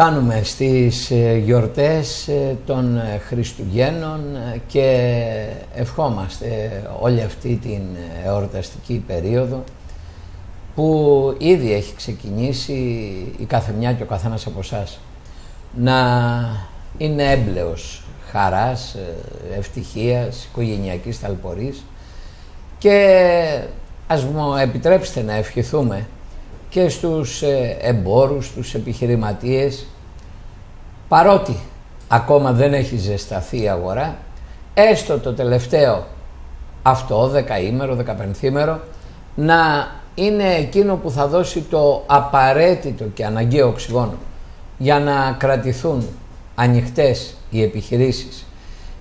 Φτάνουμε στις ε, γιορτές ε, των ε, Χριστουγέννων και ευχόμαστε όλη αυτή την εορταστική περίοδο που ήδη έχει ξεκινήσει η κάθε μια και ο καθένας από εσάς να είναι έμπλεος χαράς, ευτυχίας, οικογενειακής ταλπορής και ας μου επιτρέψετε να ευχηθούμε και στους ε, εμπόρους, στους επιχειρηματίες παρότι ακόμα δεν έχει ζεσταθεί η αγορά έστω το τελευταίο αυτό δεκαήμερο, δεκαπενθήμερο να είναι εκείνο που θα δώσει το απαραίτητο και αναγκαίο οξυγόνο για να κρατηθούν ανοιχτές οι επιχειρήσεις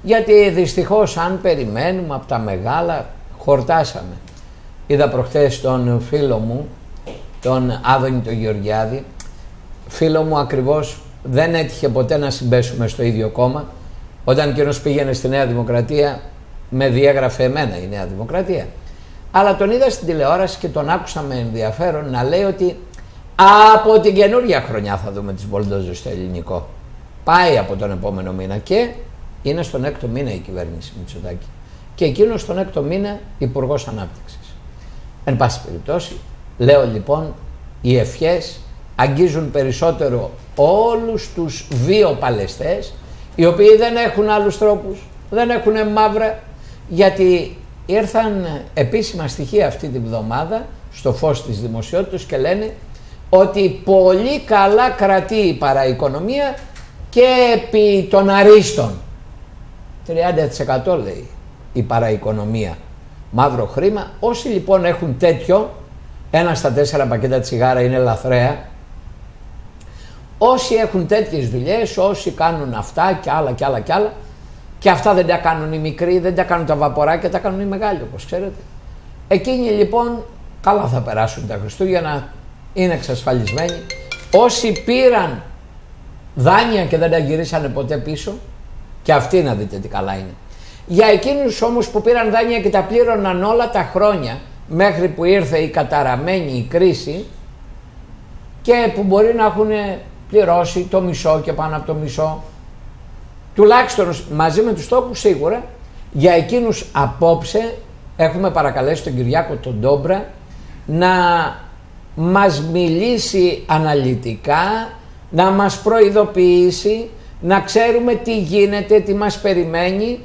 γιατί δυστυχώς αν περιμένουμε από τα μεγάλα χορτάσαμε είδα προχθές τον φίλο μου τον Άδωνη τον Γεωργιάδη. Φίλο μου ακριβώς δεν έτυχε ποτέ να συμπέσουμε στο ίδιο κόμμα. Όταν εκείνος πήγαινε στη Νέα Δημοκρατία με διέγραφε εμένα η Νέα Δημοκρατία. Αλλά τον είδα στην τηλεόραση και τον άκουσα με ενδιαφέρον να λέει ότι από την καινούργια χρονιά θα δούμε τις Μπολντόζες στο ελληνικό. Πάει από τον επόμενο μήνα και είναι στον έκτο μήνα η κυβέρνηση Μητσοτάκη. Και εκείνος στον έκτο μήνα υπουργός Ανάπτυξης. Εν πάση περιπτώσει, Λέω λοιπόν, οι ευχές αγγίζουν περισσότερο όλους τους βιοπαλαιστές οι οποίοι δεν έχουν άλλους τρόπους, δεν έχουν μαύρα γιατί ήρθαν επίσημα στοιχεία αυτή τη βδομάδα στο φως της δημοσιότητας και λένε ότι πολύ καλά κρατεί η παραοικονομία και επί των αρίστων. 30% λέει η παραοικονομία μαύρο χρήμα. Όσοι λοιπόν έχουν τέτοιο ένα στα τέσσερα πακέτα τσιγάρα είναι λαθρέα. Όσοι έχουν τέτοιες δουλειές, όσοι κάνουν αυτά και άλλα και άλλα και άλλα και αυτά δεν τα κάνουν οι μικροί, δεν τα κάνουν τα βαποράκια, τα κάνουν οι μεγάλοι όπως ξέρετε. Εκείνοι λοιπόν καλά θα περάσουν τα Χριστούγεννα, είναι εξασφαλισμένοι. Όσοι πήραν δάνεια και δεν τα γυρίσανε ποτέ πίσω και αυτοί να δείτε τι καλά είναι. Για εκείνους όμως που πήραν δάνεια και τα πλήρωναν όλα τα χρόνια μέχρι που ήρθε η καταραμένη η κρίση και που μπορεί να έχουν πληρώσει το μισό και πάνω από το μισό. Τουλάχιστον μαζί με τους τόπους σίγουρα. Για εκείνους απόψε έχουμε παρακαλέσει τον Κυριάκο τον Ντόμπρα να μας μιλήσει αναλυτικά, να μας προειδοποιήσει, να ξέρουμε τι γίνεται, τι μας περιμένει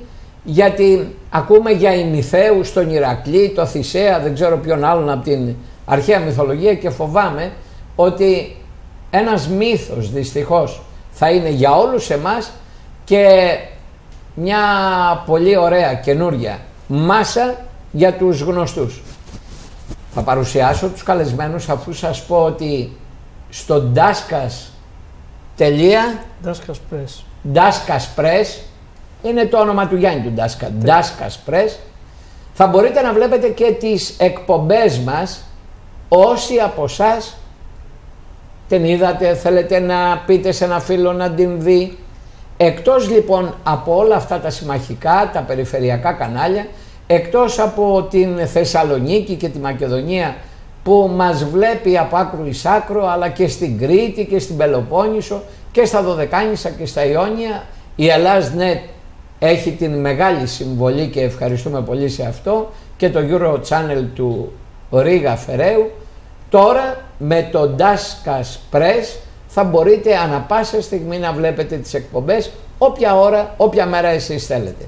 γιατί ακούμε για ημιθέους, τον Ηρακλή, το Θησέα, δεν ξέρω ποιον άλλον από την αρχαία μυθολογία και φοβάμαι ότι ένας μύθος δυστυχώς θα είναι για όλους εμάς και μια πολύ ωραία καινούρια μάσα για τους γνωστούς. Θα παρουσιάσω τους καλεσμένους αφού σας πω ότι στο Ντάσκας τελεία Ντάσκας Press είναι το όνομα του Γιάννη του Ντάσκα, Ντάσκα Press. Θα μπορείτε να βλέπετε και τις εκπομπές μας όσοι από εσάς την είδατε, θέλετε να πείτε σε ένα φίλο να την δει. Εκτός λοιπόν από όλα αυτά τα συμμαχικά, τα περιφερειακά κανάλια, εκτός από την Θεσσαλονίκη και τη Μακεδονία που μας βλέπει από άκρου εις άκρο, αλλά και στην Κρήτη και στην Πελοπόννησο και στα Δωδεκάνησα και στα Ιόνια, η Net έχει την μεγάλη συμβολή και ευχαριστούμε πολύ σε αυτό και το Euro Channel του Ρίγα Φεραίου. Τώρα με το Daskas Press θα μπορείτε ανα πάσα στιγμή να βλέπετε τις εκπομπές όποια ώρα, όποια μέρα εσείς θέλετε.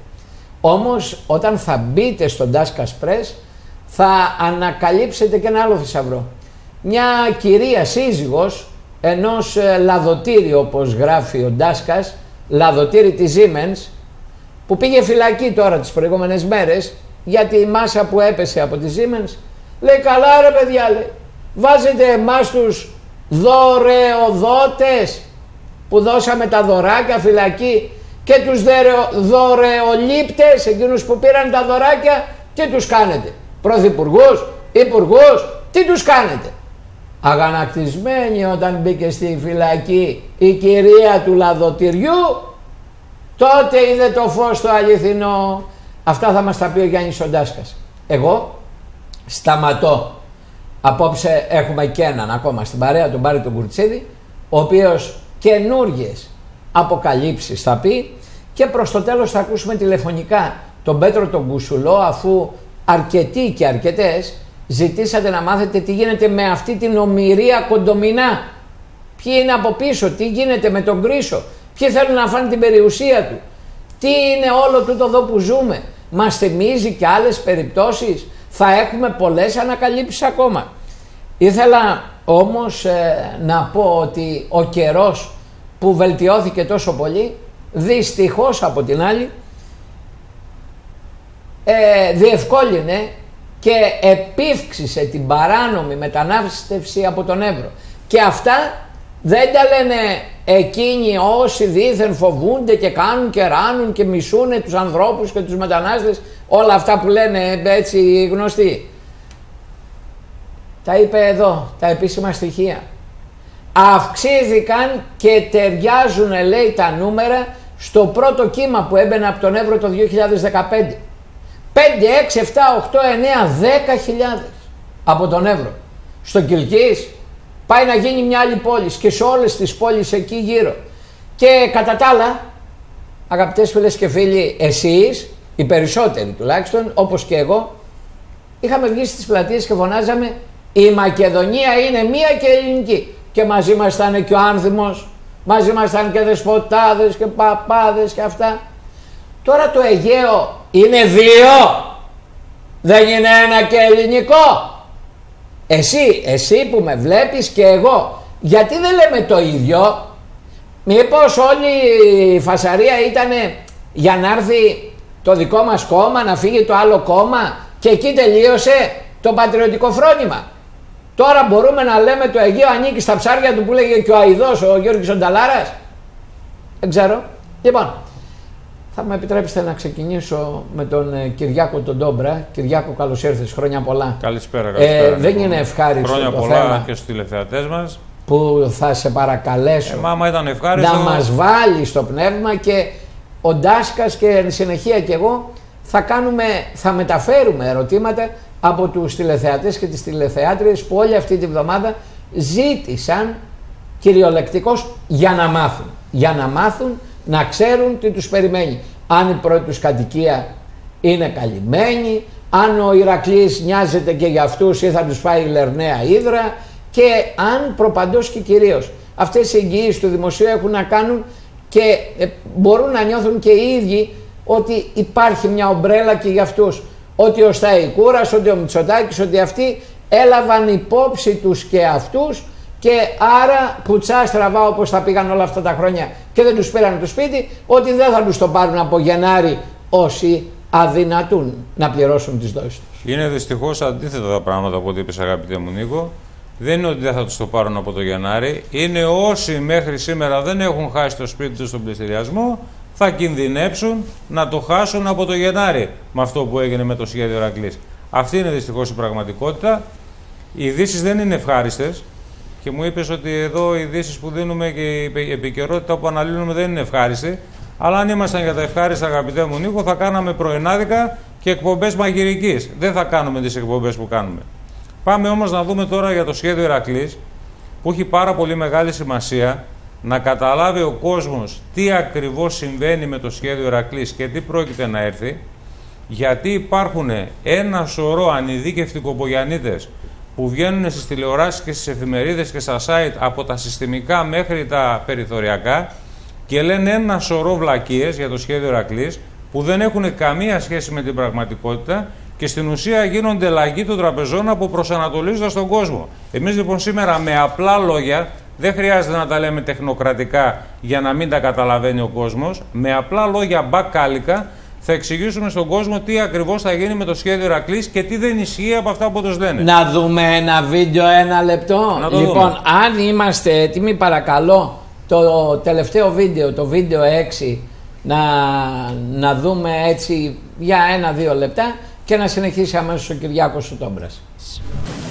Όμως όταν θα μπείτε στο Daskas Press θα ανακαλύψετε και ένα άλλο θησαυρό. Μια κυρία σύζυγος ενός ε, λαδοτήρι όπως γράφει ο Ντάσκας, λαδοτήρι της Siemens, που πήγε φυλακή τώρα τις προηγούμενες μέρες γιατί η μάσα που έπεσε από τη Siemens λέει καλά ρε παιδιά λέει βάζετε εμάς τους δωρεοδότες που δώσαμε τα δωράκια φυλακή και τους δωρεολήπτες εκείνους που πήραν τα δωράκια τι τους κάνετε; Πρωθυπουργούς, υπουργούς τι τους κάνετε; Αγανακτισμένη όταν μπήκε στη φυλακή η κυρία του λαδοτηριού Τότε είδε το φως το αληθινό. Αυτά θα μας τα πει ο Γιάννης Σοντάσκας. Εγώ σταματώ. Απόψε έχουμε και έναν ακόμα στην παρέα, τον Πάρη τον Κουρτσίδη, ο οποίος καινούριε αποκαλύψεις θα πει και προς το τέλος θα ακούσουμε τηλεφωνικά τον Πέτρο τον Κουσουλό αφού αρκετοί και αρκετές ζητήσατε να μάθετε τι γίνεται με αυτή την ομοιρία κοντομινά. Ποιοι είναι από πίσω, τι γίνεται με τον Κρίσο, ποιοι θέλουν να φάνε την περιουσία του. Τι είναι όλο τούτο εδώ που ζούμε. Μας θυμίζει και άλλες περιπτώσεις. Θα έχουμε πολλές ανακαλύψεις ακόμα. Ήθελα όμως ε, να πω ότι ο καιρός που βελτιώθηκε τόσο πολύ, δυστυχώς από την άλλη, ε, διευκόλυνε και επίφξησε την παράνομη μετανάστευση από τον Εύρο. Και αυτά δεν τα λένε εκείνοι όσοι δήθεν φοβούνται και κάνουν και ράνουν και μισούν τους ανθρώπους και τους μετανάστες όλα αυτά που λένε έτσι γνωστοί. Τα είπε εδώ, τα επίσημα στοιχεία. Αυξήθηκαν και ταιριάζουν λέει τα νούμερα στο πρώτο κύμα που έμπαινε από τον Εύρο το 2015. 5, 6, 7, 8, 9, 10 χιλιάδες από τον Εύρο. Στο Κιλκής πάει να γίνει μια άλλη πόλη και σε όλες τις πόλεις εκεί γύρω. Και κατά τα άλλα, αγαπητές φίλες και φίλοι, εσείς, οι περισσότεροι τουλάχιστον, όπως και εγώ, είχαμε βγει στις πλατείες και φωνάζαμε η Μακεδονία είναι μία και ελληνική. Και μαζί μας ήταν και ο Άνθιμος, μαζί μας ήταν και δεσποτάδες και παπάδες και αυτά. Τώρα το Αιγαίο είναι δύο. Δεν είναι ένα και ελληνικό. Εσύ, εσύ που με βλέπεις και εγώ. Γιατί δεν λέμε το ίδιο; Μήπως όλη η φασαρία ήταν για να έρθει το δικό μας κόμμα, να φύγει το άλλο κόμμα και εκεί τελείωσε το πατριωτικό φρόνημα; Τώρα μπορούμε να λέμε το Αιγαίο ανήκει στα ψάρια του που λέγε και ο Αιδός, ο Γιώργης Ονταλάρας. Δεν ξέρω. Λοιπόν, θα μου επιτρέψετε να ξεκινήσω με τον ε, Κυριάκο τον Ντόμπρα. Κυριάκο, καλώς ήρθες, χρόνια πολλά. Καλησπέρα, καλησπέρα. Ε, δεν είναι ευχάριστο χρόνια το πολλά θέμα και στους τηλεθεατές μας. που θα σε παρακαλέσω Ε, μάμα ήταν ευχάριστο. να μας βάλεις στο πνεύμα και ο Ντάσκας και εν συνεχεία και εγώ θα, κάνουμε, θα μεταφέρουμε ερωτήματα από τους τηλεθεατές και τις τηλεθεάτριες που όλη αυτή τη βδομάδα ζήτησαν κυριολεκτικώς για να μάθουν. Για να μάθουν να ξέρουν τι τους περιμένει. Αν η πρώτη τους κατοικία είναι καλυμμένη, αν ο Ηρακλής νοιάζεται και για αυτούς ή θα τους πάει η Λερναία Ήδρα και αν προπαντός και κυρίως αυτές οι εγγυήσεις του δημοσίου έχουν να κάνουν και ε, μπορούν να νιώθουν και οι ίδιοι ότι υπάρχει μια ομπρέλα και για αυτούς. Ότι ο Σταϊκούρας, ότι ο Μητσοτάκης, ότι αυτοί έλαβαν υπόψη τους και αυτούς και άρα πουτσά στραβά όπως θα πήγαν όλα αυτά τα χρόνια και δεν τους πήραν το σπίτι, ότι δεν θα τους το πάρουν από Γενάρη όσοι αδυνατούν να πληρώσουν τις δόσεις τους. Είναι δυστυχώς αντίθετα τα πράγματα από ό,τι είπες, αγαπητέ μου Νίκο. Δεν είναι ότι δεν θα τους το πάρουν από το Γενάρη. Είναι όσοι μέχρι σήμερα δεν έχουν χάσει το σπίτι τους στον πληστηριασμό, θα κινδυνεύσουν να το χάσουν από το Γενάρη με αυτό που έγινε με το σχέδιο Ρακλής. Αυτή είναι δυστυχώς η πραγματικότητα. Οι ειδήσεις δεν είναι ευχάριστες. Και μου είπες ότι εδώ οι ειδήσεις που δίνουμε και η επικαιρότητα που αναλύουμε δεν είναι ευχάριστη. Αλλά αν ήμασταν για τα ευχάριστα, αγαπητέ μου Νίκο, θα κάναμε πρωινάδικα και εκπομπές μαγειρικής. Δεν θα κάνουμε τις εκπομπές που κάνουμε. Πάμε όμως να δούμε τώρα για το σχέδιο Ηρακλή, που έχει πάρα πολύ μεγάλη σημασία να καταλάβει ο κόσμος τι ακριβώς συμβαίνει με το σχέδιο Ηρακλής και τι πρόκειται να έρθει, γιατί υπάρχουν ένα σωρό ανειδίκευτοι κομπογιανίτες που βγαίνουν στις τηλεοράσεις και στις εφημερίδες και στα site από τα συστημικά μέχρι τα περιθωριακά και λένε ένα σωρό βλακίες για το σχέδιο Ηρακλής που δεν έχουν καμία σχέση με την πραγματικότητα και στην ουσία γίνονται λαγοί των τραπεζών από προσανατολίζοντας τον κόσμο. Εμείς λοιπόν σήμερα με απλά λόγια, δεν χρειάζεται να τα λέμε τεχνοκρατικά για να μην τα καταλαβαίνει ο κόσμος, με απλά λόγια μπακάλικα θα εξηγήσουμε στον κόσμο τι ακριβώς θα γίνει με το σχέδιο Ηρακλής και τι δεν ισχύει από αυτά που τους λένε. Να δούμε ένα βίντεο ένα λεπτό. Να το λοιπόν, δούμε. αν είμαστε έτοιμοι, παρακαλώ το τελευταίο βίντεο, το βίντεο 6, να, να δούμε έτσι για ένα-δύο λεπτά και να συνεχίσει αμέσως ο Κυριάκος ο Τόμπρας.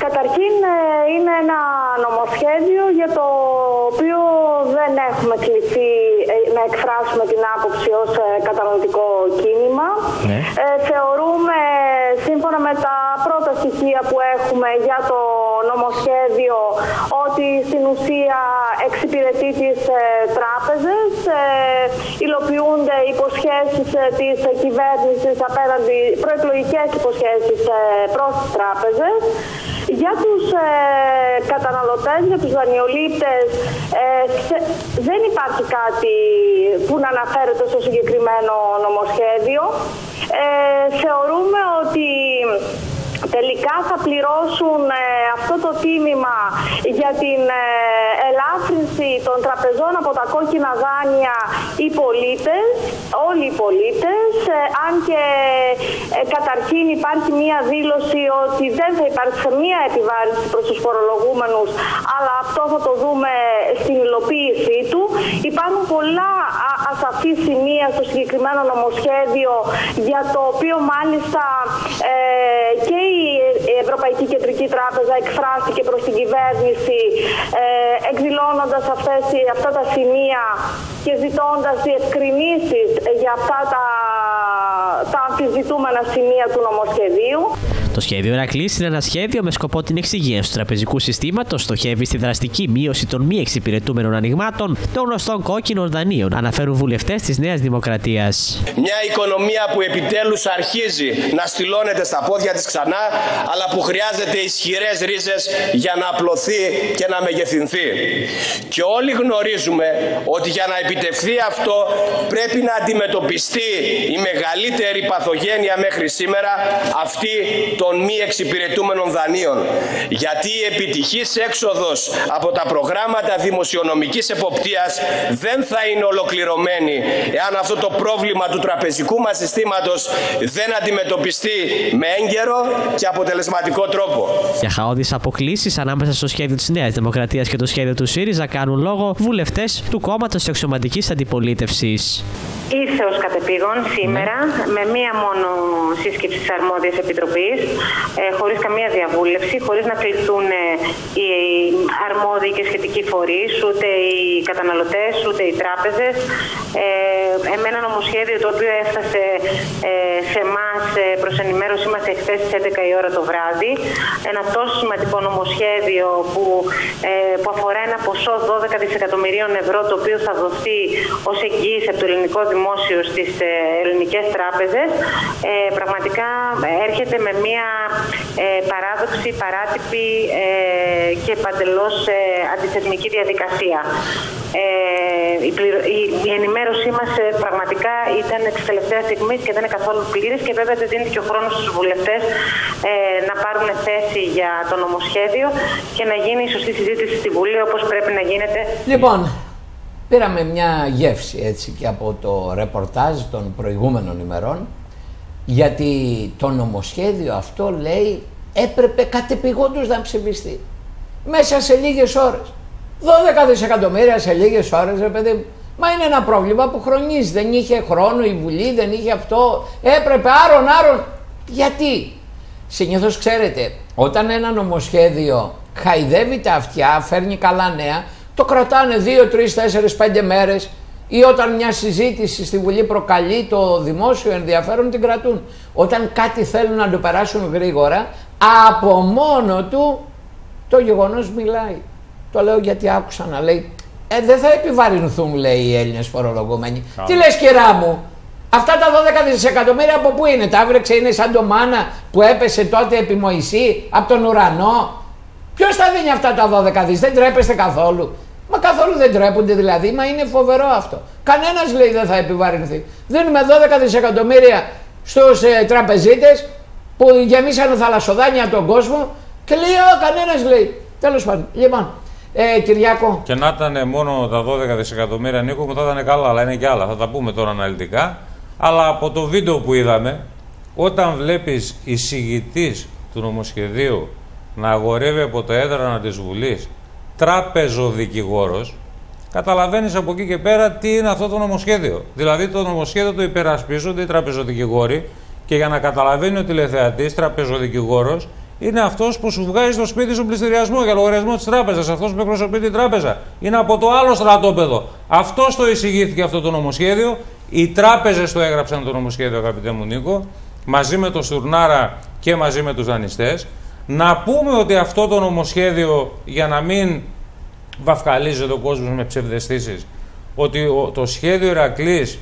Καταρχήν ε, είναι ένα νομοσχέδιο για το οποίο δεν έχουμε κληθεί, ε, να εκφράσουμε την άποψη ως ε, καταναλωτικό κίνημα. Ναι. Ε, θεωρούμε, σύμφωνα με τα πρώτα στοιχεία που έχουμε για το νομοσχέδιο, ότι στην ουσία εξυπηρετεί τις ε, τράπεζες, ε, υλοποιούνται υποσχέσεις ε, της κυβέρνησης απέναντι, προεκλογικές υποσχέσεις ε, προς τις τράπεζες. Για τους ε, καταναλωτές, για τους δανειολήπτες, ε, θε- δεν υπάρχει κάτι που να αναφέρεται στο συγκεκριμένο νομοσχέδιο. Ε, θεωρούμε ότι τελικά θα πληρώσουν ε, αυτό το τίμημα για την ε, ελάφρυνση των τραπεζών από τα κόκκινα δάνεια οι πολίτες, όλοι οι πολίτες, ε, αν και ε, καταρχήν υπάρχει μία δήλωση ότι δεν θα υπάρξει μία επιβάρυνση προς τους φορολογούμενους, αλλά αυτό θα το δούμε στην υλοποίησή του. Υπάρχουν πολλά α- ασαφή σημεία στο συγκεκριμένο νομοσχέδιο για το οποίο μάλιστα ε, και η Ευρωπαϊκή Κεντρική Τράπεζα εκφράστηκε προς την κυβέρνηση ε, εκδηλώνοντας αυτές, οι- αυτά τα σημεία και ζητώντας διευκρινήσεις για αυτά τα, τα αμφισβητούμενα σημεία του νομοσχεδίου. Το σχέδιο Ερακλής είναι ένα σχέδιο με σκοπό την εξυγίανση του τραπεζικού συστήματος, στοχεύει στη δραστική μείωση των μη εξυπηρετούμενων ανοιγμάτων των γνωστών κόκκινων δανείων, αναφέρουν βουλευτές της Νέας Δημοκρατίας. Μια οικονομία που επιτέλους αρχίζει να στυλώνεται στα πόδια της ξανά, αλλά που χρειάζεται ισχυρές ρίζες για να απλωθεί και να μεγεθυνθεί. Και όλοι γνωρίζουμε ότι για να επιτευχθεί αυτό πρέπει να αντιμετωπιστεί η μεγαλύτερη παθογένεια μέχρι σήμερα, αυτή των μη εξυπηρετούμενων δανείων. Γιατί η επιτυχής έξοδος από τα προγράμματα δημοσιονομικής εποπτείας δεν θα είναι ολοκληρωμένη εάν αυτό το πρόβλημα του τραπεζικού μας συστήματος δεν αντιμετωπιστεί με έγκαιρο και αποτελεσματικό τρόπο. Για χαόδει αποκλήσεις ανάμεσα στο σχέδιο της Νέας Δημοκρατίας και το σχέδιο του ΣΥΡΙΖΑ κάνουν λόγο βουλευτές του κόμματος της αξιωματικής αντιπολίτευσης. Ήρθε ως κατεπήγον σήμερα με μία μόνο σύσκεψη της αρμόδιας επιτροπής, ε, χωρίς καμία διαβούλευση, χωρίς να κληθούν ε, οι αρμόδιοι και σχετικοί φορείς, ούτε οι καταναλωτές, ούτε οι τράπεζες. Ε, με ένα νομοσχέδιο το οποίο έφτασε ε, σε εμάς προς ενημέρωσή μας εχθές στις 11 η ώρα το βράδυ. Ένα τόσο σημαντικό νομοσχέδιο που, ε, που αφορά ένα ποσό 12 δισεκατομμυρίων ευρώ το οποίο θα δοθεί ως εγγύηση από το ελληνικό δημόσιο στις ε, ελληνικές τράπεζες ε, πραγματικά έρχεται με μια ε, παράδοξη, παράτυπη ε, και παντελώς ε, αντιθεσμική διαδικασία. Ε, η, πληρο... η, η ενημέρωσή μας ε, πραγματικά ήταν της τελευταίας στιγμής και δεν είναι καθόλου πλήρης και βέβαια δεν δίνει και ο χρόνος στους βουλευτές ε, να πάρουν θέση για το νομοσχέδιο και να γίνει η σωστή συζήτηση στη Βουλή όπως πρέπει να γίνεται Λοιπόν, πήραμε μια γεύση έτσι και από το ρεπορτάζ των προηγούμενων ημερών γιατί το νομοσχέδιο αυτό λέει έπρεπε κατεπηγόντως να ψηφιστεί μέσα σε λίγες ώρες. 12 δισεκατομμύρια σε λίγες ώρες, ρε παιδί μου. Μα είναι ένα πρόβλημα που χρονίζει. Δεν είχε χρόνο η Βουλή, δεν είχε αυτό. Έπρεπε άρον, άρον. Γιατί; Συνήθως ξέρετε, όταν ένα νομοσχέδιο χαϊδεύει τα αυτιά, φέρνει καλά νέα, το κρατάνε 2, 3, 4, 5 μέρες ή όταν μια συζήτηση στη Βουλή προκαλεί το δημόσιο ενδιαφέρον την κρατούν. Όταν κάτι θέλουν να το περάσουν γρήγορα, από μόνο του το γεγονός μιλάει. Το λέω γιατί άκουσα να λέει ε, δεν θα επιβαρυνθούν λέει οι Έλληνες φορολογούμενοι. Τι λες κυρά μου, αυτά τα 12 δισεκατομμύρια από πού είναι, τα έβρεξε είναι σαν το μάνα που έπεσε τότε επί Μωυσή, από τον ουρανό. Ποιος τα δίνει αυτά τα 12 δις, δεν τρέπεστε καθόλου. Μα καθόλου δεν τρέπονται δηλαδή, μα είναι φοβερό αυτό. Κανένας λέει δεν θα επιβαρυνθεί. Δίνουμε 12 δισεκατομμύρια στους ε, τραπεζίτες που γεμίσανε θαλασσοδάνια τον κόσμο και λέει, Α, κανένας λέει. Τέλος πάντων. Λοιπόν, ε, Κυριάκο. Και να ήταν μόνο τα 12 δισεκατομμύρια Νίκο μου θα ήταν καλά, αλλά είναι και άλλα. Θα τα πούμε τώρα αναλυτικά. Αλλά από το βίντεο που είδαμε, όταν βλέπεις εισηγητής του νομοσχεδίου να αγορεύει από τα έδρανα της Βουλής τράπεζο δικηγόρος, καταλαβαίνεις από εκεί και πέρα τι είναι αυτό το νομοσχέδιο. Δηλαδή το νομοσχέδιο το υπερασπίζονται οι τραπεζοδικηγόροι και για να καταλαβαίνει ο τηλεθεατής τραπεζοδικηγόρος είναι αυτός που σου βγάζει στο σπίτι σου πληστηριασμό για λογαριασμό της τράπεζας. Αυτός που εκπροσωπεί την τράπεζα. Είναι από το άλλο στρατόπεδο. Αυτός το εισηγήθηκε αυτό το νομοσχέδιο. Οι τράπεζες το έγραψαν το νομοσχέδιο, αγαπητέ μου Νίκο, μαζί με το Στουρνάρα και μαζί με τους δανειστές. Να πούμε ότι αυτό το νομοσχέδιο, για να μην βαφκαλίζεται ο κόσμος με ψευδεστήσεις, ότι το σχέδιο Ηρακλής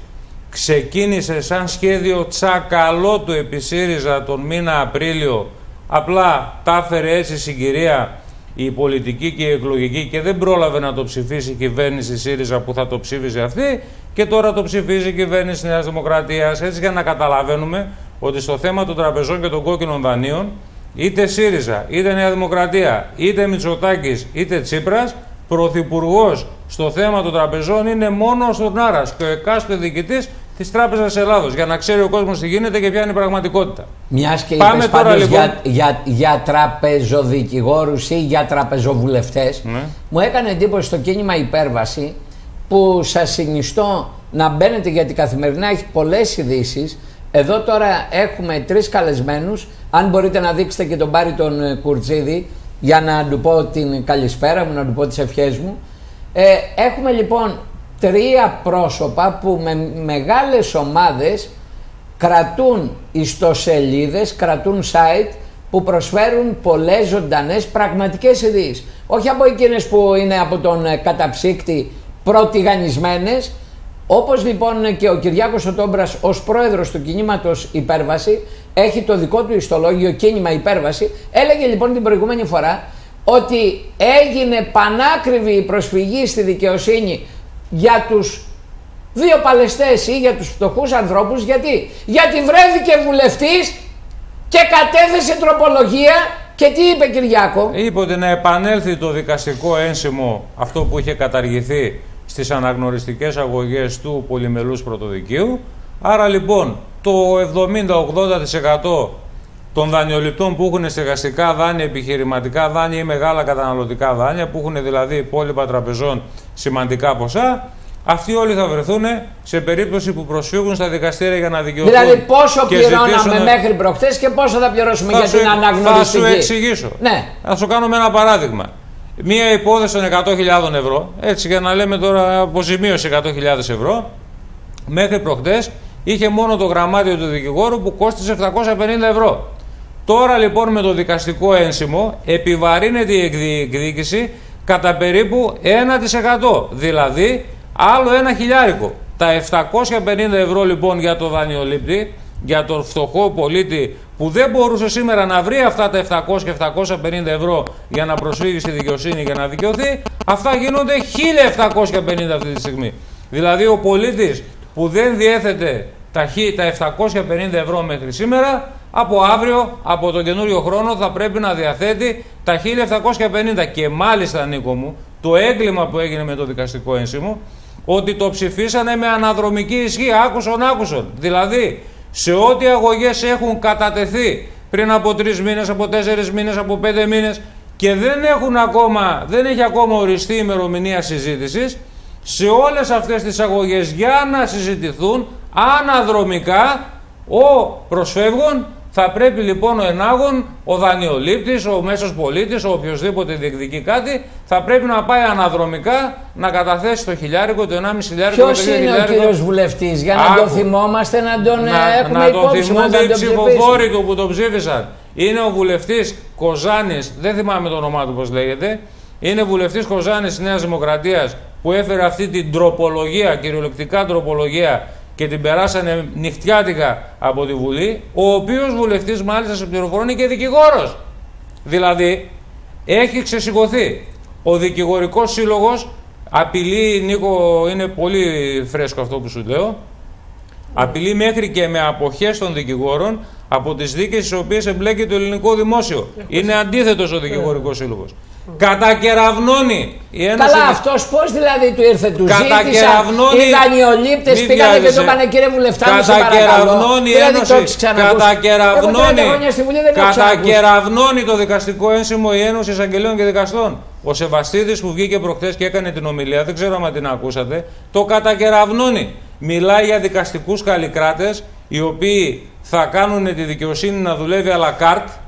ξεκίνησε σαν σχέδιο τσακαλό του επί ΣΥΡΙΖΑ τον μήνα Απρίλιο, απλά τα έφερε έτσι συγκυρία η πολιτική και η εκλογική και δεν πρόλαβε να το ψηφίσει η κυβέρνηση ΣΥΡΙΖΑ που θα το ψήφιζε αυτή και τώρα το ψηφίζει η κυβέρνηση Νέας Δημοκρατίας. Έτσι για να καταλαβαίνουμε ότι στο θέμα των τραπεζών και των κόκκινων δανείων είτε ΣΥΡΙΖΑ, είτε Νέα Δημοκρατία, είτε Μητσοτάκης, είτε Τσίπρας, πρωθυπουργός στο θέμα των τραπεζών είναι μόνο ο Στουρνάρας και ο εκάστοτε διοικητής της Τράπεζας Ελλάδος για να ξέρει ο κόσμος τι γίνεται και ποια είναι η πραγματικότητα. Μιας και είπες πάντως λοιπόν... για, για, για τραπεζοδικηγόρου ή για τραπεζοβουλευτές, ναι. μου έκανε εντύπωση το κίνημα υπέρβαση που σας συνιστώ να μπαίνετε γιατί καθημερινά έχει πολλές ειδήσεις. Εδώ τώρα έχουμε τρεις καλεσμένους. Αν μπορείτε να δείξετε και τον Πάρη τον ε, Κουρτζίδη για να του πω την καλησπέρα μου, να του πω τις ευχές μου. Ε, έχουμε λοιπόν τρία πρόσωπα που με μεγάλες ομάδες κρατούν ιστοσελίδες, κρατούν site που προσφέρουν πολλές ζωντανές πραγματικές ειδήσεις. Όχι από εκείνες που είναι από τον ε, καταψύκτη πρωτηγανισμένες, όπως λοιπόν και ο Κυριάκος Οτόμπρας ως πρόεδρος του κινήματος Υπέρβαση έχει το δικό του ιστολόγιο κίνημα Υπέρβαση, έλεγε λοιπόν την προηγούμενη φορά ότι έγινε πανάκριβη η προσφυγή στη δικαιοσύνη για τους δύο παλαιστές ή για τους φτωχούς ανθρώπους γιατί, γιατί βρέθηκε βουλευτής και κατέθεσε τροπολογία και τι είπε Κυριάκο; Είπε ότι να επανέλθει το δικαστικό ένσημο αυτό που είχε καταργηθεί στις αναγνωριστικές αγωγές του πολυμελούς πρωτοδικείου. Άρα λοιπόν το 70-80% των δανειοληπτών που έχουν στεγαστικά δάνεια, επιχειρηματικά δάνεια ή μεγάλα καταναλωτικά δάνεια, που έχουν δηλαδή υπόλοιπα τραπεζών σημαντικά ποσά, αυτοί όλοι θα βρεθούν σε περίπτωση που προσφύγουν στα δικαστήρια για να δικαιωθούν. Δηλαδή, πόσο πληρώναμε ζητήσουν... μέχρι προχθές και πόσο θα πληρώσουμε θα για σου... την αναγνωριστική. Θα σου εξηγήσω. Ναι. Θα σου κάνουμε ένα παράδειγμα. Μία υπόθεση των 100.000 ευρώ, έτσι για να λέμε τώρα αποζημίωση 100.000 ευρώ, μέχρι προχτές είχε μόνο το γραμμάτιο του δικηγόρου που κόστησε 750 ευρώ. Τώρα λοιπόν με το δικαστικό ένσημο επιβαρύνεται η εκδίκηση κατά περίπου 1%. Δηλαδή άλλο ένα χιλιάρικο. Τα 750 ευρώ λοιπόν για το δανειολήπτη, για τον φτωχό πολίτη που δεν μπορούσε σήμερα να βρει αυτά τα 700-750 ευρώ για να προσφύγει στη δικαιοσύνη για να δικαιωθεί, αυτά γίνονται 1750 αυτή τη στιγμή. Δηλαδή ο πολίτης που δεν διέθετε τα 750 ευρώ μέχρι σήμερα από αύριο, από τον καινούριο χρόνο θα πρέπει να διαθέτει τα 1750 και μάλιστα Νίκο μου το έγκλημα που έγινε με το δικαστικό ένσημο ότι το ψηφίσανε με αναδρομική ισχύ, άκουσον άκουσον. Δηλαδή σε ό,τι αγωγές έχουν κατατεθεί πριν από τρεις μήνες, από τέσσερις μήνες, από πέντε μήνες και δεν, έχουν ακόμα, δεν έχει ακόμα οριστεί η ημερομηνία συζήτησης σε όλες αυτές τις αγωγές για να συζητηθούν αναδρομικά ο προσφεύγων θα πρέπει λοιπόν ο ενάγων, ο δανειολήπτης, ο μέσος πολίτης, ο οποιοδήποτε διεκδικεί κάτι, θα πρέπει να πάει αναδρομικά να καταθέσει το χιλιάρικο, το 1,5 χιλιάρικο. Ποιος είναι ο κύριος βουλευτής, για να τον θυμόμαστε, να τον να, ε, έχουμε να υπόψη τον θυμούνται οι ψηφοφόροι του που τον ψήφισαν. Είναι ο βουλευτής Κοζάνης, δεν θυμάμαι το όνομά του πώς λέγεται. Είναι βουλευτής Κοζάνης της Νέας Δημοκρατίας που έφερε αυτή την τροπολογία, κυριολεκτικά τροπολογία και την περάσανε νυχτιάτικα από τη Βουλή, ο οποίος βουλευτής μάλιστα σε πληροφορεί και δικηγόρος. Δηλαδή, έχει ξεσηκωθεί. Ο δικηγορικός σύλλογος απειλεί, Νίκο, είναι πολύ φρέσκο αυτό που σου λέω, απειλεί μέχρι και με αποχές των δικηγόρων από τις δίκες στις οποίες εμπλέκει το ελληνικό δημόσιο. Είναι αντίθετος ο δικηγορικός σύλλογος. Κατακεραυνώνει η Ένωση. Καλά, αυτός πώς δηλαδή του ήρθε, του ζήτησαν. Οι δανειολήπτες πήγανε και το είπαν κύριε Βουλευτά, Κατακεραυνώνει η δηλαδή, Ένωση. Κατακεραυνώνει, κατακεραυνώνει το δικαστικό ένσημο η Ένωση Εισαγγελίων και Δικαστών. Ο Σεβαστίδης που βγήκε προχθές και έκανε την ομιλία, δεν ξέρω αν την ακούσατε, το κατακεραυνώνει. Μιλάει για δικαστικούς καλλικράτες οι οποίοι θα κάνουν τη δικαιοσύνη να δουλεύει à la carte Μιλ-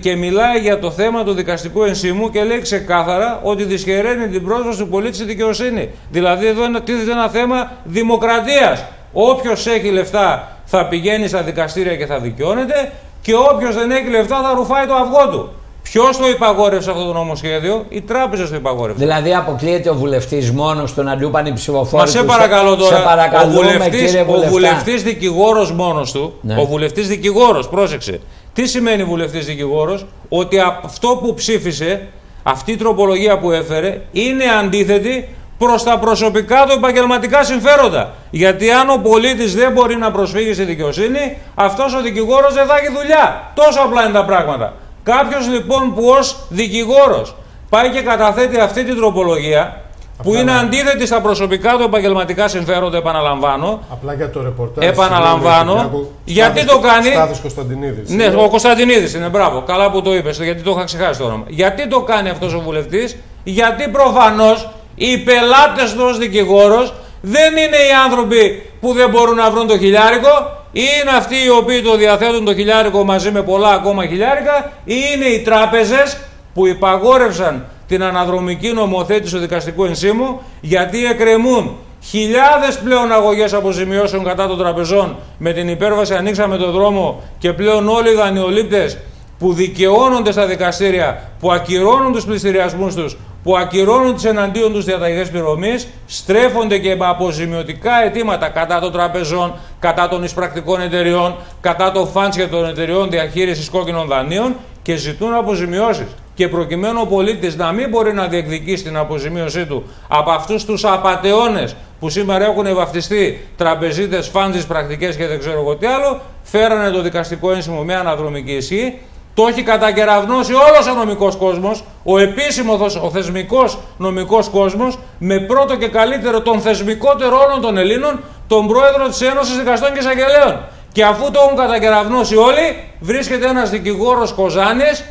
Και μιλάει για το θέμα του δικαστικού ενσύμου και λέει ξεκάθαρα ότι δυσχεραίνει την πρόσβαση του πολίτη στη δικαιοσύνη. Δηλαδή εδώ είναι- τίθεται ένα θέμα δημοκρατίας. Όποιος έχει λεφτά θα πηγαίνει στα δικαστήρια και θα δικαιώνεται και όποιος δεν έχει λεφτά θα ρουφάει το αυγό του. Ποιος το υπαγόρευσε αυτό το νομοσχέδιο, οι τράπεζε το υπαγόρευσαν. Δηλαδή αποκλείεται ο βουλευτής μόνος του να του είπαν οι ψηφοφόροι. Μα σε του, παρακαλώ τώρα, Σε παρακαλούμε, ο βουλευτής, κύριε ο βουλευτά. βουλευτής δικηγόρος μόνος του, Ναι. ο βουλευτής δικηγόρος, πρόσεξε. Τι σημαίνει βουλευτής δικηγόρος, ότι αυτό που ψήφισε, αυτή η τροπολογία που έφερε, είναι αντίθετη προς τα προσωπικά του επαγγελματικά συμφέροντα. Γιατί αν ο πολίτης δεν μπορεί να προσφύγει στη δικαιοσύνη, αυτός ο δικηγόρος δεν θα έχει δουλειά. Τόσο απλά είναι τα πράγματα. Κάποιος λοιπόν που ως δικηγόρος πάει και καταθέτει αυτή την τροπολογία, που Απλά είναι να- αντίθετη στα προσωπικά του επαγγελματικά συμφέροντα, επαναλαμβάνω. Απλά για το ρεπορτάζ. Επαναλαμβάνω, συγγνώμη, Κυριάκο, γιατί Στάθης- το κάνει- Στάθης Κωνσταντινίδης. Ναι, ο Κωνσταντινίδης είναι, μπράβο. Καλά που το είπες, γιατί το είχα ξεχάσει το όνομα. Γιατί το κάνει αυτός ο βουλευτής, Γιατί προφανώς οι πελάτες του ως δικηγόρος δεν είναι οι άνθρωποι που δεν μπορούν να βρουν το χιλιάρικο, ή είναι αυτοί οι οποίοι το διαθέτουν το χιλιάρικο μαζί με πολλά ακόμα χιλιάρικα, ή είναι οι τράπεζες που υπαγόρευσαν την αναδρομική νομοθέτηση του δικαστικού ενσύμου, γιατί εκκρεμούν Χιλιάδες πλέον αγωγές αποζημιώσεων κατά των τραπεζών με την υπέρβαση ανοίξαμε το δρόμο και πλέον όλοι οι δανειολήπτες που δικαιώνονται στα δικαστήρια, που ακυρώνουν τους πληστηριασμούς τους, που ακυρώνουν τις εναντίον τους διαταγές πληρωμής, στρέφονται και με αποζημιωτικά αιτήματα κατά των τραπεζών, κατά των εισπρακτικών εταιριών, κατά των φάντσια των εταιριών διαχείρισης κόκκινων δανείων και ζητούν αποζημιώσεις. Και προκειμένου ο πολίτης να μην μπορεί να διεκδικήσει την αποζημίωσή του από αυτούς τους απατεώνες που σήμερα έχουν βαφτιστεί τραπεζίτες, φάντζες, πρακτικές και δεν ξέρω εγώ τι άλλο, φέρανε το δικαστικό ένσημο με αναδρομική ισχύ. Το έχει κατακεραυνώσει όλος ο νομικός κόσμος, ο επίσημος, ο θεσμικός νομικός κόσμος, με πρώτο και καλύτερο τον θεσμικότερο όλων των Ελλήνων, τον πρόεδρο της Ένωσης Δικαστών και Εισαγγελέων. Και αφού το έχουν κατακεραυνώσει όλοι, βρίσκεται ένας δικηγόρος Κοζάνης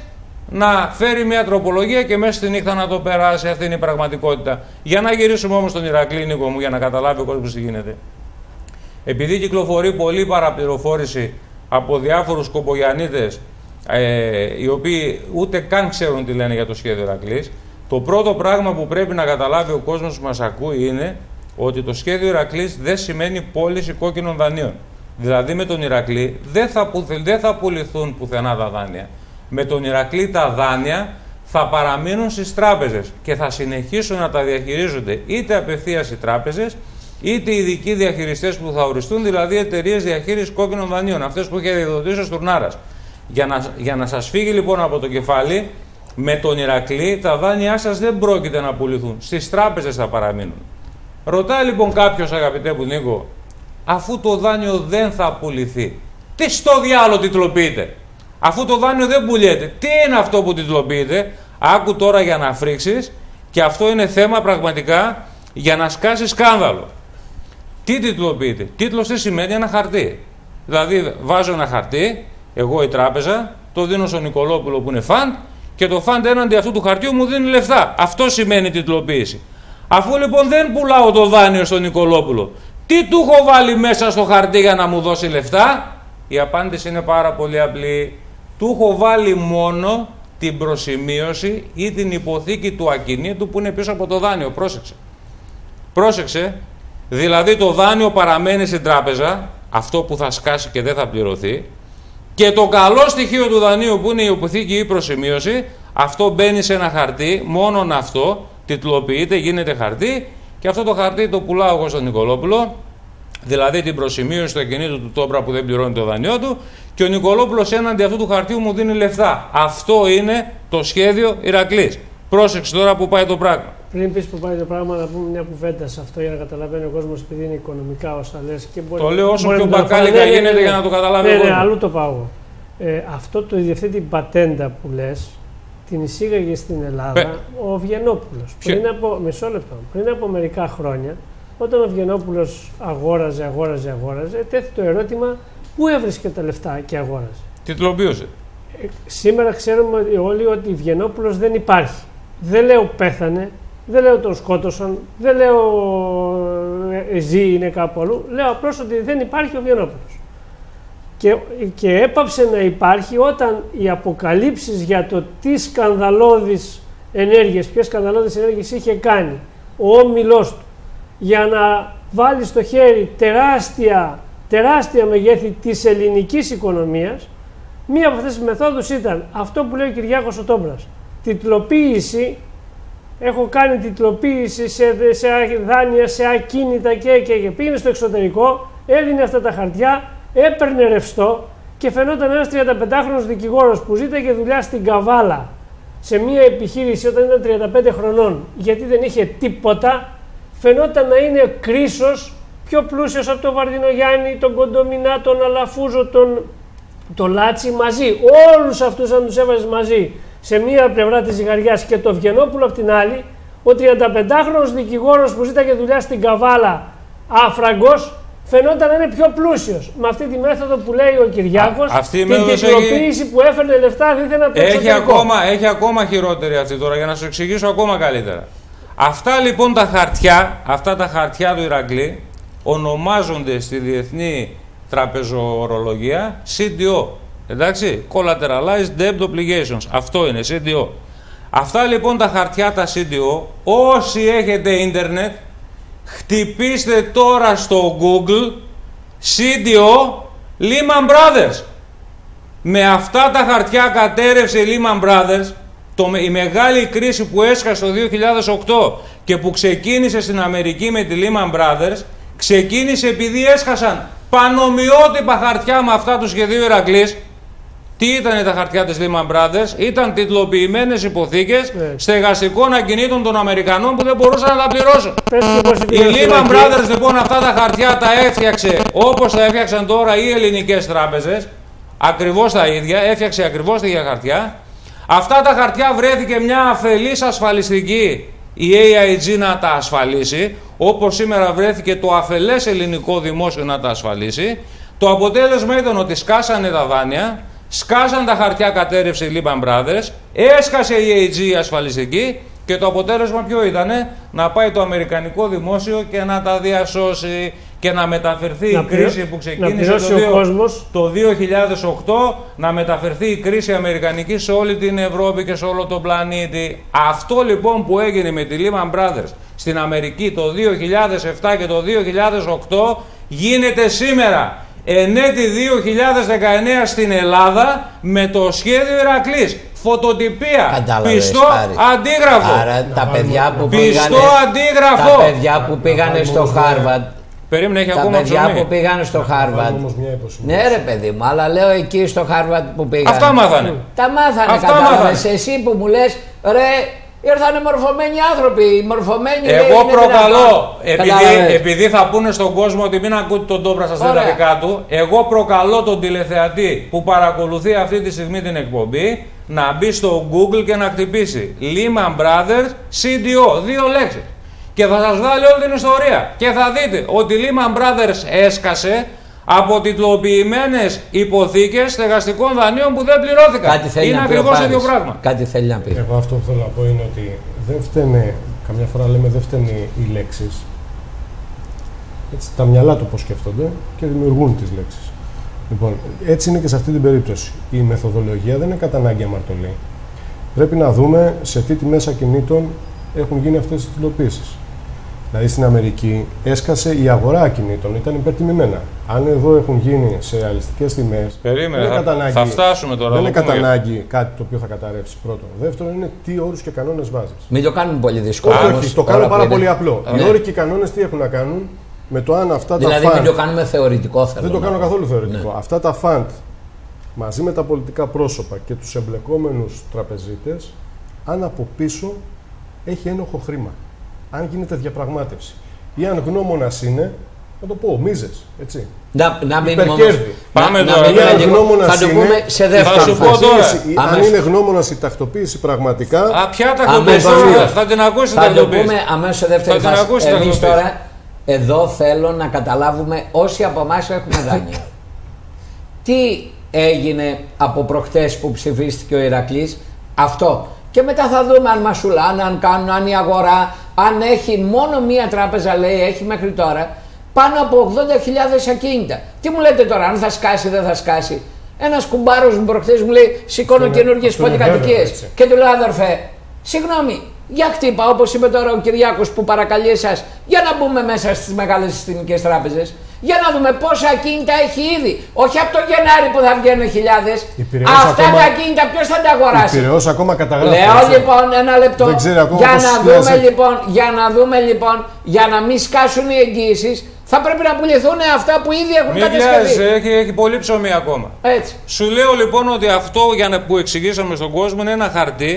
να φέρει μια τροπολογία και μέσα στη νύχτα να το περάσει. Αυτή είναι η πραγματικότητα. Για να γυρίσουμε όμως στον Ηρακλή, Νίκο μου, για να καταλάβει ο κόσμος τι γίνεται. Επειδή κυκλοφορεί πολλή παραπληροφόρηση από διάφορους κομπογιανίτες ε, οι οποίοι ούτε καν ξέρουν τι λένε για το σχέδιο Ηρακλής, το πρώτο πράγμα που πρέπει να καταλάβει ο κόσμος που μας ακούει είναι ότι το σχέδιο Ηρακλής δεν σημαίνει πώληση κόκκινων δανείων. Δηλαδή με τον Ηρακλή δεν θα, που- δεν θα πουληθούν πουθενά τα δάνεια. Με τον Ηρακλή τα δάνεια θα παραμείνουν στις τράπεζες και θα συνεχίσουν να τα διαχειρίζονται είτε απευθείας οι τράπεζες είτε οι ειδικοί διαχειριστές που θα οριστούν, δηλαδή εταιρείες διαχείρισης κόκκινων δανείων, αυτές που είχε διαδοτήσει ο Στουρνάρας. Για να, για να σας φύγει λοιπόν από το κεφάλι, με τον Ηρακλή τα δάνειά σας δεν πρόκειται να πουληθούν. Στις τράπεζες θα παραμείνουν. Ρωτάει λοιπόν κάποιος αγαπητέ που Νίκο, αφού το δάνειο δεν θα πουληθεί, τι στο διάλογο τιτλοποιείται. Αφού το δάνειο δεν πουλιέται, τι είναι αυτό που τιτλοποιείται. Άκου τώρα για να φρίξεις και αυτό είναι θέμα πραγματικά για να σκάσεις σκάνδαλο. Τι τιτλοποιείται. Τίτλος τι σημαίνει; Ένα χαρτί. Δηλαδή βάζω ένα χαρτί, εγώ η τράπεζα, το δίνω στον Νικολόπουλο που είναι φαντ και το φαντ έναντι αυτού του χαρτιού μου δίνει λεφτά. Αυτό σημαίνει τιτλοποίηση. Αφού λοιπόν δεν πουλάω το δάνειο στον Νικολόπουλο, τι του έχω βάλει μέσα στο χαρτί για να μου δώσει λεφτά; Η απάντηση είναι πάρα πολύ απλή. Του έχω βάλει μόνο την προσημείωση ή την υποθήκη του ακινήτου που είναι πίσω από το δάνειο. Πρόσεξε. Πρόσεξε, δηλαδή το δάνειο παραμένει στην τράπεζα, αυτό που θα σκάσει και δεν θα πληρωθεί, και το καλό στοιχείο του δανείου που είναι η υποθήκη ή η προσημείωση, αυτό μπαίνει σε ένα χαρτί, μόνον αυτό, τιτλοποιείται, γίνεται χαρτί και αυτό το χαρτί το πουλάω εγώ στον Νικολόπουλο, δηλαδή την προσημείωση του ακινήτου του Τόμπρα που δεν πληρώνει το δανειό του και ο Νικολόπουλος έναντι αυτού του χαρτιού μου δίνει λεφτά. Αυτό είναι το σχέδιο Ηρακλής. Πρόσεξε τώρα που πάει το πράγμα. Πριν πεις που πάει το πράγμα, να πούμε μια κουβέντα σε αυτό για να καταλαβαίνει ο κόσμος, επειδή είναι οικονομικά όσα λες. Το λέω όσο μπορεί πιο να το μπακάλικα φανεί. Ναι, γίνεται ναι, για να το καταλάβει ναι, ο ναι, κόσμος. αλλού το πάω. εγώ. Ε, αυτό το, αυτή την πατέντα που λες, την εισήγαγε στην Ελλάδα Πε- ο Βιενόπουλο. Ποιο- Πριν από, μισό λεπτό, πριν από μερικά χρόνια, όταν ο Βιενόπουλο αγόραζε, αγόραζε, αγόραζε, τέθη το ερώτημα πού έβρισκε τα λεφτά και αγόραζε. Τιτλοποιούσε. Ε, σήμερα ξέρουμε ότι- όλοι ότι Βιενόπουλο δεν υπάρχει. Δεν λέω πέθανε, δεν λέω τον σκότωσαν, δεν λέω ε, ζει είναι κάπου αλλού. Λέω απλώς ότι δεν υπάρχει ο Βιενόπουλος. και, και έπαψε να υπάρχει όταν οι αποκαλύψεις για το τι σκανδαλώδεις ενέργειες, ποιες σκανδαλώδεις ενέργειες είχε κάνει ο όμιλός του για να βάλει στο χέρι τεράστια, τεράστια μεγέθη της ελληνικής οικονομίας, μία από αυτές τις μεθόδους ήταν αυτό που λέει ο Κυριάκος Οτόμπρας, τιτλοποίηση, έχω κάνει τιτλοποίηση σε, σε δάνεια, σε ακίνητα και, και, και πήγαινε στο εξωτερικό, έδινε αυτά τα χαρτιά, έπαιρνε ρευστό και φαινόταν ένας 35χρονος δικηγόρος που ζήταγε δουλειά στην Καβάλα σε μια επιχείρηση όταν ήταν 35 χρονών γιατί δεν είχε τίποτα φαινόταν να είναι κρίσος πιο πλούσιος από τον Βαρδινογιάννη, τον Κοντομινά, τον Αλαφούζο, τον, τον Λάτσι μαζί. Όλους αυτούς αν τους έβαζες μαζί σε μία πλευρά της ζυγαριάς και το Βγενόπουλο από την άλλη, ο 35χρονος δικηγόρος που ζήταγε δουλειά στην Καβάλα, άφραγκος, φαινόταν να είναι πιο πλούσιος. Με αυτή τη μέθοδο που λέει ο Κυριάκος, την τυπλοποίηση που έφερνε λεφτά δίθεν από το έχει ακόμα, έχει ακόμα χειρότερη αυτή τώρα για να σου εξηγήσω ακόμα καλύτερα. Αυτά λοιπόν τα χαρτιά, αυτά τα χαρτιά του Ηρακλή ονομάζονται στη διεθνή τραπεζορολογία CDO. Εντάξει, Collateralized Debt Obligations. Αυτό είναι CDO. Αυτά λοιπόν τα χαρτιά τα CDO, όσοι έχετε ίντερνετ, χτυπήστε τώρα στο Google CDO Lehman Brothers. Με αυτά τα χαρτιά κατέρευσε η Lehman Brothers το, η μεγάλη κρίση που έσχασε το 2008 και που ξεκίνησε στην Αμερική με τη Lehman Brothers ξεκίνησε επειδή έσχασαν πανομοιότυπα χαρτιά με αυτά του σχεδίου Ηρακλής τι ήταν τα χαρτιά της Lehman Brothers, ήταν τιτλοποιημένες υποθήκες ναι. στεγαστικών ακινήτων των Αμερικανών που δεν μπορούσαν να τα πληρώσουν. Η Lehman Brothers λοιπόν αυτά τα χαρτιά τα έφτιαξε όπως τα έφτιαξαν τώρα οι ελληνικές τράπεζες, ακριβώς τα ίδια, έφτιαξε ακριβώς τα ίδια χαρτιά Αυτά τα χαρτιά βρέθηκε μια αφελής ασφαλιστική η AIG να τα ασφαλίσει, όπως σήμερα βρέθηκε το αφελές ελληνικό δημόσιο να τα ασφαλίσει. Το αποτέλεσμα ήταν ότι σκάσανε τα δάνεια, σκάσαν τα χαρτιά κατέρευσε η Lehman Brothers, έσκασε η AIG η ασφαλιστική και το αποτέλεσμα ποιο ήταν, να πάει το Αμερικανικό Δημόσιο και να τα διασώσει και να μεταφερθεί η κρίση που ξεκίνησε το, 2008, να μεταφερθεί η κρίση αμερικανική σε όλη την Ευρώπη και σε όλο τον πλανήτη. Αυτό λοιπόν που έγινε με τη Lehman Brothers στην Αμερική το 2007 και το 2008 γίνεται σήμερα ενέτη 2019 στην Ελλάδα με το σχέδιο Ηρακλής. Φωτοτυπία, πιστό αντίγραφο. Άρα τα παιδιά που πιστό αντίγραφο. Τα παιδιά που πήγανε στο Χάρβαντ Περίμενε, έχει τα ακόμα παιδιά που πήγαν στο Χάρβαντ. Ναι, ρε παιδί μου, αλλά λέω εκεί στο Χάρβαντ που πήγαν. Αυτά μάθανε. Τα μάθανε, Αυτά κατάλαβες. Εσύ που μου λες, ρε, ήρθανε μορφωμένοι άνθρωποι. Μορφωμένοι Εγώ λέει, προκαλώ, επειδή, επειδή θα πούνε στον κόσμο ότι μην ακούτε τον Τόμπρα στα τα δικά του, εγώ προκαλώ τον τηλεθεατή που παρακολουθεί αυτή τη στιγμή την εκπομπή να μπει στο Google και να χτυπήσει Lehman Brothers CDO. Δύο λέξεις και θα σας βγάλει όλη την ιστορία. Και θα δείτε ότι η Lehman Brothers έσκασε από τιτλοποιημένες υποθήκες στεγαστικών δανείων που δεν πληρώθηκαν. Κάτι θέλει είναι ακριβώς το ίδιο πράγμα. Κάτι θέλει να πει. Εγώ αυτό που θέλω να πω είναι ότι δεν φταίνε, καμιά φορά λέμε δεν φταίνε οι λέξεις. Έτσι, τα μυαλά του πώς σκέφτονται και δημιουργούν τις λέξεις. Λοιπόν, έτσι είναι και σε αυτή την περίπτωση. Η μεθοδολογία δεν είναι κατά ανάγκη αμαρτωλή. Πρέπει να δούμε σε τι τιμές ακινήτων έχουν γίνει αυτές τις τηλεοποίησεις. Δηλαδή στην Αμερική έσκασε η αγορά ακινήτων, ήταν υπερτιμημένα. Αν εδώ έχουν γίνει σε ρεαλιστικές τιμές. Περίμενε, θα, θα φτάσουμε τώρα. Δεν είναι κατά ανάγκη κάτι το οποίο θα καταρρεύσει. Πρώτον. Δεύτερον είναι τι όρους και κανόνες βάζεις. Μην το κάνουμε πολύ δύσκολο. Όχι, όχι το κάνω πάρα πολύ απλό. Ναι. Οι όροι και οι κανόνες τι έχουν να κάνουν; Με το αν αυτά δηλαδή, τα Δηλαδή μην το κάνουμε θεωρητικό θέλω. Δεν το κάνω καθόλου θεωρητικό. Ναι. Αυτά τα φαντ μαζί με τα πολιτικά πρόσωπα και τους εμπλεκόμενους τραπεζίτες, αν από πίσω έχει ένοχο χρήμα αν γίνεται διαπραγμάτευση. Ή αν γνώμονας είναι, θα το πω, μίζες. Έτσι. Να, να μην Υπερκέρδη. Πάμε να, τώρα. Να, γνώμονας θα το πούμε σε δεύτερο. Θα σου πω τώρα. Αν είναι γνώμονας η τακτοποίηση πραγματικά. Α, ποια τακτοποίηση. Θα την ακούσει Θα το πούμε αμέσως σε δεύτερη φάση. Εμείς τώρα εδώ θέλω να καταλάβουμε όσοι από εμάς έχουμε δάνεια. Τι έγινε από προχτές που ψηφίστηκε ο Ηρακλής; Αυτό και μετά θα δούμε αν μασουλάνε, αν κάνουν, αν η αγορά, αν έχει μόνο μία τράπεζα λέει, έχει μέχρι τώρα. πάνω από 80.000 ακίνητα. Τι μου λέτε τώρα, αν θα σκάσει, δεν θα σκάσει; Ένας κουμπάρος μου προχθές μου λέει: Σηκώνω Αυτό είναι- καινούργιες αυτό είναι πολυκατοικίε. βέβαιο, έτσι. Και του λέω, αδερφέ, συγγνώμη, για χτύπα, όπως είπε τώρα ο Κυριάκος που παρακαλεί εσάς, για να μπούμε μέσα στις μεγάλες συστημικές τράπεζες. Για να δούμε πόσα ακίνητα έχει ήδη. Όχι από το Γενάρη που θα βγαίνουν χιλιάδες. Η Πειραιώς Αυτά ακόμα- τα ακίνητα ποιος θα τα Η αγοράσει. Πειραιώς ακόμα καταγράφει. Λέω έτσι. λοιπόν ένα λεπτό. Δεν ξέρει ακόμα για πόσες να χιλιάδες δούμε έχει. λοιπόν, για να δούμε λοιπόν, για να μην σκάσουν οι εγγύησεις, θα πρέπει να πουληθούν αυτά που ήδη έχουν Μην βιάζεσαι, κατασκευεί. έχει, έχει πολύ ψωμί ακόμα. Έτσι. Σου λέω λοιπόν ότι αυτό για να, που εξηγήσαμε στον κόσμο είναι ένα χαρτί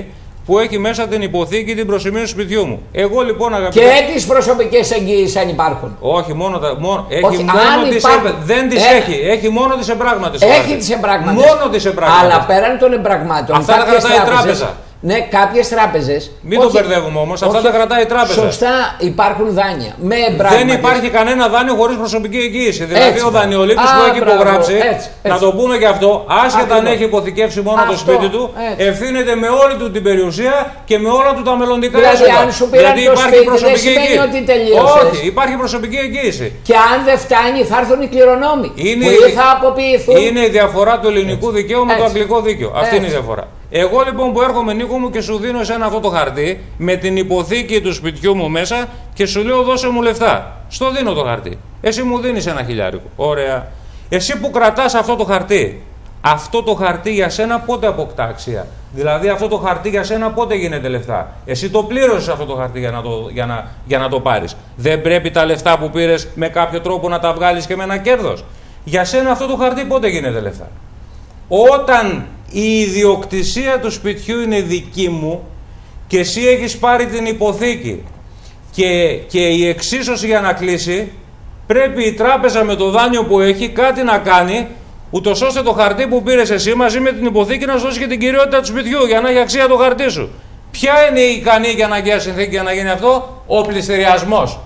που έχει μέσα την υποθήκη την προσημείωση του σπιτιού μου. Εγώ λοιπόν αγαπητέ. Και τις προσωπικές εγγύησει αν υπάρχουν. Όχι, μόνο τα. Μόνο, έχει Όχι, μόνο αν τις υπάρχουν- επ- Δεν τις Ένα. έχει. Έχει μόνο τις εμπράγματες. Έχει τις εμπράγματα. Μόνο τις εμπράγματες. Αλλά πέραν των εμπραγμάτων. Αυτά τα κάποιες κρατάει η τράπεζες- τράπεζα. Ναι, κάποιες τράπεζες. Μην το μπερδεύουμε όμως, αυτά τα κρατάει η τράπεζα. Σωστά, υπάρχουν δάνεια. Με εμπράγματα. Δεν υπάρχει κανένα δάνειο χωρίς προσωπική εγγύηση. Δηλαδή Έτσι, ο δανειολήπτης Α, που έχει μπράβο, υπογράψει, έτσι, να έτσι. το πούμε και αυτό, άσχετα αν Ακριβώς. έχει υποθηκεύσει μόνο το Αυτό, σπίτι του, έτσι. ευθύνεται με όλη του την περιουσία και με όλα του τα μελλοντικά Δηλαδή, έσοδα. αν σου πήραν το σπίτι, δεν σημαίνει ότι τελείωσες. Όχι, υπάρχει προσωπική εγγύηση. Και αν δεν φτάνει, θα έρθουν οι κληρονόμοι. Είναι που η- ή θα αποποιηθούν. Είναι η διαφορά του ελληνικού δικαίου με το Έτσι. αγγλικό δίκαιο. Αυτή είναι η Έτσι. διαφορά. Εγώ λοιπόν που έρχομαι Νίκο μου και σου δίνω εσένα αυτό το χαρτί με την υποθήκη του σπιτιού μου μέσα και σου λέω δώσε μου λεφτά. Στο δίνω το χαρτί. Εσύ μου δίνεις ένα χιλιάρικο. Ωραία. Εσύ που κρατάς αυτό το χαρτί, αυτό το χαρτί για σένα πότε αποκτά αξία; Δηλαδή αυτό το χαρτί για σένα πότε γίνεται λεφτά; Εσύ το πλήρωσες αυτό το χαρτί για να το, για να, για να το πάρεις. Δεν πρέπει τα λεφτά που πήρες με κάποιο τρόπο να τα βγάλεις και με ένα κέρδος. Για σένα αυτό το χαρτί πότε γίνεται λεφτά; Όταν η ιδιοκτησία του σπιτιού είναι δική μου και εσύ έχεις πάρει την υποθήκη και, και η εξίσωση για να κλείσει, πρέπει η τράπεζα με το δάνειο που έχει κάτι να κάνει, ούτως ώστε το χαρτί που πήρες εσύ μαζί με την υποθήκη να σου δώσει και την κυριότητα του σπιτιού για να έχει αξία το χαρτί σου. Ποια είναι η ικανή και αναγκαία συνθήκη για να γίνει αυτό, ο πληστηριασμός.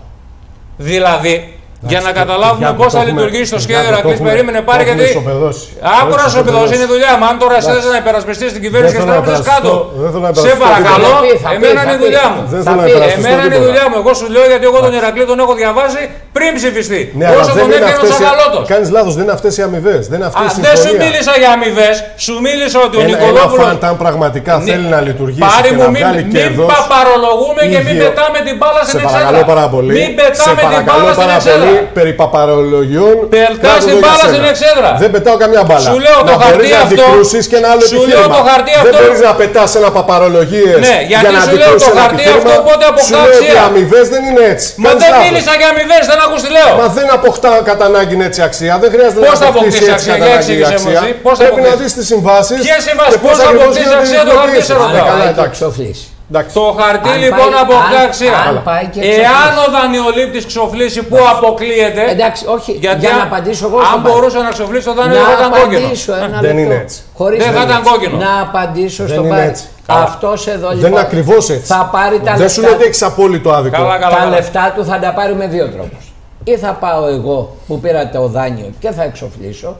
Δηλαδή, για να Εντάξει, καταλάβουμε Κυριάκο, πώς το θα έχουμε- λειτουργήσει το σχέδιο Κυριάκο, το Ρακλής, έχουμε- περίμενε το πάρει έχουμε γιατί. ισοπεδώσει. Άκουρας Το να σου έχουμε επιδόσει, είναι η δουλειά μου. Αν τώρα Εντάξει. θε να υπερασπιστείς την κυβέρνηση και Δεν θέλω να στρέφει υπερασπιστώ- κάτω. δεν θέλω να Σε υπερασπιστώ παρακαλώ, τίποτα. Θα πει, θα πει, εμένα θα είναι η πει. δουλειά μου. Δεν Θα θέλω να πει, υπερασπιστώ Εμένα είναι η τίποτα. δουλειά μου. Εγώ σου λέω γιατί εγώ τον Ηρακλή τον έχω διαβάσει πριν ψηφιστεί. Ναι, αλλά Όσο δεν τον είναι έφερε ο αυτές οι- Σακαλώτος. Κάνεις λάθος, δεν είναι αυτές οι αμοιβές. Δεν είναι αυτή Α, η δεν σου συμφωνία. μίλησα για αμοιβές, σου μίλησα ότι ο Ένα, ένα Νικολόπουλο. φαντάν πραγματικά Ναι. θέλει να λειτουργήσει Πάρη και μου, να μην, βγάλει μην κέρδος. παπαρολογούμε και μην ίδιο. πετάμε την μπάλα στην Σε εξέδρα. παρακαλώ πάρα πολύ. Μην σε πετάμε την παρακαλώ μπάλα στην πάρα εξέδρα. πολύ. Περί παπαρολογιών. Πετάς κάτω την εδώ για μπάλα σένα. στην εξέδρα. Δεν πετάω καμιά μπάλα. Σου λέω το να χαρτί μπορείς να αυτό- αντικρούσεις και ένα άλλο σου λέω επιχείρημα. το χαρτί Δεν αυτό- μπορείς να πετάς ένα παπαρολογίες Ναι, γιατί για να σου λέω αντικρούσεις το ένα χαρτί επιχείρημα. αυτό πότε αποκτά Σου λέω ότι αξία. οι αμοιβές δεν είναι έτσι. Μα Κάνεις δεν λάθος. μίλησα για αμοιβές, δεν ακούς τι λέω. Μα δεν αποκτά κατά ανάγκη έτσι αξία. Δεν χρειάζεται Πώς να θα αποκτήσει αποκτήσει έτσι αξία, κατά για ανάγκη εξήγησέ μου αξία. εσύ, πώς θα Πρέπει να αποκτήσει; δεις τις συμβάσεις. Ποιες συμβάσεις, πώς θα αποκτήσει αξία το χαρτί, σε ρωτάω. Καλά, πάει και εντάξει. εξοφλήσει. εντάξει. Το χαρτί Αν λοιπόν πάει- αποκτά αν- αξία. αν πάει και Εάν ξοφλήσει. ο δανειολήπτης ξοφλήσει, πού αποκλείεται. Εντάξει, όχι, Γιατί για αν- να απαντήσω εγώ Αν στον Πάρη. μπορούσε να ξοφλήσει το δάνειος, Να δεν θα ήταν κόκκινο. απαντήσω ένα Δεν λεπτό. είναι έτσι. Χωρίς Δεν να- θα ήταν κόκκινο. Να απαντήσω Δεν στον είναι Πάρη. έτσι. Καλά. Αυτός εδώ λοιπόν Δεν είναι ακριβώς έτσι. θα πάρει τα Δεν σου λεφτά λέω ότι του. έχεις απόλυτο άδικο. Καλά, καλά. τα λεφτά του θα τα πάρει με δύο τρόπους. Ή θα πάω εγώ που πήρα το δάνειο και θα εξοφλήσω,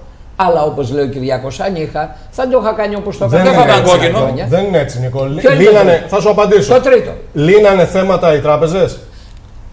αλλά όπως λέει ο Κυριάκος, αν είχα, θα το είχα κάνει όπως το Δεν έκανα θα είναι ήταν τα έτσι. κόκκινο. χρόνια. Δεν είναι έτσι, Νικόλ. Ποιο είναι το Λύνανε, τρίτο; θα σου απαντήσω. Το τρίτο. Λύνανε θέματα οι τράπεζες;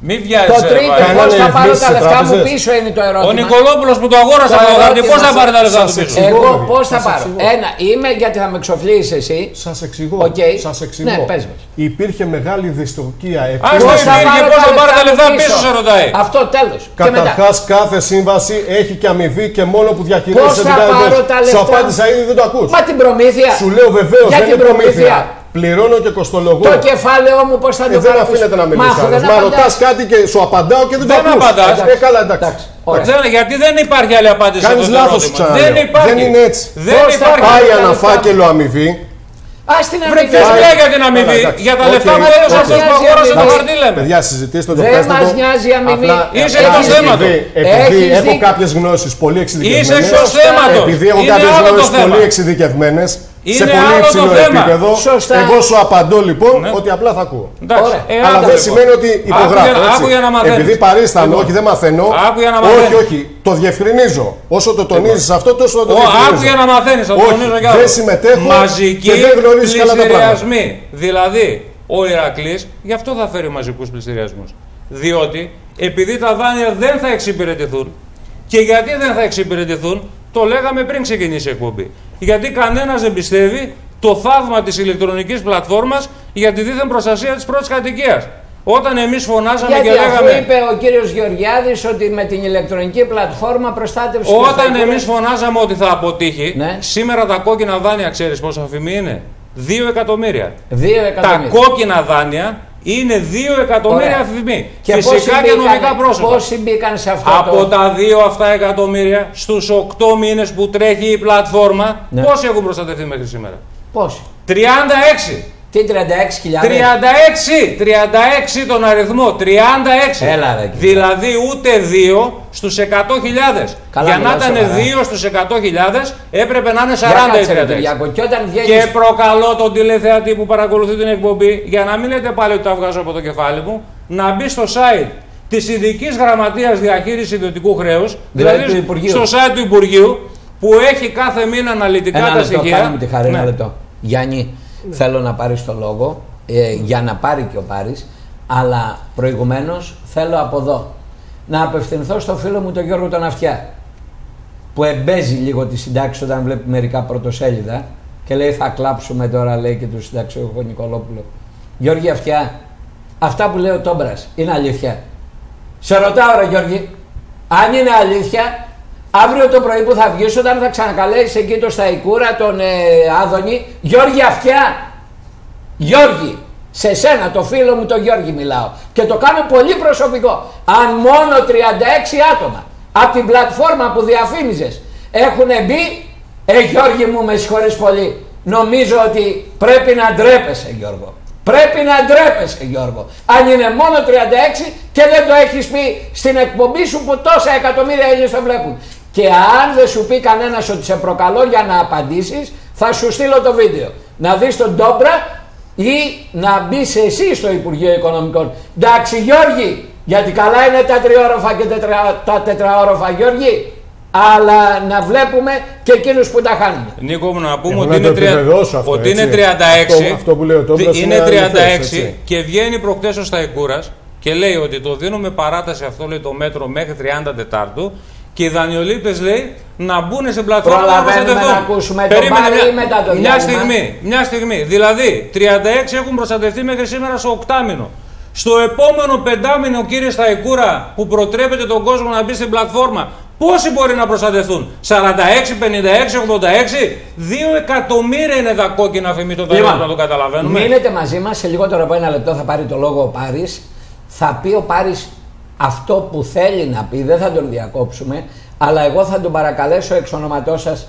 Μην Το βιάζεσαι. τρίτο, Βάρη. Κάνανε πώς θα πάρω ρυθμίσεις τα σε λεφτά μου τράπεζες. πίσω είναι το Ο ερώτημα. Νικολόπουλος που το αγόρασε Το από το χαρτί, ερώτημα πώς θα σας- πάρει τα λεφτά σας του πίσω; εξηγώ. Εγώ βέβαια. πώς θα Σας πάρω; εξηγώ. Ένα, είμαι γιατί θα με εξοφλήσει εσύ. Σας εξηγώ. Οκ. Σας εξηγώ. Ναι, πες μας. Υπήρχε μεγάλη δυστοκία. Ας επί- το Πώς θα υπήρχε, πάρω πώς θα πάρει τα λεφτά μου πίσω, σε ρωτάει. Αυτό τέλος. Και μετά; Καταρχάς, κάθε σύμβαση έχει και αμοιβή και μόνο που διαχειρίζεσαι Πώς θα την κάνει πάρω δόση. τα Σου λεφτά; απάντησα ήδη, δεν το ακούς. Μα την προμήθεια. Σου λέω βεβαίως, Για δεν την είναι προμήθεια. Προμήθεια. Πληρώνω και κοστολογώ. Το κεφάλαιό μου πώς θα Ε, το δεν πάρω αφήνεται πίσω. να Μα μιλήσει αφού άλλος. δεν Μα απαντάς. ρωτά κάτι και σου απαντάω και δεν το Δεν ακούς. απαντάς. Ε, καλά, εντάξει. Εντάξει, ωραία. Δεν, γιατί δεν υπάρχει άλλη απάντηση. Κάνεις σε αυτό το λάθος, ερώτημα. ξαναλέω. Δεν υπάρχει. Δεν είναι έτσι. Δεν Πώς θα υπάρχει. Πάει τα ένα λεφτά. φάκελο αμοιβή. Ας την Βρε, αμοιβή. ποιος Πάει. λέει για την Καλά, αμοιβή; εντάξει. Για τα Οκ, λεφτά που οκ. έδωσε αυτός που αγόρασε το Εντάξει. χαρτί λέμε. Παιδιά, συζητήστε το Δεν πέστε μας το. νοιάζει η αμοιβή. Απλά, Είσαι επειδή- εκτός θέματος. Επειδή, επειδή Έχεις έχω δίκιο. κάποιες γνώσεις πολύ εξειδικευμένες. Είσαι εκτός θέματος. Επειδή έχω Είναι κάποιες άλλο το γνώσεις θέμα. πολύ εξειδικευμένες. Σε Είναι πολύ άλλο το υψηλό θέμα. επίπεδο. Σωστά. Εγώ σου απαντώ λοιπόν Ναι. ότι απλά θα ακούω. Εντάξει. Ωραία. Ε, Αλλά άκου δεν λοιπόν. σημαίνει ότι υπογράφω. Άκου για- έτσι. άκου για να μαθαίνεις. Επειδή παρίσταμαι, Λοιπόν. όχι δεν μαθαίνω. Άκου για να όχι, μαθαίνεις. όχι. Το διευκρινίζω. Όσο το τονίζεις αυτό, τόσο θα το Ο, διευκρινίζω. άκου για να μαθαίνεις, θα το Όχι, τονίζω κι δεν άλλο. συμμετέχω Μαζικοί και δεν γνωρίζεις καλά τα πράγματα. πληστηριασμοί. Δηλαδή, ο Ηρακλής γι' αυτό θα φέρει μαζικούς πληστηριασμούς. Διότι επειδή τα δάνεια δεν θα εξυπηρετηθούν και γιατί δεν θα εξυπηρετηθούν, το λέγαμε πριν ξεκινήσει η εκπομπή. Γιατί κανένας δεν πιστεύει το θαύμα της ηλεκτρονικής πλατφόρμας για τη δίθεν προστασία της πρώτης κατοικίας. Όταν εμείς φωνάζαμε Γιατί και λέγαμε. αφού είπε ο κύριος Γεωργιάδης ότι με την ηλεκτρονική πλατφόρμα προστάτευσε... Όταν τους εμείς φωνάζαμε ότι θα αποτύχει, Ναι. σήμερα τα κόκκινα δάνεια, ξέρεις πόσο αφημί είναι; 2 εκατομμύρια. Δύο Τα εκατομμύρια. κόκκινα δάνεια είναι 2 εκατομμύρια Ωραία. αφημί. Και Φυσικά πόσοι και μπήκανε- νομικά πρόσωπα. Πόσοι μπήκαν σε αυτό Από το... τα 2 αυτά εκατομμύρια στους 8 μήνες που τρέχει η πλατφόρμα, Ναι. πόσοι έχουν προστατευτεί μέχρι σήμερα; Πόσοι; 36. Τι 36.000. 36, 36 τον αριθμό, 36. Έλα, ρε, κύριε. δηλαδή ούτε 2 στους 100.000. Καλά, Για να μιλάς ήταν σοβαρά. 2 στους 100.000 έπρεπε να είναι 40 Για κάτσε, ρε, ή 36. Κυριάκο, Και όταν βγαίνεις... Και προκαλώ τον τηλεθεατή που παρακολουθεί την εκπομπή, για να μην λέτε πάλι ότι τα βγάζω από το κεφάλι μου, να μπει στο site της Ειδικής Γραμματείας Διαχείρισης Ιδιωτικού Χρέους, Δηλαδή του Υπουργείου. στο site του Υπουργείου, που έχει κάθε μήνα αναλυτικά Ένα τα λεπτό, στοιχεία. κάνε μου τη χαρή, ένα Ναι. λεπτό. Γιάννη, θέλω να πάρεις το λόγο, ε, για να πάρει και ο Πάρης, αλλά προηγουμένως θέλω από εδώ να απευθυνθώ στο φίλο μου τον Γιώργο τον Αυτιά, που εμπέζει λίγο τη συντάξη όταν βλέπει μερικά πρωτοσέλιδα και λέει θα κλάψουμε τώρα λέει και του συνταξιούχο Νικολόπουλο. Γιώργη Αυτιά, αυτά που λέει ο Τόμπρας είναι αλήθεια. Σε ρωτάω ρε Γιώργη, αν είναι αλήθεια, αύριο το πρωί που θα βγεις όταν θα ξανακαλέσεις εκεί το Σταϊκούρα, τον ε, Άδωνη, Γιώργη Αυτιά, Γιώργη, σε σένα το φίλο μου τον Γιώργη μιλάω και το κάνω πολύ προσωπικό. Αν μόνο 36 άτομα από την πλατφόρμα που διαφήμιζες έχουν μπει, ε Γιώργη μου με συγχωρείς πολύ, νομίζω ότι πρέπει να ντρέπεσαι Γιώργο. Πρέπει να ντρέπεσαι Γιώργο. Αν είναι μόνο 36 και δεν το έχεις πει στην εκπομπή σου που τόσα εκατομμύρια Έλληνες το βλέπουν. Και αν δεν σου πει κανένας ότι σε προκαλώ για να απαντήσεις, θα σου στείλω το βίντεο. Να δεις τον Ντόμπρα ή να μπεις εσύ στο Υπουργείο Οικονομικών. Εντάξει Γιώργη, γιατί καλά είναι τα τριόροφα και τετρα, τα τετραόροφα Γιώργη, αλλά να βλέπουμε και εκείνους που τα χάνουν. Νίκο μου να πούμε Εγώ ότι να είναι, το τρια- επιβεβαιώσω αυτό, ότι είναι έτσι. 36. Αυτό- αυτό που λέει ο Τόμπρας είναι είναι 36 αληθές, έτσι. και βγαίνει προχτές ο Σταϊκούρας και λέει ότι το δίνουμε παράταση αυτό λέει το μέτρο μέχρι 30 Τετάρτου και οι δανειολήπτες λέει να μπουν σε πλατφόρμα να Προλαβαίνουμε προστατευτούν. να ακούσουμε τον Περίμενε Πάρη μια, ή μετά το μια διάλειμμα; στιγμή, μια στιγμή. Δηλαδή 36 έχουν προστατευτεί μέχρι σήμερα στο οκτάμινο. Στο επόμενο πεντάμινο, κύριε Σταϊκούρα, που προτρέπεται τον κόσμο να μπει στην πλατφόρμα, πόσοι μπορεί να προστατευτούν, 46, 56, 86, 2 εκατομμύρια είναι τα κόκκινα φημί των δανείων, να το καταλαβαίνουμε. Μείνετε μαζί μας, σε λιγότερο από ένα λεπτό θα πάρει το λόγο ο Πάρης. Θα πει ο Πάρης αυτό που θέλει να πει, δεν θα τον διακόψουμε, αλλά εγώ θα τον παρακαλέσω εξ ονόματός σας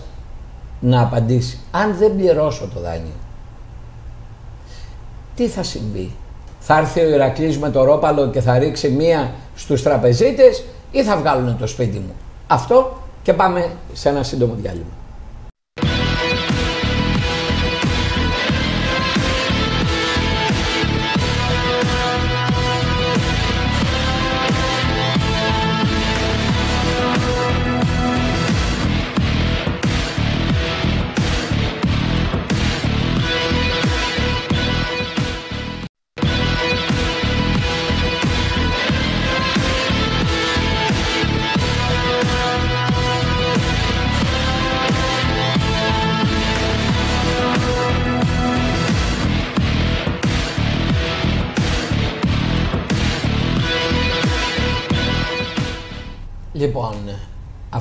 να απαντήσει. Αν δεν πληρώσω το δάνειο, τι θα συμβεί; Θα έρθει ο Ηρακλής με το ρόπαλο και θα ρίξει μία στους τραπεζίτες ή θα βγάλουν το σπίτι μου; Αυτό και πάμε σε ένα σύντομο διάλειμμα.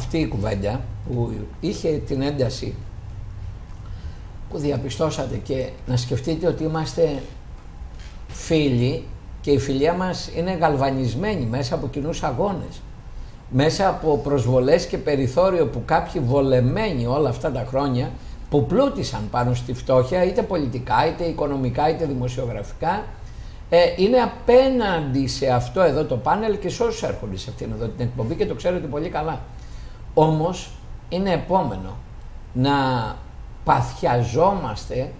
Αυτή η κουβέντα που είχε την ένταση που διαπιστώσατε και να σκεφτείτε ότι είμαστε φίλοι και η φιλία μας είναι γαλβανισμένη μέσα από κοινούς αγώνες. Μέσα από προσβολές και περιθώριο που κάποιοι βολεμένοι όλα αυτά τα χρόνια που πλούτησαν πάνω στη φτώχεια είτε πολιτικά είτε οικονομικά είτε δημοσιογραφικά ε, είναι απέναντι σε αυτό εδώ το πάνελ και σε όσους έρχονται σε αυτήν εδώ την εκπομπή και το ξέρετε πολύ καλά. Όμως είναι επόμενο να παθιαζόμαστε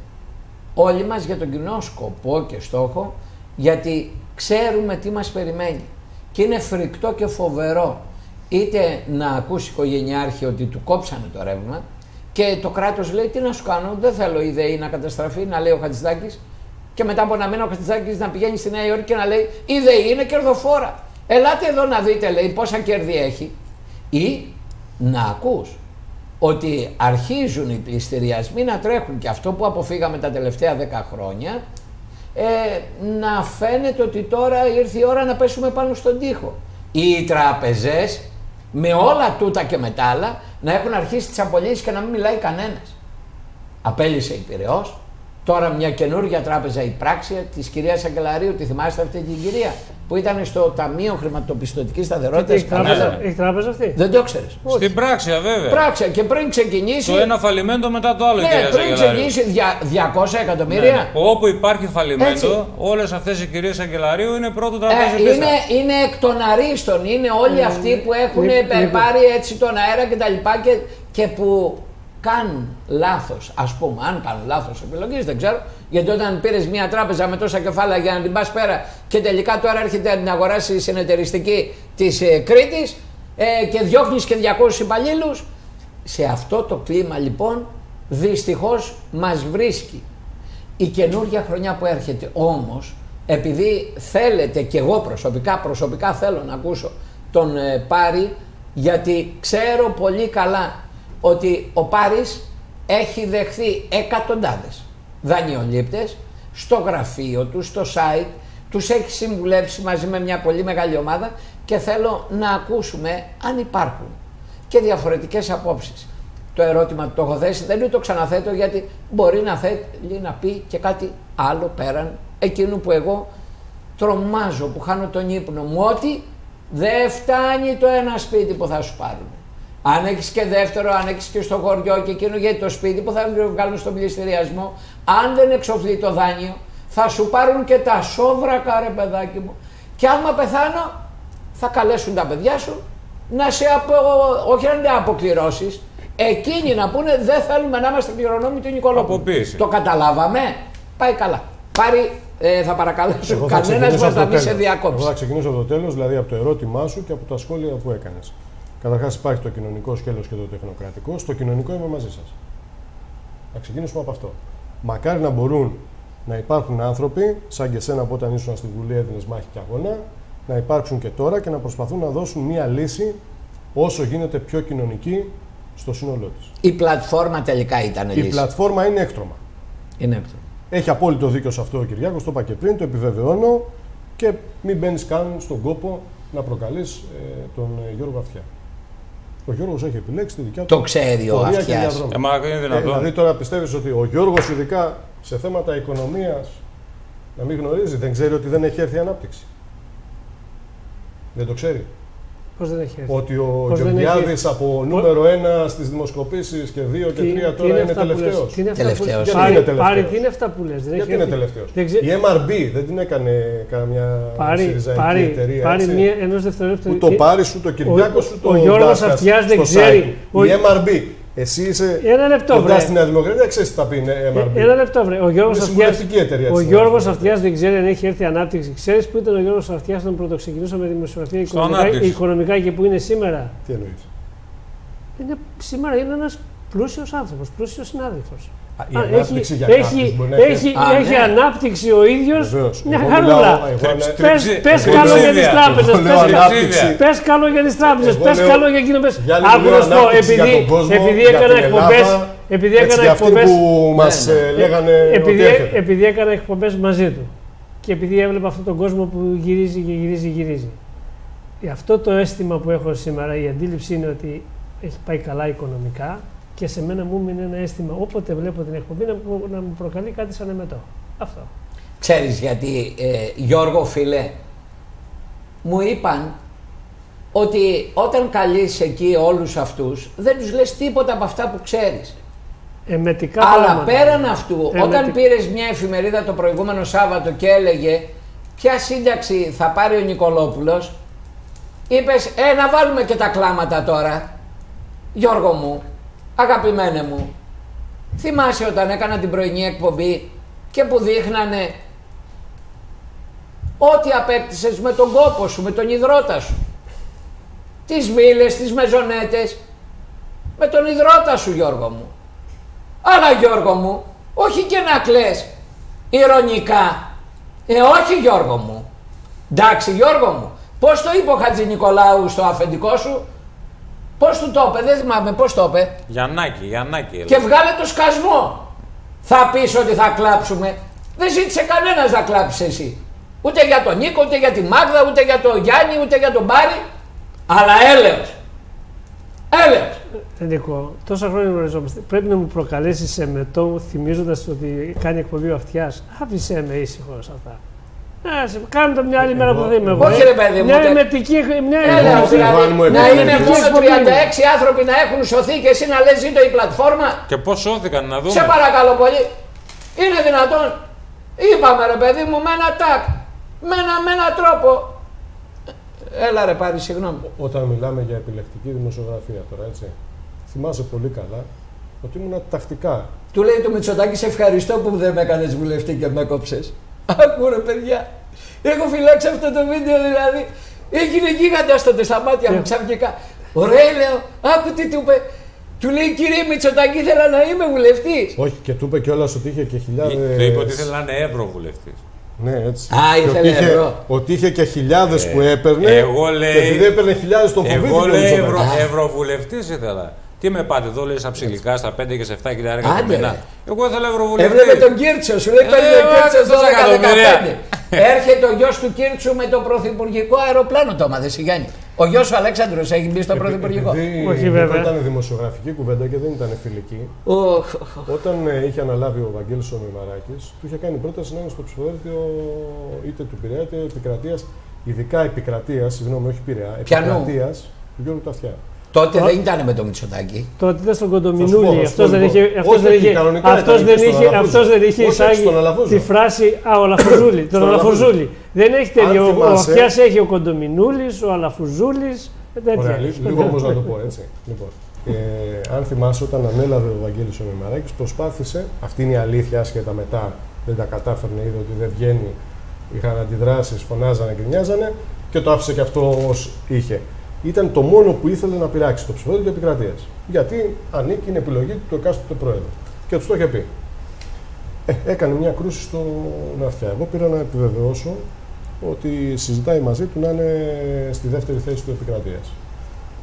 όλοι μας για τον κοινό σκοπό και στόχο γιατί ξέρουμε τι μας περιμένει. Και είναι φρικτό και φοβερό είτε να ακούσει οικογενειάρχη ότι του κόψανε το ρεύμα και το κράτος λέει τι να σου κάνω, δεν θέλω η ΔΕΗ να καταστραφεί, να λέει ο Χατζηδάκης και μετά από ένα μήνα ο Χριστάκης να πηγαίνει στη Νέα Υόρκη και να λέει η ΔΕΗ είναι κερδοφόρα. Ελάτε εδώ να δείτε λέει πόσα κέρδη έχει. Ή να ακούς ότι αρχίζουν οι πληστηριασμοί να τρέχουν και αυτό που αποφύγαμε τα τελευταία 10 χρόνια ε, να φαίνεται ότι τώρα ήρθε η ώρα να πέσουμε πάνω στον τοίχο. Οι τράπεζες με όλα τούτα και με τα άλλα να έχουν αρχίσει τις απολύσεις και να μην μιλάει κανένας. Απέλησε η Πειραιός, τώρα μια καινούργια τράπεζα η πράξια της κυρίας Αγγελαρίου, τη θυμάστε αυτή την κυρία που ήταν στο Ταμείο Χρηματοπιστωτικής Σταθερότητας. Έχει τράπεζα, Ναι. έχει τράπεζα αυτή; Δεν το ξέρεις. Στην πράξη, βέβαια. Πράξια και πριν ξεκινήσει... Το ένα φαλιμέντο μετά το άλλο, ναι, κυρία πριν Σαγγελάρη. ξεκινήσει δια- 200 εκατομμύρια. Ναι, ναι. Όπου υπάρχει Έτσι. φαλιμέντο, όλες αυτές οι κυρίες Αγγελαρίου είναι πρώτο Ε, τραπέζι πίστα. είναι, είναι εκ των αρίστων, είναι όλοι αυτοί που έχουν λι- ε, λίγο. πάρει έτσι τον αέρα και τα λοιπά και, και που κάνουν λάθος, ας πούμε, αν κάνουν λάθος επιλογής, δεν ξέρω, γιατί όταν πήρες μια τράπεζα με τόσα κεφάλαια για να την πας πέρα και τελικά τώρα έρχεται να την αγοράσει η συνεταιριστική της ε, Κρήτης ε, και διώχνεις και 200 υπαλλήλους. Σε αυτό το κλίμα λοιπόν δυστυχώς μας βρίσκει η καινούργια χρονιά που έρχεται. Όμως, επειδή θέλετε και εγώ προσωπικά, προσωπικά θέλω να ακούσω τον ε, Πάρη, γιατί ξέρω πολύ καλά ότι ο Πάρης έχει δεχθεί εκατοντάδες δανειολήπτες στο γραφείο του, στο site, τους έχει συμβουλεύσει μαζί με μια πολύ μεγάλη ομάδα και θέλω να ακούσουμε αν υπάρχουν και διαφορετικές απόψεις. Το ερώτημα που το έχω θέσει δεν το ξαναθέτω γιατί μπορεί να θέλει να πει και κάτι άλλο πέραν εκείνου που εγώ τρομάζω, που χάνω τον ύπνο μου ότι δεν φτάνει το ένα σπίτι που θα σου πάρουν. Αν έχεις και δεύτερο, αν έχεις και στο χωριό και εκείνο γιατί το σπίτι που θα βγάλουν στον πληστηριασμό, αν δεν εξοφλεί το δάνειο, θα σου πάρουν και τα σόβρακα ρε παιδάκι μου. Και άμα πεθάνω, θα καλέσουν τα παιδιά σου να σε απο... όχι να είναι αποκληρώσεις, εκείνοι να πούνε δεν θέλουμε να είμαστε κληρονόμοι του Νικολόπουλου. Αποποίηση. Το καταλάβαμε, πάει καλά. Πάρει, ε, θα παρακαλέσω Εγώ θα κανένας ξεκινήσω μας από να το μην σε τέλος. Εγώ διακόψει. θα ξεκινήσω από το τέλος, δηλαδή από το ερώτημά σου και από τα σχόλια που έκανες. Καταρχάς, υπάρχει το κοινωνικό σκέλος και το τεχνοκρατικό. Στο κοινωνικό είμαι μαζί σας. Θα ξεκινήσουμε από αυτό. Μακάρι να μπορούν να υπάρχουν άνθρωποι, σαν και εσένα που όταν ήσουν στη Βουλή έδινες μάχη και αγώνα, να υπάρξουν και τώρα και να προσπαθούν να δώσουν μία λύση όσο γίνεται πιο κοινωνική στο σύνολό της. Η πλατφόρμα τελικά ήταν Η λύση. πλατφόρμα είναι έκτρωμα. Είναι αυτό. Έχει απόλυτο δίκιο σε αυτό ο Κυριάκος, το είπα και πριν, το επιβεβαιώνω και μην μπαίνεις καν στον κόπο να προκαλείς τον ε, Γιώργο Αυτιά. Ο Γιώργος έχει επιλέξει τη δικιά του. Το ξέρει ο πορεία και Αυτιάς. διαδρομή. Ε, μα είναι Ε, δυνατόν. δηλαδή τώρα πιστεύεις ότι ο Γιώργος, ειδικά σε θέματα οικονομίας, να μην γνωρίζει, δεν ξέρει ότι δεν έχει έρθει η ανάπτυξη. Δεν το ξέρει. Πώς δεν έχει έρθει; Ότι ο Πώς δεν Γεωργιάδης από νούμερο 1 στις δημοσκοπήσεις και 2 και 3 τώρα είναι αυτά που λες, τελευταίος. Τι είναι αυτά που Τελευταίος. λες. Γιατί Πάρη, είναι τελευταίος. Πάρη, τι είναι αυτά που λες; Δεν Γιατί έχει είναι έρθει; τελευταίος; Δεν ξέ- Η MRB δεν την έκανε καμιά Πάρη, συριζαϊκή πάρη, εταιρεία. πάρη έτσι; μία, ενός δευτερόλεπτου. Ούτε ο Πάρης, ούτε ο Κυριάκος, ο- ούτε ο ο, Γιώργος Ντάσκας Αυτιάς δεν στο ξέρει. site του. Ο- Η MRB. Εσύ είσαι Ένα λεπτό, κοντά βρε. στη Νέα Δημοκρατία, δεν ξέρεις τι θα πει η MRB. Ε, Ένα λεπτό, βρε. Ο Γιώργος Είναι Αυτιάς, συμβουλευτική εταιρεία ο της Γιώργος Νέας Αυτιάς δεν ξέρει αν έχει έρθει ανάπτυξη. Ξέρεις που ήταν ο Γιώργος Αυτιάς όταν πρωτοξεκινούσαμε τη δημοσιογραφία Στο οικονομικά, ανάπτυξη. οικονομικά και που είναι σήμερα; Τι εννοείς; Είναι, σήμερα είναι ένας πλούσιος άνθρωπος, πλούσιος συνάδελφος. Α, Η Α, ανάπτυξη για έχει, κάποιους μπορεί να έχει, Α, έχει ναι. ανάπτυξη ο ίδιος Βεβαίως. μια Εγώ χαρούλα. μιλάω- εγώ Τριψ- ναι. Πες, τριψί- πες τριψίδια. καλό για τις τράπεζες, Εγώ λέω πες, ανάπτυξη. πες καλό για τις τράπεζες, Εγώ πες λέω- καλό για εκείνο. Πες. Γιάννη, Άκου λέω να σου πω, ανάπτυξη για επειδή, τον κόσμο, επειδή για έκανα την εκπομπές, Ελλάδα, επειδή Έτσι, έκανα για αυτοί εκπομπές, που μας ναι. ε, λέγανε επειδή, ότι έρχεται. επειδή έκανα εκπομπές μαζί του και επειδή έβλεπα αυτόν τον κόσμο που γυρίζει και γυρίζει γυρίζει. Ε, Αυτό το αίσθημα που έχω σήμερα, η αντίληψη είναι ότι έχει πάει καλά οικονομικά και σε μένα μου είναι ένα αίσθημα όποτε βλέπω την εκπομπή να, μου- να μου προκαλεί κάτι σαν εμετό. Αυτό. Ξέρεις γιατί, ε, Γιώργο φίλε, μου είπαν ότι όταν καλείς εκεί όλους αυτούς, δεν τους λες τίποτα από αυτά που ξέρεις. Εμετικά Αλλά πράγματα. πέραν αυτού, Εμετικά. όταν πήρες μια εφημερίδα το προηγούμενο Σάββατο και έλεγε ποια σύνταξη θα πάρει ο Νικολόπουλος, είπες, ε, να βάλουμε και τα κλάματα τώρα. Γιώργο μου, αγαπημένε μου, θυμάσαι όταν έκανα την πρωινή εκπομπή και που δείχνανε ό,τι απέκτησες με τον κόπο σου, με τον υδρότα σου. Τις βίλες, τις μεζονέτες, με τον υδρότα σου Γιώργο μου. Αλλά Γιώργο μου, όχι και να κλαις. ηρωνικά. Ε, όχι Γιώργο μου. Εντάξει Γιώργο μου. Πώς το είπε ο Χατζη Νικολάου στο αφεντικό σου; Πώς του το είπε, δεν θυμάμαι πώς το είπε. Γιαννάκη, Γιαννάκη. Και βγάλε το σκασμό. Θα πεις ότι θα κλάψουμε. Δεν ζήτησε κανένας να κλάψεις εσύ. Ούτε για τον Νίκο, ούτε για τη Μάγδα, ούτε για τον Γιάννη, ούτε για τον Μπάρι. Αλλά έλεος. Έλεος. Ε, Νίκο, τόσα χρόνια γνωριζόμαστε. Πρέπει να μου προκαλέσεις σε μετό θυμίζοντας ότι κάνει εκπομπή ο αυτιάς. Άφησέ με ήσυχος αυτά. Να σε κάνω το μια άλλη μέρα που δεν είμαι εγώ. Όχι, ε. ρε παιδί μου, Μια ούτε- εμετική. Μια Έλεος Εγώ, δηλαδή. αν μου Να επιτρέπετε. είναι Εμετική μόνο εκπομπή. 36 άνθρωποι να έχουν σωθεί και εσύ να λες ζήτω η πλατφόρμα. Και πώς σώθηκαν να δούμε. Σε παρακαλώ πολύ. Είναι δυνατόν. Είπαμε ρε παιδί μου με ένα τάκ. Με ένα, με ένα τρόπο. Έλα ρε πάρει συγγνώμη. Όταν μιλάμε για επιλεκτική δημοσιογραφία τώρα, έτσι. Θυμάσαι πολύ καλά ότι ήμουν τακτικά. Του λέει το Μητσοτάκη, σε ευχαριστώ που δεν με έκανες βουλευτή και με κόψε. Άκου ρε παιδιά. Έχω φυλάξει αυτό το βίντεο δηλαδή. Έγινε γίγαντα τότε στα μάτια μου Ναι. ξαφνικά. Ωραία λέω, άκου τι του είπε. Του λέει κύριε Μητσοτάκη, ήθελα να είμαι βουλευτής. Όχι, και του είπε κιόλας ότι είχε και χιλιάδε. Το είπε ότι ήθελε να είναι ευρωβουλευτής. Ναι, έτσι. Α, Και ήθελε ότι είχε, ευρώ. Ότι είχε και χιλιάδες που έπαιρνε. εγώ λέει- Και επειδή έπαιρνε χιλιάδες τον φοβήθηκε. Εγώ ο λέει Μητσοτάκης. ευρω, Α. ευρωβουλευτής ήθελα. Τι με πάτε εδώ, λέει στα ψηλικά, στα 5 και σε 7 χιλιάρικα το Άντε, μήνα. ρε. Εγώ ήθελα ευρωβουλευτή. Έβλεπε τον Κίρτσο, σου λέει Ε, παίρνει τον ε, Κίρτσο τόσα 12-15. εκατομμύρια. Έρχεται ο γιος του Κίρτσου με το πρωθυπουργικό αεροπλάνο, το έμαθες η Γιάννη. Ο γιος του Αλέξανδρος έχει μπει στο πρωθυπουργικό. Επειδή Όχι, εδώ βέβαια. ήταν δημοσιογραφική κουβέντα και δεν ήταν φιλική, Οχ, όταν ε, είχε αναλάβει ο Βαγγέλης ο Μημαράκης, του είχε κάνει πρόταση να είναι στο ψηφοδέλτιο είτε του Πειραιά είτε επικρατείας, ειδικά επικρατείας, συγγνώμη, όχι Πειραιά, Ποιανού; επικρατείας του Γιώργου Ταυτιά. Τότε δεν ήταν με το Μητσοτάκη. Τότε ήταν στον Θα σου πω, Κοντομινούλη. θα σου Αυτός πω, δεν λοιπόν. είχε, αυτός Όχι, δεν όχι, είχε, κανονικά αυτός ήταν δεν εκεί στον είχε, Αλαφούζο. αυτός δεν είχε Όχι, εισάγει στον Αλαφούζο; τη φράση Α, ο Αλαφουζούλη. Τον Στον Αλαφουζούλη. Δεν έχει τέτοιο. Ο θυμάσαι- Αυτιά έχει ο Κοντομινούλης, ο Αλαφουζούλη. Τέτοια. Ωραία, λί- λίγο όμως να το πω έτσι. Λοιπόν, ε, αν θυμάσαι, όταν ανέλαβε ο Βαγγέλης ο Μημαράκης, προσπάθησε, αυτή είναι η αλήθεια, άσχετα μετά δεν τα κατάφερνε, είδε ότι δεν βγαίνει, είχαν αντιδράσεις, φωνάζανε, γκρινιάζανε και το άφησε και αυτό ως είχε. Ήταν το μόνο που ήθελε να πειράξει το ψηφοδέλτιο επικρατείας. Γιατί ανήκει, είναι επιλογή του εκάστοτε πρόεδρου. Και τους το είχε πει. Ε, έκανε μια κρούση στο ναυτιά. Εγώ πήρα να επιβεβαιώσω ότι συζητάει μαζί του να είναι στη δεύτερη θέση του επικρατείας.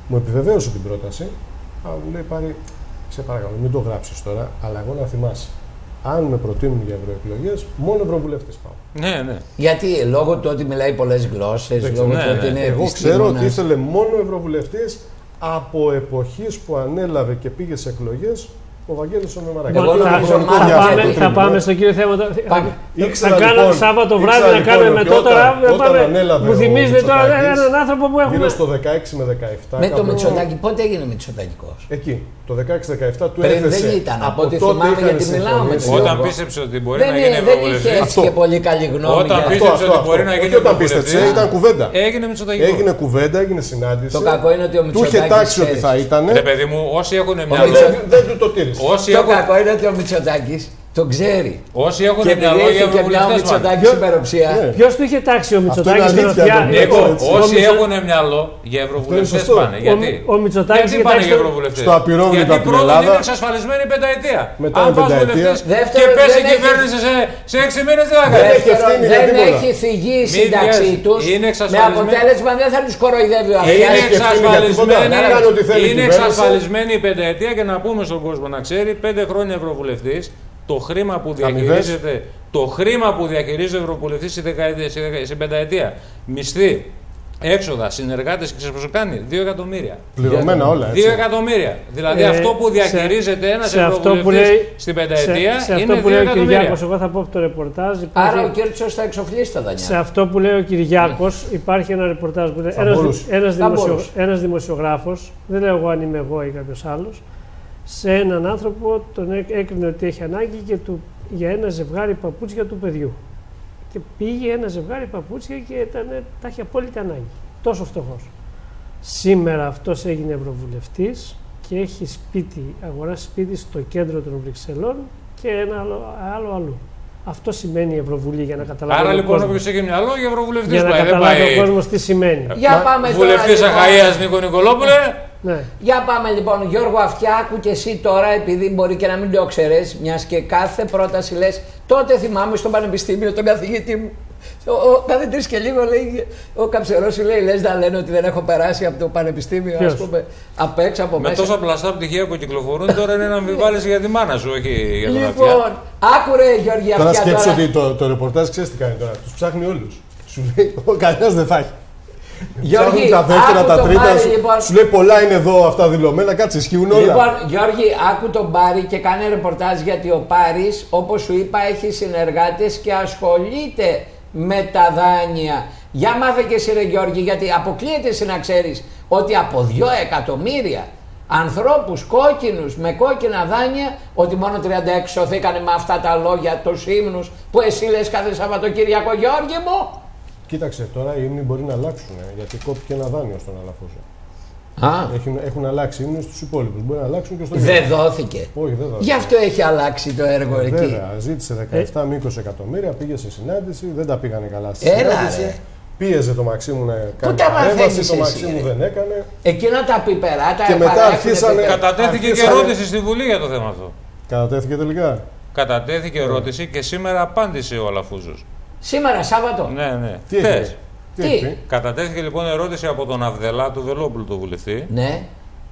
Μου επιβεβαίωσε την πρόταση, αλλά μου λέει πάρει, σε παρακαλώ, μην το γράψεις τώρα, αλλά εγώ να θυμάσαι. Αν με προτείνουν για ευρωεκλογές, μόνο ευρωβουλευτές πάω. Ναι, ναι. Γιατί λόγω του ότι μιλάει πολλές γλώσσες, Δεν λόγω ξέρω, του ναι, ότι ναι. είναι Εγώ ξέρω επιστήμονας. ότι ήθελε μόνο ευρωβουλευτέ από εποχής που ανέλαβε και πήγε σε εκλογές ο Βαγγέλης ο Μεμαράκης. Εγώ θα, νομίζω θα, μάλλον πάμε, διάστημα το θα τρίμηνο. πάμε στο κύριο θέμα. Πάμε. Ήξερα, θα κάνω λοιπόν, Σάββατο βράδυ ήξερα, να λοιπόν, κάνουμε ότι μετά. όταν- να όταν πάμε- ανέλαβε Μου ο θυμίζετε τώρα Μητσοτάκης, έναν άνθρωπο που έχουμε. Γύρω στο 16 με 17. Με το κάπου- Μητσοτάκη, πότε έγινε Μητσοτάκικό. Εκεί, το 16-17 του Πριν έθεσε. δεν ήταν, από ό,τι τότε θυμάμαι, είχαν γιατί μιλάω με συμφωνήσει. τον Όταν Γιώργο. πίστεψε ότι μπορεί Δεν, να γίνει είναι- δεν είχε ευρωβουλευτής. έτσι Αυτό. και πολύ καλή γνώμη. Όταν για- πίστεψε Αυτό, ότι αυτό, μπορεί αυτό. να γίνει Όχι όταν πίστεψε, ευρωβουλευτής. ήταν κουβέντα. Έγινε με Έγινε κουβέντα, έγινε συνάντηση. Το κακό είναι ότι ο Του είχε Μητσοτάκης τάξει ότι ξέρεις. θα ήταν. Ρε παιδί μου, όσοι έχουν μυαλό. Μητσοτάκης- Δεν, δεν του το τήρησε. Όσοι Το έχουν, κακό είναι ότι ο Μητσοτάκης το ξέρει. όσοι έχουν Και επειδή μυαλό για έχει και μια ο ευρωβουλευτές πάνε. Μητσοτάκη υπεροψία. Ναι. Ποιο του είχε τάξει ο Μητσοτάκη είναι στην αλήθεια, Οφιά. το Νίκο, Εγώ, έτσι. όσοι Ο Μητσο- έχουν μυαλό για ευρωβουλευτές σωστό. πάνε. Γιατί, ο Μητσοτάκης γιατί είχε πάνε τάξει για το- ευρωβουλευτές; στο απειρόβλητο Γιατί από την πρώτον Ελλάδα. είναι εξασφαλισμένη η πενταετία. Μετά Αν την πας πενταετία. βουλευτής Δεύτερον, και πέσει δεν η έχει- κυβέρνηση σε, σε έξι μήνες τι θα Δεν κάνει. έχει ευθύνη για δεν τίποτα. έχει θυγεί η Μην σύνταξή βιάζει. τους. Είναι Με εξασφαλισμένη. αποτέλεσμα δεν θα τους κοροϊδεύει ο Είναι Αυτιά. έχει ευθύνη για τίποτα. εξασφαλισμένη, Να κάνει ό,τι θέλει η είναι κυβέρνηση. εξασφαλισμένη η πενταετία και να πούμε στον κόσμο να ξέρει πέντε χρόνια ευρωβουλευτής το χρήμα που Αμοιβές. διαχειρίζεται το χρήμα που διαχειρίζεται ο Ευρωβουλευτή στη, δεκαετία- στη δεκα- στην πενταετία. Μισθή, έξοδα, συνεργάτες και ξέρει πόσο κάνει. 2 εκατομμύρια. Πληρωμένα όλα. 2 Έτσι. εκατομμύρια. Δηλαδή Ε, αυτό που σε- διαχειρίζεται ένας σε αυτό που Ευρωβουλευτή λέει- στην πενταετία σε, σε είναι αυτό που 2 λέει ο εκατομμύρια. Κυριάκος, εγώ θα πω από το ρεπορτάζ. Άρα ο Υπάρχει, Κίρτσο θα εξοφλήσει τα δανειά. σε αυτό που λέει ο Κυριάκος, υπάρχει ένα ρεπορτάζ που λέει Θα ένας, μπορούσε. ένας, Θα δημοσιο, μπορούσε. ένας δημοσιογράφος, δεν λέω εγώ αν είμαι εγώ ή κάποιος άλλος, σε έναν άνθρωπο τον έ- έκρινε ότι έχει ανάγκη και του, για ένα ζευγάρι παπούτσια του παιδιού. Και πήγε ένα ζευγάρι παπούτσια και ήταν, τα έχει απόλυτη ανάγκη. Τόσο φτωχός. Σήμερα αυτός έγινε ευρωβουλευτής και έχει σπίτι, αγοράσει σπίτι στο κέντρο των Βρυξελών και ένα άλλο, άλλο αλλού. Αυτό σημαίνει η Ευρωβουλή για να καταλάβει Άρα ο λοιπόν κόσμος. όποιος έχει μυαλό για ευρωβουλευτής Για να πάει. Δεν καταλάβει πάει. ο κόσμος τι σημαίνει. Για πάμε τώρα. Βουλευτής λοιπόν. Αχαία Νίκο Νικολόπουλε. Ναι. Για πάμε λοιπόν, Γιώργο Αυτιάκου και εσύ τώρα, επειδή μπορεί και να μην το ξέρεις, μιας και κάθε πρόταση λες, τότε θυμάμαι στο πανεπιστήμιο τον καθηγητή μου. Ο, ο καθηγητή και λίγο λέει, ο καψερό σου λέει: Λες να λένε ότι δεν έχω περάσει από το πανεπιστήμιο, ας Ποιος; πούμε, απ' έξω από Με μέσα. τόσα πλαστά πτυχία που κυκλοφορούν τώρα είναι να αμφιβάλλεσαι για τη μάνα σου, όχι για τον αυτιά. Λοιπόν, άκουρε Γιώργη Τώρα Αυτιά σκέψου τώρα. ότι το, το ρεπορτάζ ξέρεις τι κάνει τώρα. Τους ψάχνει όλους. Σου λέει: Ο κανένα δεν θα έχει. Γιώργη, Ψάχνουν τα δεύτερα, άκου τα το τρίτα. Μάρι, Σου, λοιπόν. σου λέει πολλά είναι εδώ αυτά δηλωμένα. Κάτσε, ισχύουν όλα. Λοιπόν, Γιώργη, άκου τον Πάρη και κάνε ρεπορτάζ γιατί ο Πάρης, όπως σου είπα, έχει συνεργάτες και ασχολείται με τα δάνεια. Για μάθε και εσύ ρε Γιώργη, γιατί αποκλείεται εσύ να ξέρεις ότι από 2 εκατομμύρια ανθρώπους κόκκινους με κόκκινα δάνεια, ότι μόνο 36 σωθήκανε με αυτά τα λόγια, τους ύμνους που εσύ λες κάθε Σαββατοκύριακο Γιώργη μου; Κοίταξε, τώρα οι ύμνοι μπορεί να αλλάξουν. ε, Γιατί κόπηκε ένα δάνειο στον Αλαφούζο. Α, Έχουν, έχουν αλλάξει ύμνοι στους υπόλοιπους. Μπορεί να αλλάξουν και στο δεν Γιώργο. δόθηκε. Όχι, δεν δόθηκε. Γι' αυτό έχει αλλάξει το έργο εκεί. Βέβαια, ζήτησε 17 με 20 εκατομμύρια, πήγε σε συνάντηση, δεν τα πήγανε καλά στη Έλα, συνάντηση. ρε. Πίεζε το Μαξίμου να κάνει τα μαθαίνεις παρέμβαση, εσύ, το Μαξίμου ρε; δεν έκανε. Εκείνα τα πιπεράτα Και μετά παρέχουνε αρχίσανε- πιπερά. Κατατέθηκε και Αρχίσανε- ερώτηση στη Βουλή για το θέμα αυτό. Κατατέθηκε τελικά. Κατατέθηκε ερώτηση και σήμερα απάντησε ο Αλαφούζος. Σήμερα, Σάββατο. Ναι, ναι. Τι Χθες. Έχει, τι Τι; έχει; Πει. Κατατέθηκε λοιπόν ερώτηση από τον Αυδελά του Βελόπουλου, το βουλευτή, Ναι.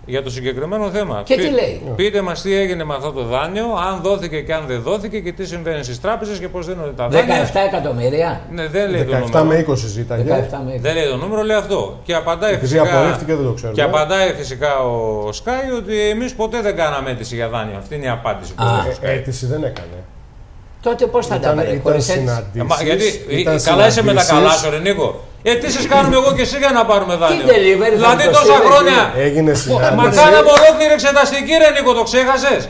για το συγκεκριμένο θέμα. Και τι λέει; Πείτε μας τι έγινε με αυτό το δάνειο, αν δόθηκε και αν δεν δόθηκε και τι συμβαίνει στις τράπεζες και πώς δίνονται τα δάνεια. 17 εκατομμύρια. Ναι, δεν λέει το 17 με νούμερο. 20 ζήταγε. 17 με 20. Δεν λέει το νούμερο, λέει αυτό. Και απαντάει Επειδή φυσικά. απορρίφθηκε δεν το ξέρουμε. Και απαντάει φυσικά ο Σκάι ότι εμείς ποτέ δεν κάναμε αίτηση για δάνειο. Αυτή είναι η απάντηση που Α. έδωσε ο Ε, Σκάι. Αίτηση δεν έκανε. Τότε πώς θα τα Ήταν, πάρει, ήταν χωρίς έτσι; συναντήσεις. Ε, μα, γιατί ήταν ε, καλά είσαι με τα συναντήσεις. καλά σου, ρε Νίκο. Αιτήσει κάνουμε εγώ και εσύ για να πάρουμε δάνειο; delivery θα δηλαδή το τόσα στείλει, χρόνια. Έγινε Μα συνάντηση. κάναμε ολόκληρη εξεταστική, ρε Νίκο, το ξέχασες;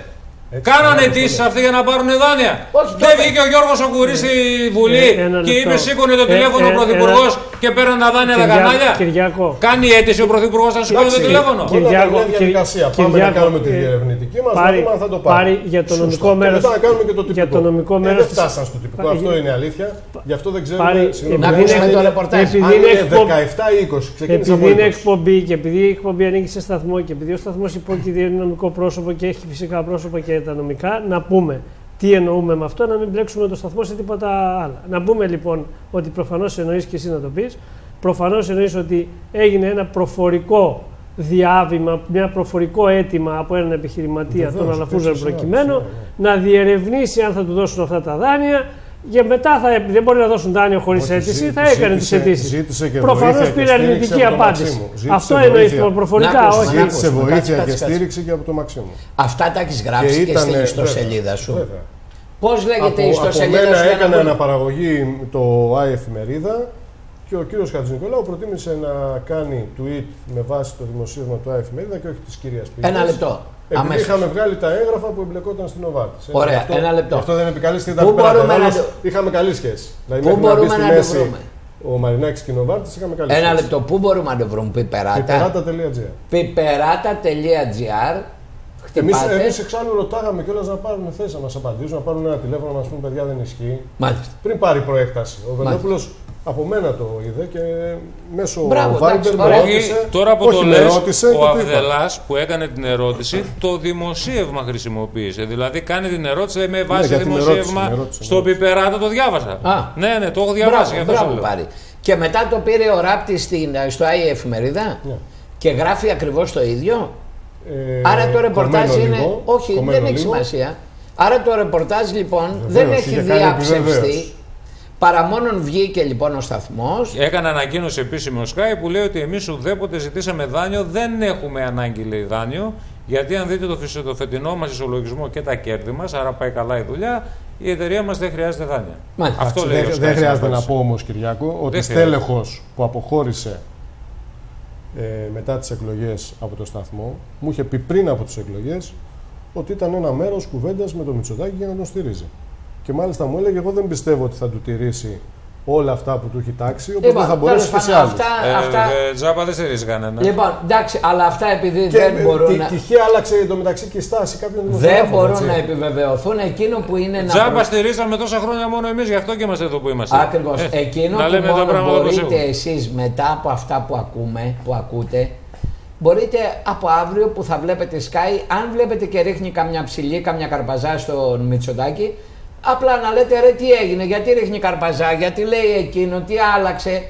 Έτσι, Κάνανε έτσι, αιτήσεις έτσι. αυτοί για να πάρουν δάνεια. Όχι, Δεν τότε. βγήκε ο Γιώργος ο Κουρί στη Βουλή Ε, ένα και λεπτό. είπε σήκωνε το Ε, τηλέφωνο ε, ο Πρωθυπουργός ένα- και πέραν τα δάνεια τα Κυριά- κανάλια. Κυριακό. Κάνει αίτηση ο Πρωθυπουργός να σηκώνει το Εντάξει, τηλέφωνο. Όλα τα Κυριάκο, μια διαδικασία. Κυ- Πάμε να Κυριάκο, κάνουμε τη ε, διερευνητική μας, να πάρει- δούμε αν θα το πάρει. πάρει για το Σωστό. νομικό Και μέρος- μετά να κάνουμε και το τυπικό. για το νομικό Ε, μέρος Δεν της- φτάσαν στο τυπικό. Πάρει- Αυτό είναι αλήθεια. Γι' αυτό δεν ξέρουμε. Πάρει- συγγνώμη, Να δεν ακούσουμε ξέρουμε το αν ρεπορτάζ. Επειδή είναι είναι εκπομπή- 17 ή 20. Ξεκίνησε από Επειδή είναι 20. εκπομπή και επειδή η εκπομπή ανήκει σε σταθμό και επειδή ο σταθμός υπόκειται είναι νομικό πρόσωπο και έχει φυσικά πρόσωπα και τα νομικά, να πούμε τι εννοούμε με αυτό, να μην μπλέξουμε το σταθμό σε τίποτα άλλο. Να πούμε λοιπόν ότι προφανώς εννοείς και εσύ να το πεις. Προφανώς εννοείς ότι έγινε ένα προφορικό διάβημα, μια προφορικό αίτημα από έναν επιχειρηματία, Βεβαίως, τον Αλαφούζα υπήρξε προκειμένου, συνάντηση, ναι, να διερευνήσει αν θα του δώσουν αυτά τα δάνεια. Και μετά θα, δεν μπορεί να δώσουν δάνειο χωρίς Όχι, αίτηση, ζήτησε- θα έκανε τις ζήτησε- αιτήσεις. ζήτησε και Προφανώς βοήθεια και πήρε στήριξη αρνητική από τον απάντηση. Μαξίμου. Ζήτησε Αυτό εννοεί βοήθεια. προφορικά, Να ακούσουμε, όχι. να Ζήτησε ακούσουμε. βοήθεια Κάτσε, και κάτσε, στήριξη και από το Μαξίμου. Αυτά τα έχεις γράψει και, στην ήτανε- ιστοσελίδα βέβαια, σου. βέβαια. Πώς λέγεται η Από, από ιστοσελίδα μένα σου. για να έκανε πούμε- αναπαραγωγή το ΆΕ Εφημερίδα και ο κύριος Χατζηνικολάου προτίμησε να κάνει tweet με βάση το δημοσίευμα του ΆΕ Εφημερίδα και όχι της κυρίας Πίγης. Ένα λεπτό. Επειδή Αμέσως. είχαμε βγάλει τα έγγραφα που εμπλεκόταν στην Οβάτης. Έτσι, Ωραία, γι' αυτό- ένα λεπτό. γι' Αυτό δεν επικαλέστηκε τα Πού πέρα. μπορούμε να Άλλως το- Είχαμε καλή σχέση. Δηλαδή Πού μέχρι να μπει μπορούμε στη να το μέση βρούμε; ο Μαρινάκης και η Νοβάρτης είχαμε καλή Ένα σχέση. λεπτό. Πού μπορούμε να το βρούμε, πιπεράτα. Πιπεράτα.gr Πιπεράτα.gr. Εμείς, Χτυπάτε. εμείς εξάλλου ρωτάγαμε κιόλας να πάρουν θέση, να μας απαντήσουν, να πάρουν ένα τηλέφωνο, να μας πούν παιδιά δεν ισχύει. Μάλιστα. Πριν πάρει προέκταση. Ο Βελόπουλος από μένα το είδε και μέσω Μπράβο, Viber εντάξει, με ωραία. Όχι, ρώτησε. τώρα που όχι, το με λες, ρώτησε ο και του είπα. Αυδελάς που έκανε την ερώτηση, το δημοσίευμα χρησιμοποίησε. Δηλαδή κάνει την ερώτηση λέει, με βάση Ναι, γιατί με ρώτησε, δημοσίευμα με ρώτησε, με στο ρώτησε. πιπεράτο το διάβασα. Α. Ναι, ναι, το έχω διαβάσει. γι' Μπράβο, αυτό σου μπράβο λέω. πάρει. Και μετά το πήρε ο ράπτης στην, στο ΆΗ Εφημερίδα Ναι. και γράφει ακριβώς το ίδιο. Ε, Άρα το ρεπορτάζ κομμένο είναι. λίγο, όχι, κομμένο δεν έχει λίγο. σημασία. Άρα το ρεπορτάζ λοιπόν δεν Βεβαίως, έχει είχε κάνει διαψευστεί. Επιβεβαίωση. Παρά μόνον βγήκε λοιπόν ο σταθμός. Έκανε ανακοίνωση επίσημη ο Sky που λέει ότι εμείς ουδέποτε ζητήσαμε δάνειο, δεν έχουμε ανάγκη λέει δάνειο. Γιατί αν δείτε το, φυσιο- το φετινό μας ισολογισμό και τα κέρδη μας, άρα πάει καλά η δουλειά, η εταιρεία μας δεν χρειάζεται δάνεια. Μάλιστα. Αυτό Εντάξει, λέει ο δεν, Sky δεν στην χρειάζεται να απάντηση. πω όμως Κυριάκο ότι Δεν στέλεχος που αποχώρησε ε, μετά τις εκλογές από το σταθμό μου είχε πει πριν από τις εκλογές ότι ήταν ένα μέρος κουβέντας με τον Μητσοτάκη για να τον στηρίζει. Και μάλιστα μου έλεγε εγώ δεν πιστεύω ότι θα του τηρήσει όλα αυτά που του έχει τάξει, οπότε Λοιπόν, δεν θα μπορέσει και τέλος σε πάντων, άλλους. αυτά, Ε, αυτά, ε, τζάμπα δεν στηρίζει κανένα. Λοιπόν, εντάξει, αλλά αυτά επειδή Και δεν ε, μπορούν, τι- να, τυχαία άλλαξε εντωμεταξύ και η στάση κάποιων δεν δημοσιογράφων. μπορούν έτσι. να επιβεβαιωθούν εκείνο που είναι να. Τζάμπα προ- στηρίζαμε τόσα χρόνια μόνο εμείς, γι' αυτό και είμαστε εδώ που είμαστε. Ακριβώς. Ε, Εκείνο να που λέμε τα μόνο πράγματα όπως μπορείτε έχουν. εσείς μετά από αυτά που ακούμε, που ακούτε, μπορείτε από αύριο που θα βλέπετε Sky, αν βλέπετε και ρίχνει καμιά ψηλή, καμιά καρπαζά στον Μητσοτάκη, απλά να λέτε ρε τι έγινε, γιατί ρίχνει καρπαζά, γιατί λέει εκείνο, τι άλλαξε.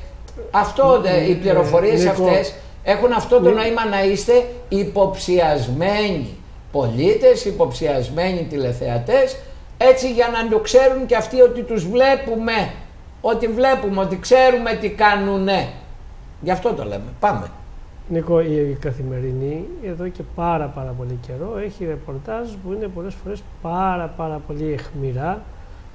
Αυτό, ε, οι πληροφορίες Νίκο. αυτές έχουν αυτό το Νίκο. νόημα να είστε υποψιασμένοι πολίτες, υποψιασμένοι τηλεθεατές, έτσι για να το ξέρουν και αυτοί ότι τους βλέπουμε, ότι βλέπουμε, ότι ξέρουμε τι κάνουνε. Γι' αυτό το λέμε. Πάμε. Νίκο, η η καθημερινή εδώ και πάρα πάρα πολύ καιρό έχει ρεπορτάζ που είναι πολλές φορές πάρα πάρα πολύ εχμηρά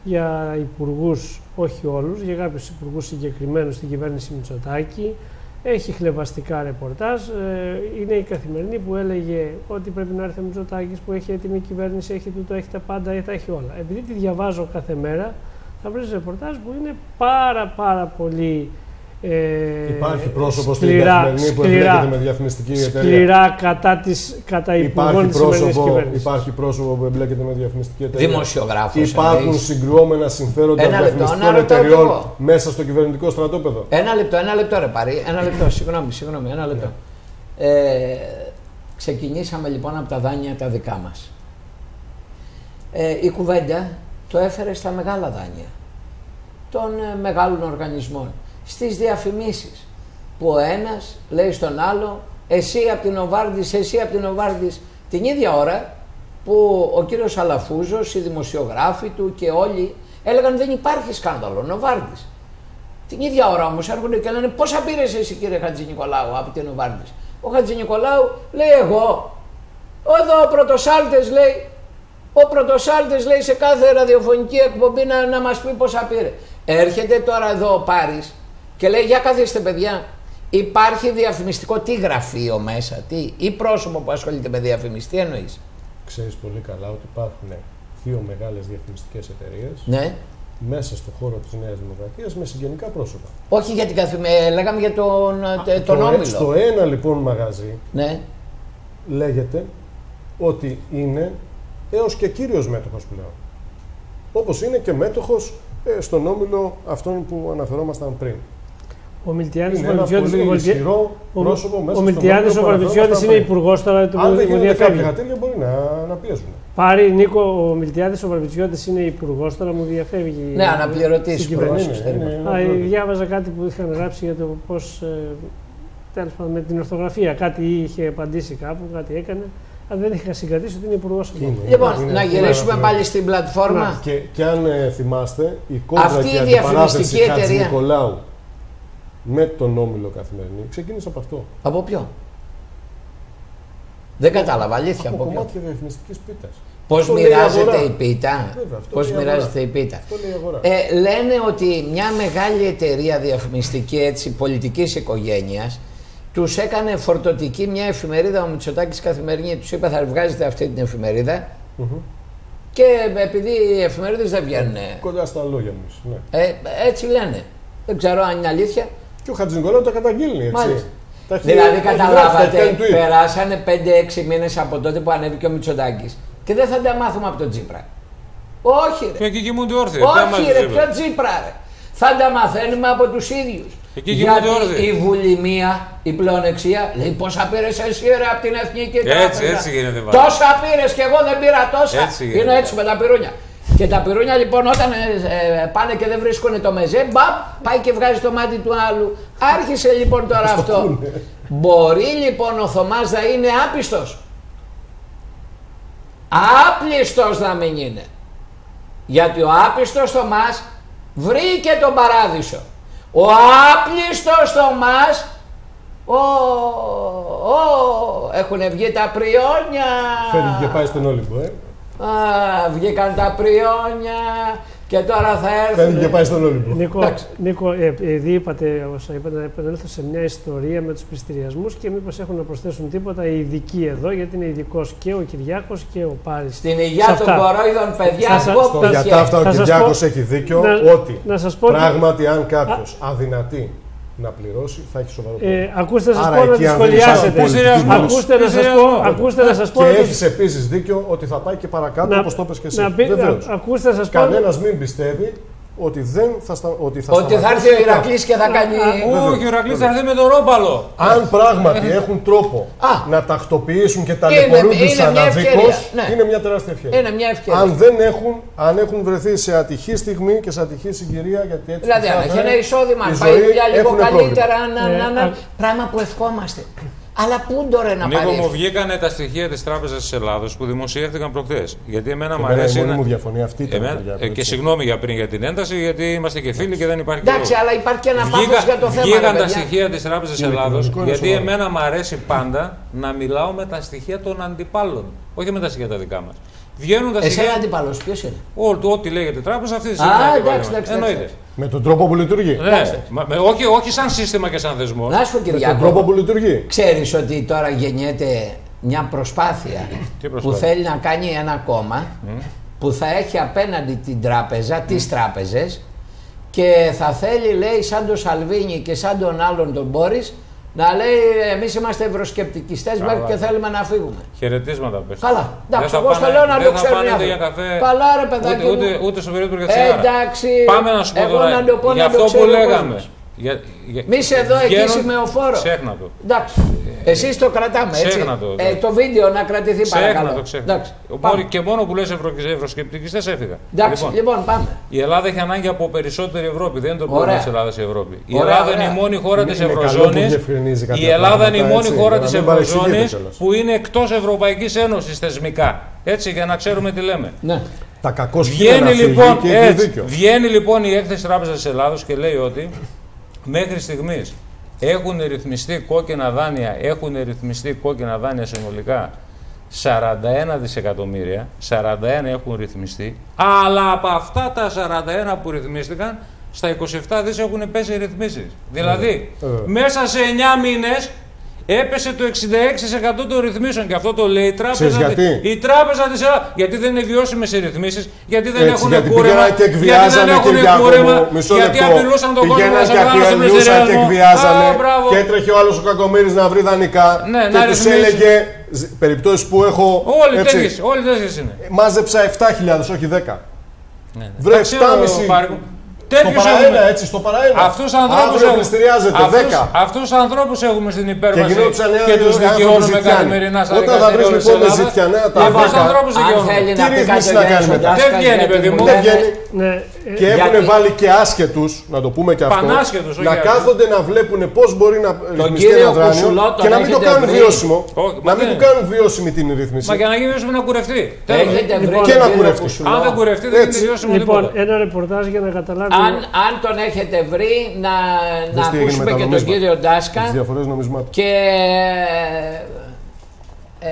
για υπουργούς, όχι όλους, για κάποιους υπουργούς συγκεκριμένους στην κυβέρνηση Μητσοτάκη. Έχει χλεβαστικά ρεπορτάζ. Ε, Είναι η καθημερινή που έλεγε ότι πρέπει να έρθει ο Μητσοτάκης που έχει έτοιμη κυβέρνηση, έχει τούτο, έχει τα πάντα, τα έχει όλα. Επειδή τη διαβάζω κάθε μέρα, θα βρεις ρεπορτάζ που είναι πάρα πάρα πολύ ε, Υπάρχει πρόσωπος στην σκληρά- καθημερινή που σκληρά- εμπλέκεται με διαφημιστική εταιρεία. σκληρά κατά, της, κατά υπουργών Υπάρχει της σημερινής πρόσωπο, κυβέρνησης. υπάρχει πρόσωπο που εμπλέκεται με διαφημιστική εταιρεία. Δημοσιογράφος Υπάρχουν εννοείς. συγκρουόμενα συμφέροντα Ένα λεπτό, διαφημιστικών να ρωτάω κι εταιριών εγώ. μέσα στο κυβερνητικό στρατόπεδο. Ένα λεπτό, ένα λεπτό ρε πάρει. Ένα λεπτό, συγγνώμη, συγγνώμη, ένα λεπτό. Ε, ξεκινήσαμε λοιπόν από τα δάνεια τα δικά μας. Ε, η κουβέντα το έφερε στα μεγάλα δάνεια των ε, μεγάλων οργανισμών. Στις διαφημίσεις που ο ένας λέει στον άλλο εσύ από την Οβάρδης, εσύ από την Οβάρδης την ίδια ώρα που ο κύριος Αλαφούζος, οι δημοσιογράφοι του και όλοι έλεγαν δεν υπάρχει σκάνδαλο, Νοβάρδης. Την ίδια ώρα όμως έρχονται και λένε πόσα πήρες εσύ κύριε Χατζη Νικολάου από την Οβάρδης. Ο Χατζη Νικολάου λέει εγώ. Εδώ ο πρωτοσάλτε λέει. Ο πρωτοσάλτε λέει σε κάθε ραδιοφωνική εκπομπή να, να μας πει πόσα πήρε. Έρχεται τώρα εδώ ο Πάρης και λέει για καθίστε παιδιά. Υπάρχει διαφημιστικό τι γραφείο μέσα, τι, ή πρόσωπο που ασχολείται με διαφημιστή, τι εννοείς; Ξέρεις πολύ καλά ότι υπάρχουν δύο μεγάλες διαφημιστικές εταιρείες Ναι. μέσα στο χώρο της Νέας Δημοκρατίας με συγγενικά πρόσωπα. Όχι για την καθημερινή, λέγαμε για τον, τε- τον το, όμιλο. στο ένα λοιπόν μαγαζί Ναι. λέγεται ότι είναι έως και κύριος μέτοχος πλέον. Όπως είναι και μέτοχος ε, στον όμιλο αυτόν που αναφερόμασταν πριν. Ο Μιλτιάδης Είναι ο ένα Βαρβιτσιώτης- πολύ ο Μιλτια- ισχυρό ο- πρόσωπο μέσα Ο στον Μιλτιάδης όμιλο ο που Βαρβιτσιώτης αναφερόμασταν είναι πριν. υπουργός τώρα του Αν δεν μου γίνονται διαφεύγει. κάποια χατήρια μπορεί να, να πιέζουν. Πάρει Νίκο, ο Μιλτιάδης ο Βαρβιτσιώτης είναι υπουργός τώρα μου διαφεύγει. Ναι, αναπληρωτής στην υπουργός κυβέρνηση. εξωτερικών. Είναι- είναι Α, ένα πρόβλημα. διάβαζα κάτι που είχαν γράψει για το πώς. Τέλος πάντων με την ορθογραφία. Κάτι είχε απαντήσει κάπου, κάτι έκανε. Αλλά δεν είχα συγκρατήσει ότι είναι υπουργός. Είναι. Λοιπόν, Είναι- να είναι γυρίσουμε ένα πάλι στην πλατφόρμα. Και, και αν ε, θυμάστε, η κόντρα Αυτή και η η αντιπαράθεση διαφημιστική Χατζη εταιρεία. Νικολάου με τον Όμιλο Καθημερινή ξεκίνησε από αυτό. Από ποιο. Δεν κατάλαβα, αλήθεια από από ποιο. κομμάτια διαφημιστική πίτας. Πώς μοιράζεται η πίτα; Βέβαια, αυτό Πώς λέει η μοιράζεται η αγορά. πίτα; Αυτό λέει η αγορά. Ε, λένε ότι μια μεγάλη εταιρεία διαφημιστική έτσι, πολιτικής οικογένειας τους έκανε φορτωτική μια εφημερίδα ο Μητσοτάκης καθημερινή. Τους είπε θα βγάζετε αυτή την εφημερίδα Μμμ. και επειδή οι εφημερίδες δεν βγαίνουν. Κοντά στα λόγια μας. Ναι. Ε, έτσι λένε. Δεν ξέρω αν είναι αλήθεια. Και ο Χατζη Νικολάου τα καταγγείλει έτσι. Μάλιστα. Τα έχει- Δηλαδή τα έχει γράψει, τα έχει καταλάβατε, κάνει tweet. περάσανε 5-6 μήνες από τότε που ανέβηκε ο Μητσοτάκης και δεν θα τα μάθουμε από τον Τζίπρα. Όχι ρε. Και εκεί κοιμούνται όρθιοι. ποια μας Όχι ρε, είπε. ποιο Τζίπρα ρε. Θα τα μαθαίνουμε από τους ίδιους. Εκεί κοιμούνται Γιατί όρθιοι. η βουλημία, η πλεονεξία, λέει πόσα πήρες εσύ ρε από την Εθνική Τράπεζα; έτσι γίνεται, Βάρο. Τόσα πήρες και εγώ δεν πήρα τόσα. Έτσι γίνεται. Είναι έτσι με τα πυρούνια. Και τα πυρούνια λοιπόν όταν ε, ε, πάνε και δεν βρίσκουν το μεζέ, μπαμ, πάει και βγάζει το μάτι του άλλου. Άρχισε λοιπόν τώρα αυτό. Μπορεί λοιπόν ο Θωμάς να είναι άπιστος. Άπλιστος να μην είναι. Γιατί ο άπιστος Θωμάς βρήκε τον παράδεισο. Ο άπλιστος Θωμάς ο, ο, έχουν βγει τα πριόνια. Φεύγει και πάει στον Όλυμπο. Ε. Α, βγήκαν τα πριόνια και τώρα θα Φεύγει και έρθουν. πάει στον Όλυμπο. Νίκο, Εντάξει. Νίκο ε, επειδή είπατε όσα είπατε, να επανέλθω σε μια ιστορία με τους πληστηριασμούς και μήπως έχουν να προσθέσουν τίποτα οι ειδικοί εδώ, γιατί είναι ειδικός και ο Κυριάκος και ο Πάρης. Στην Σε υγεία των αυτά. κορόιδων, παιδιά, Θα σας- εγώ Στο, Θα- για πια- τα αυτά ο θα σας Κυριάκος πω- έχει δίκιο να- ότι να σας πω ότι- πράγματι αν κάποιος αδυνατεί να πληρώσει θα έχει σοβαρό πρόβλημα. Ε, ακούστε να σας Άρα πω να εκεί τη αν δεν σχολιάσετε. υπάρχει πολιτική βούληση. Ακούστε να σας πω, Πληστηριασμό. ακούστε να σας πω. και να το- έχεις επίσης δίκιο ότι θα πάει και παρακάτω να- όπως το είπες και εσύ. να πει- Βεβαίως. να- ακούστε να σας πω. Κανένας μην πιστεύει ότι, δεν θα, στα, ότι θα Ότι θα σταματήσει έρθει ο το Ηρακλής και θα κάνει. Όχι, ο Ηρακλής θα έρθει με το ρόπαλο. Αν πράγματι έχουν τρόπο Α. να τακτοποιήσουν και Είναι- ταλαιπωρούν είναι τους μια αναδίκω, ευκαιρία, ναι. είναι μια τεράστια ευκαιρία. Είναι μια ευκαιρία. Αν δεν έχουν, αν έχουν βρεθεί σε ατυχή στιγμή και σε ατυχή συγκυρία, γιατί έτσι Δηλαδή, τους αν έχει έφερε, ένα εισόδημα, η αν πάει ζωή δουλειά λίγο έχουνε καλύτερα, πρόβλημα. να, Ε, να, να, α- πράγμα που ευχόμαστε. Αλλά πού τώρα να Νίκο πάρεις; μου, βγήκανε τα στοιχεία της Τράπεζας της Ελλάδος που δημοσιεύτηκαν προχθές. Γιατί εμένα μου Εμένα η αρέσει. μόνη να- μου διαφωνία αυτή ήταν. Εμένα- παιδιά, ε, και έτσι. συγγνώμη για πριν για την ένταση, γιατί είμαστε και φίλοι και δεν υπάρχει Εντάξει, λόγος. αλλά υπάρχει και ένα Βγήκα- πάθος για το θέμα. Βγήκαν ρε τα παιδιά. στοιχεία της Τράπεζας Είναι Ελλάδος, κοινωνικό, είναι γιατί σοβαρό. εμένα μου αρέσει πάντα να μιλάω με τα στοιχεία των αντιπάλων. Όχι με τα στοιχεία τα δικά μας. Βγαίνουν τα Εσένα στοιχεία. αντίπαλο, ποιος είναι; Ό, το- ό,τι λέγεται τράπεζα, αυτή τη Α, στιγμή. είναι αντίπαλοι εντάξει, μας. εντάξει, Εννοείται. εντάξει. Με τον τρόπο που λειτουργεί. Ναι, μα- με- όχι, όχι σαν σύστημα και σαν θεσμό. Να σου πω, Με τον Κυριάκο, τρόπο που λειτουργεί. ξέρεις ότι τώρα γεννιέται μια προσπάθεια, Τι που προσπάθεια; θέλει να κάνει ένα κόμμα που θα έχει απέναντι την τράπεζα, τις τράπεζες και θα θέλει λέει σαν τον Σαλβίνη και σαν τον άλλον τον Μπόρις να λέει εμείς είμαστε ευρωσκεπτικιστές Καλά. μέχρι και θέλουμε να φύγουμε. Χαιρετίσματα πες. Καλά, εντάξει, Δεν θα εγώ στο πάνε- λέω να δεν το θα ξέρουν οι πάνετε άνθρωποι. για καφέ. Καλά ρε παιδάκι Ούτε, ούτε, μου. ούτε στο περίπτωμα για τσιγάρα. Εντάξει, Πάμε να σου πω εγώ τώρα. να το πω για να το αυτό που ξέρει ο λέγαμε. κόσμος. Για, για, Μη είσαι εδώ εκεί βγαίνουν- σημεοφόρο. Ξέχνα το. Εντάξει. Εσείς το κρατάμε έτσι. Ξέχνα το, Ε, το βίντεο να κρατηθεί Ξέχνα παρακαλώ. το, ξέχνα. Εντάξει, Ο πάμε. μόνοι- και μόνο που λες ευρο, ευρωσκεπτικιστές έφυγα. Εντάξει, λοιπόν, πάμε. η Ελλάδα έχει ανάγκη από περισσότερη Ευρώπη. Δεν είναι το Ωραία. πρόβλημα της Ελλάδας η Ευρώπη. Η Ωραία, Ελλάδα ωραία. είναι η μόνη χώρα Είναι- της είναι καλό που Ευρωζώνης. διευκρινίζει κάποια Η Ελλάδα είναι η πράγματα, μόνη έτσι, χώρα για να της μην παρεξηγείτε Ευρωζώνης κιόλας. που είναι εκτός Ευρωπαϊκής Ένωσης θεσμικά. Έτσι, για να ξέρουμε τι λέμε. Ναι. Τα κακό να Βγαίνει φύγει λοιπόν, και έχει έτσι, δίκιο. βγαίνει λοιπόν η έκθεση Τράπεζας της Ελλάδος και λέει ότι μέχρι στιγμής έχουν ρυθμιστεί κόκκινα δάνεια, έχουν ρυθμιστεί κόκκινα δάνεια συνολικά 41 δισεκατομμύρια, 41 έχουν ρυθμιστεί, αλλά από αυτά τα 41 που ρυθμίστηκαν, στα 27 δις έχουν πέσει οι ρυθμίσεις. Δηλαδή, Ε, ε. μέσα σε 9 μήνες έπεσε το 66% των ρυθμίσεων και αυτό το λέει η τράπεζα, Ξέρεις γιατί; η τράπεζα της Ελλάδα. Γιατί δεν είναι βιώσιμες οι ρυθμίσεις, γιατί δεν Έτσι, έχουν γιατί κούρεμα, πήγαιναν και γιατί δεν εκβιάζανε έχουν Κυριάκο κούρεμα, μου, μισό γιατί λεπτό. απειλούσαν τον κόσμο Πήγαιναν να σε και βγάλουν στον απειλούσαν και πληστηριασμό. εκβιάζανε Α, μπράβο. και έτρεχε ο άλλος ο Κακομύρης να βρει δανεικά Ναι, και να τους ρυθμίσει. έλεγε ζ- περιπτώσεις που έχω Όλοι έτσι, τέτοιες, όλοι τέτοιες είναι. μάζεψα 7.000 όχι 10 Ναι, ναι. Βρε, Τα ξέρω, 7,5. Πάρη μου. στο Τέτοιους παραένα έχουμε. έτσι στο παραένα Αυτούς τους ανθρώπους αύριο έχουμε. πληστηριάζεται Αυτούς, 10 αυτούς τους ανθρώπους έχουμε στην υπέρβαση Και γινόντουσαν και τους άνθρωποι δικαιώνουμε ζητιάνοι. καθημερινά στα Όταν θα βρεις δικαστήρια της λοιπόν με Ελλάδας. ζητιανά τα Αυτούς τους 10, ανθρώπους Αν δικαιώνουμε. θέλει Τι να πει κάτι ρύθμιση ο να Γιάννης κάνει ο μετά. Ντάσκας, Δεν βγαίνει, γιατί παιδί μου. Μου δεν λένε- βγαίνει Ναι, ε, Και έχουν Γιατί- βάλει και άσχετους, να το πούμε και αυτό, Πανάσχετους, όχι να άσχετους. κάθονται να βλέπουν πώς μπορεί να ρυθμιστεί κύριο ένα δάνειο Κουσουλό τον και να μην το έχετε κάνουν βρει. βιώσιμο. Όχι, να μα μην δεν του είναι. κάνουν βιώσιμη την ρύθμιση. Μα για να γίνουμε να κουρευτεί. Τέλος. Έχετε βρει Λοιπόν, τον και να κύριο κουρευτεί. Κουσουλό. Αν δεν κουρευτεί δεν είναι Έτσι. βιώσιμο Λοιπόν, τίποτα. ένα ρεπορτάζ για να καταλάβει. Αν, αν τον έχετε βρει, να, να τι έγινε ακούσουμε με τα και τον νομίσματα. κύριο Ντάσκα Τι διαφορές νομισμάτων. και ε,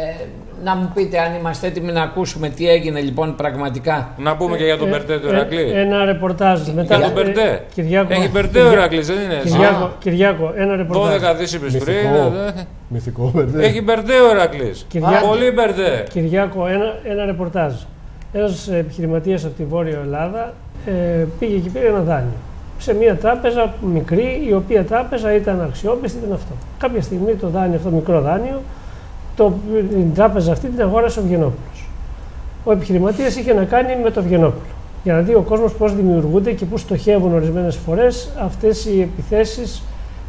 να μου πείτε αν είμαστε έτοιμοι να ακούσουμε τι έγινε λοιπόν πραγματικά. Να πούμε και για τον Μπερτέ του Ε, Ηρακλή. ε, Ένα ρεπορτάζ. Μετά, Για τον Μπερτέ. ε, Κυριάκο, Έχει Μπερτέ ο Κυριά- Ηρακλής, δεν είναι; Κυριάκο, Κυριάκο, ένα ρεπορτάζ. 12 δις είπες πριν. Μυθικό. ε, Μυθικό, παιδί. Έχει Μπερτέ ο Ηρακλής. Κυριάκο. Πολύ Μπερτέ. Κυριάκο, ένα, ένα ρεπορτάζ. Ένας επιχειρηματίας από τη Βόρεια Ελλάδα ε, πήγε και πήρε ένα δάνειο σε μια τράπεζα μικρή, η οποία τράπεζα ήταν αξιόπιστη, ήταν αυτό. Κάποια στιγμή το δάνειο, αυτό το μικρό δάνειο, το, την τράπεζα αυτή την αγόρασε ο Βγενόπουλο. Ο επιχειρηματίας είχε να κάνει με το Βγενόπουλο. Για να δει ο κόσμος πώς δημιουργούνται και πού στοχεύουν ορισμένες φορές αυτές οι επιθέσεις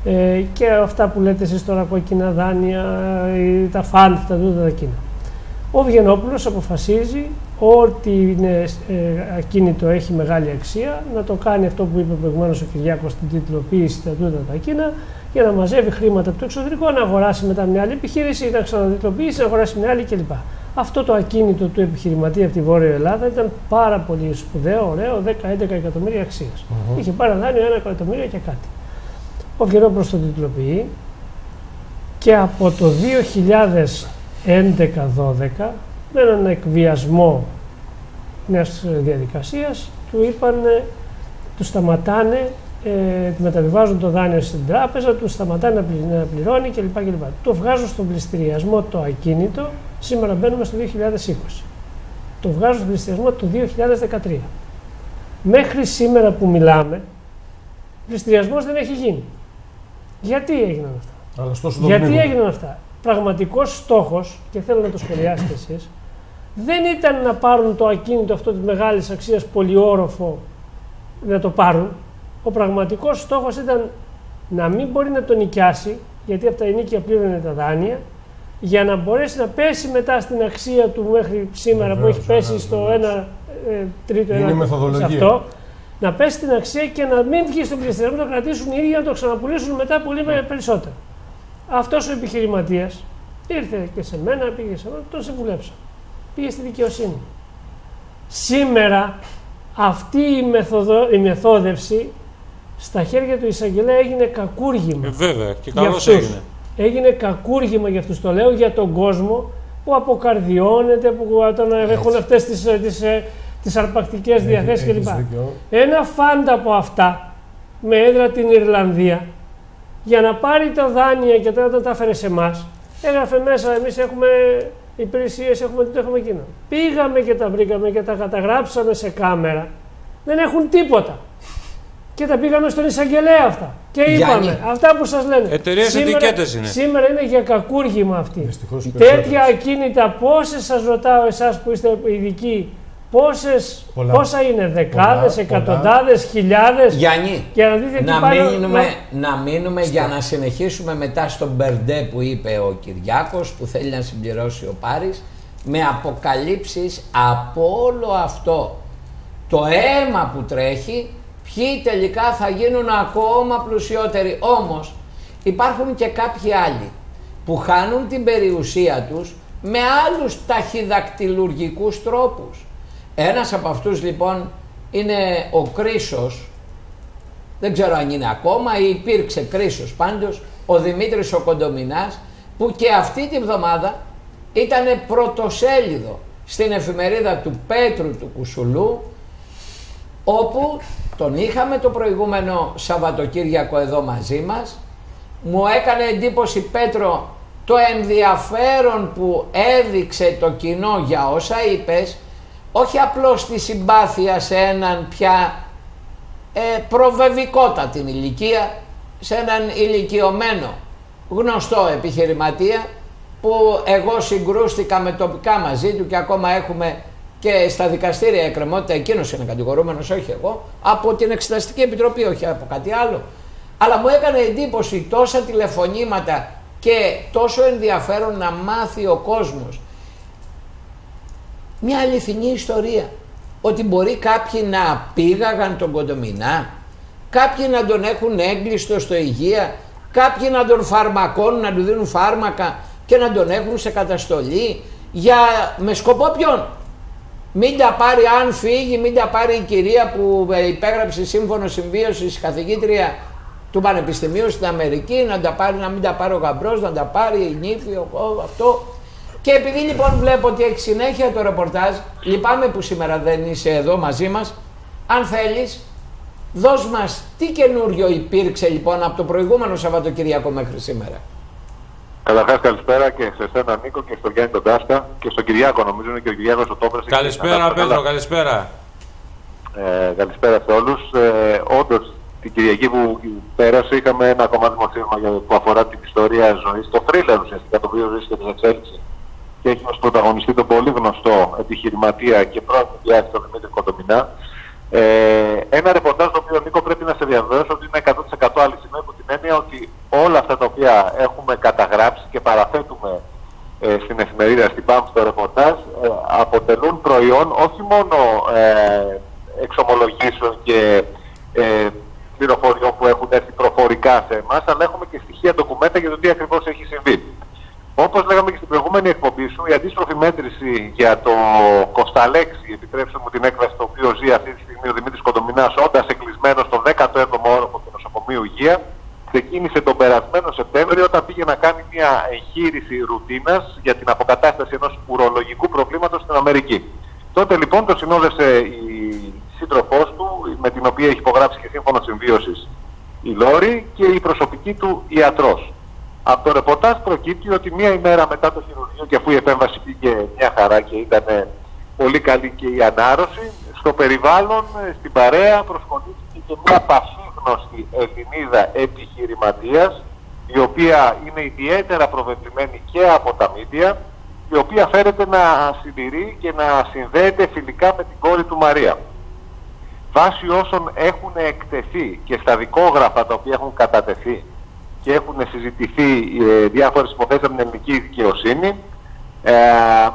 ε, και αυτά που λέτε εσείς τώρα, κόκκινα δάνεια, ε, τα φαντ, τα τούτα, τα εκείνα. Ο Βγενόπουλος αποφασίζει ότι είναι ε, ακίνητο έχει μεγάλη αξία να το κάνει αυτό που είπε προηγουμένως ο Κυριάκος στην τιτλοποίηση τα τούτα τα εκείνα για να μαζεύει χρήματα από το εξωτερικό, να αγοράσει μετά μια άλλη επιχείρηση, να ξαναδιτλοποιήσει, να αγοράσει μια άλλη κλπ. Αυτό το ακίνητο του επιχειρηματία από τη Βόρεια Ελλάδα ήταν πάρα πολύ σπουδαίο, ωραίο, 10-11 εκατομμύρια αξίας. Είχε πάρει ένα δάνειο 1 εκατομμύριο και κάτι. Ο Βγενόπουλος το τιτλοποιεί και από το 2011-12 με έναν εκβιασμό μιας διαδικασίας του είπαν, του σταματάνε, ε, μεταβιβάζουν το δάνειο στην τράπεζα, τους σταματάνε να, πλη- να πληρώνει κλπ. κλπ. Το βγάζουν στον πληστηριασμό το ακίνητο, σήμερα μπαίνουμε στο 2020. Το βγάζουν στον πληστηριασμό το 2013. Μέχρι σήμερα που μιλάμε, πληστηριασμός δεν έχει γίνει. Γιατί έγιναν αυτά; Αλλά στο σου το Γιατί πνίγουν. έγιναν αυτά; Πραγματικός στόχος, και θέλω να το σχολιάσετε εσείς, δεν ήταν να πάρουν το ακίνητο αυτό της μεγάλης αξίας πολυόροφο να το πάρουν, ο πραγματικός στόχος ήταν να μην μπορεί να τον νοικιάσει, γιατί από τα ενίκια πλήρωνε τα δάνεια, για να μπορέσει να πέσει μετά στην αξία του μέχρι σήμερα που Βεβαίως, έχει πέσει ναι, στο βεβαίως. 1 ε, τρίτο, Είναι ένα μεθοδολογία. σε αυτό, να πέσει στην αξία και να μην βγει στον πληστηριασμό, να το κρατήσουν οι ίδιοι να το ξαναπουλήσουν μετά πολύ με- περισσότερο. Αυτός ο επιχειρηματίας ήρθε και σε μένα, πήγε σε μένα, τον συμβουλέψα. Πήγε στη δικαιοσύνη. Σήμερα αυτή η, μεθοδο, η μεθόδευση στα χέρια του εισαγγελέα έγινε κακούργημα. Ε, βέβαια, και για καλώς αυτούς. έγινε. Έγινε κακούργημα για αυτούς. Το λέω για τον κόσμο που αποκαρδιώνεται, που όταν έχουν αυτές τις, ε, τις, ε, τις αρπακτικές διαθέσεις Έχεις κλπ. δίκιο. Ένα φάντα από αυτά με έδρα την Ιρλανδία για να πάρει τα δάνεια και τώρα όταν τα έφερε σε εμάς, έγραφε μέσα εμείς έχουμε υπηρεσίες, έχουμε το έχουμε εκείνο. Πήγαμε και τα βρήκαμε και τα καταγράψαμε σε κάμερα. Δεν έχουν τίποτα. Και τα πήγαμε στον εισαγγελέα αυτά. Και είπαμε Γιάννη. αυτά που σας λένε. Εταιρείες Σήμερα- ετικέτες είναι. Σήμερα είναι για κακούργημα αυτή. Δυστυχώς οι Τέτοια περισσότερες. ακίνητα, πόσες σας ρωτάω εσάς που είστε ειδικοί, πόσες, Πολλά. πόσα είναι, δεκάδες, πολλά. εκατοντάδες, χιλιάδες; Γιάννη, Για να δείτε τι να πάει να- μείνουμε, να μείνουμε για να συνεχίσουμε μετά στον Μπερντέ που είπε ο Κυριάκος που θέλει να συμπληρώσει ο Πάρης με αποκαλύψεις από όλο αυτό το αίμα που τρέχει ποιοι τελικά θα γίνουν ακόμα πλουσιότεροι. Όμως υπάρχουν και κάποιοι άλλοι που χάνουν την περιουσία τους με άλλους ταχυδακτηλουργικούς τρόπους. Ένας από αυτούς λοιπόν είναι ο Κρίσος δεν ξέρω αν είναι ακόμα ή υπήρξε κρίσος πάντως ο Δημήτρης ο Κοντομινάς που και αυτή τη βδομάδα ήταν πρωτοσέλιδο στην εφημερίδα του Πέτρου του Κουσουλού όπου τον είχαμε το προηγούμενο Σαββατοκύριακο εδώ μαζί μας. Μου έκανε εντύπωση Πέτρο το ενδιαφέρον που έδειξε το κοινό για όσα είπες όχι απλώς τη συμπάθεια σε έναν πια ε, προβεβικότατη ηλικία σε έναν ηλικιωμένο γνωστό επιχειρηματία που εγώ συγκρούστηκα με τοπικά μαζί του και ακόμα έχουμε και στα δικαστήρια εκκρεμότητα εκείνος είναι κατηγορούμενος, όχι εγώ, από την Εξεταστική Επιτροπή, όχι από κάτι άλλο. Αλλά μου έκανε εντύπωση τόσα τηλεφωνήματα και τόσο ενδιαφέρον να μάθει ο κόσμος μια αληθινή ιστορία. Ότι μπορεί κάποιοι να πήγαγαν τον Κοντομινά, κάποιοι να τον έχουν έγκλειστο στο υγεία, κάποιοι να τον φαρμακώνουν, να του δίνουν φάρμακα και να τον έχουν σε καταστολή για, με σκοπό ποιον; Μην τα πάρει αν φύγει, μην τα πάρει η κυρία που ε, υπέγραψε σύμφωνο συμβίωσης καθηγήτρια του Πανεπιστημίου στην Αμερική, να, τα πάρει, να μην τα πάρει ο γαμπρός, να τα πάρει η νύφη, ο, ο- αυτό. Και επειδή λοιπόν βλέπω ότι έχει συνέχεια το ρεπορτάζ, λυπάμαι που σήμερα δεν είσαι εδώ μαζί μας, αν θέλεις, δώσ' μας τι καινούριο υπήρξε λοιπόν από το προηγούμενο Σαββατοκυριακό μέχρι σήμερα. Καταρχάς, καλησπέρα και σε εσένα Νίκο και στον Γιάννη τον Τάσκα και στον Κυριάκο. Νομίζω είναι και ο Κυριάκος ο Τόπρα. Καλησπέρα Πέτρο, καλησπέρα. Ε, καλησπέρα σε όλους. Ε, Όντως, την Κυριακή που πέρασε είχαμε ένα κομμάτι δημοσίευμα για- που αφορά την ιστορία ζωής, το θρίλερ ουσιαστικά το οποίο βρίσκεται σε εξέλιξη. Και έχει ως πρωταγωνιστή τον πολύ γνωστό επιχειρηματία και πρώην διάστημα τον Δημήτρη Κοντομινά. Ε, ένα ρεπορτάζ το οποίο Νίκο πρέπει να σε διαβεβαιώσω ότι είναι 100% αληθινό υπό την έννοια ότι όλα αυτά τα οποία έχουμε καταγράψει και παραθέτουμε ε, στην εφημερίδα, στην ΠΑΜ, στο ρεπορτάζ, ε, αποτελούν προϊόν όχι μόνο ε, εξομολογήσεων και ε, πληροφοριών που έχουν έρθει προφορικά σε εμάς, αλλά έχουμε και στοιχεία ντοκουμέντα για το τι ακριβώς έχει συμβεί. Όπως λέγαμε και στην προηγούμενη εκπομπή σου, η αντίστροφη μέτρηση για το Κωνσταλέξη, επιτρέψτε μου την έκφραση το οποίο ζει αυτή τη στιγμή ο Δημήτρης Κοντομινάς, όντας εκκλεισμένος στο 17ο όροφο του νοσοκομείου Υγεία, ξεκίνησε τον περασμένο Σεπτέμβριο όταν πήγε να κάνει μια εγχείρηση ρουτίνας για την αποκατάσταση ενός ουρολογικού προβλήματος στην Αμερική. Τότε λοιπόν το συνόδευσε η σύντροφός του, με την οποία έχει υπογράψει και σύμφωνο συμβίωσης η Λόρη και η προσωπική του ιατρός. Από το ρεπορτάζ προκύπτει ότι μία ημέρα μετά το χειρουργείο και αφού η επέμβαση πήγε μια χαρά και ήταν πολύ καλή και η ανάρρωση, στο περιβάλλον, ε, στην παρέα προσχωρήθηκε και μια πασίγνωστη Ελληνίδα επιχειρηματίας η οποία είναι ιδιαίτερα προβεβλημένη και από τα μίντια η οποία φέρεται να συντηρεί και να συνδέεται φιλικά με την κόρη του Μαρία. βάσει όσων έχουν εκτεθεί και στα δικόγραφα τα οποία έχουν κατατεθεί και έχουν συζητηθεί ε, διάφορες υποθέσεις από την ελληνική δικαιοσύνη ε,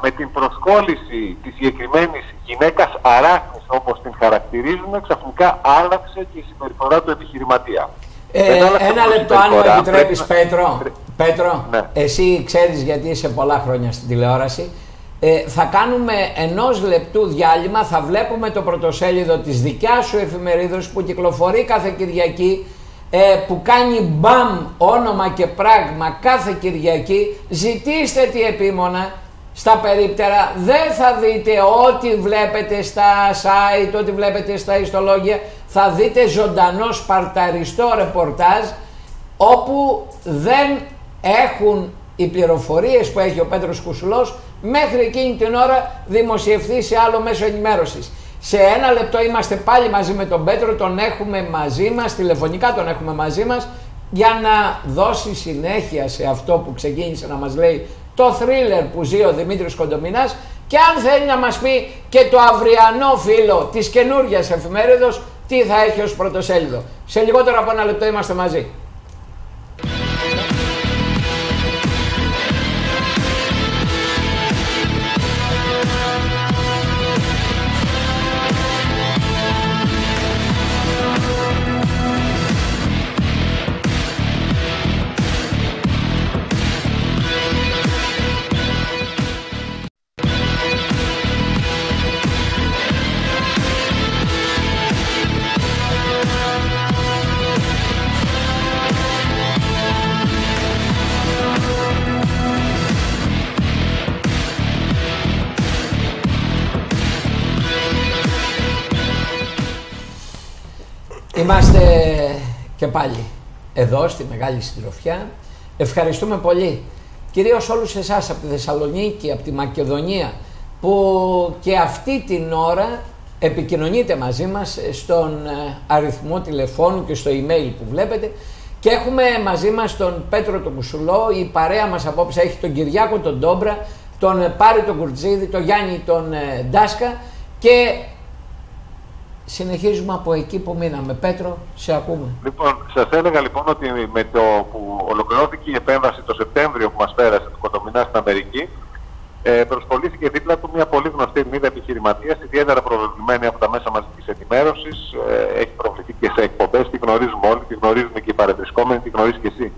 με την προσκόλληση της συγκεκριμένης γυναίκας αράχνης όπως την χαρακτηρίζουμε ξαφνικά άλλαξε και η συμπεριφορά του επιχειρηματία. Ε, Δεν άλλαξε ένα μόνο η λεπτό αν μου συμπεριφορά, επιτρέπεις πρέπει να- Πέτρο, πρέ- Πέτρο Ναι. εσύ ξέρεις γιατί είσαι πολλά χρόνια στην τηλεόραση ε, θα κάνουμε ενός λεπτού διάλειμμα, θα βλέπουμε το πρωτοσέλιδο της δικιάς σου εφημερίδος που κυκλοφορεί κάθε Κυριακή ε, που κάνει μπαμ όνομα και πράγμα κάθε Κυριακή ζητήστε τη επίμονα στα περίπτερα δεν θα δείτε ό,τι βλέπετε στα site, ό,τι βλέπετε στα ιστολόγια θα δείτε ζωντανό σπαρταριστό ρεπορτάζ όπου δεν έχουν οι πληροφορίες που έχει ο Πέτρος Κουσουλός μέχρι εκείνη την ώρα δημοσιευθεί σε άλλο μέσο ενημέρωσης. Σε ένα λεπτό είμαστε πάλι μαζί με τον Πέτρο, τον έχουμε μαζί μας, τηλεφωνικά τον έχουμε μαζί μας για να δώσει συνέχεια σε αυτό που ξεκίνησε να μας λέει το θρίλερ που ζει ο Δημήτρης Κοντομινάς και αν θέλει να μας πει και το αυριανό φύλλο της καινούργιας εφημερίδος τι θα έχει ως πρωτοσέλιδο. Σε λιγότερο από ένα λεπτό είμαστε μαζί. Πάλι εδώ στη Μεγάλη Συντροφιά. Ευχαριστούμε πολύ. Κυρίως όλους εσάς από τη Θεσσαλονίκη, από τη Μακεδονία που και αυτή την ώρα επικοινωνείτε μαζί μας στον ε, αριθμό τηλεφώνου και στο email που βλέπετε και έχουμε μαζί μας τον Πέτρο τον Κουσουλό, η παρέα μας απόψε έχει τον Κυριάκο τον Ντόμπρα, τον ε, Πάρη τον Κουρτζίδη, τον Γιάννη τον ε, Ντάσκα και συνεχίζουμε από εκεί που μείναμε. Πέτρο, σε ακούμε. Λοιπόν, σας έλεγα λοιπόν ότι με το που ολοκληρώθηκε η επέμβαση το Σεπτέμβριο που μας πέρασε του Κοντομινά στην Αμερική, ε, προσπολήθηκε δίπλα του μια πολύ γνωστή Ελληνίδα επιχειρηματίας, ιδιαίτερα προβεβλημένη από τα μέσα μαζικής ενημέρωσης. Ε, έχει προβληθεί και σε εκπομπές, τη γνωρίζουμε όλοι, τη γνωρίζουν και οι παρευρισκόμενοι, τη γνωρίζεις και εσύ.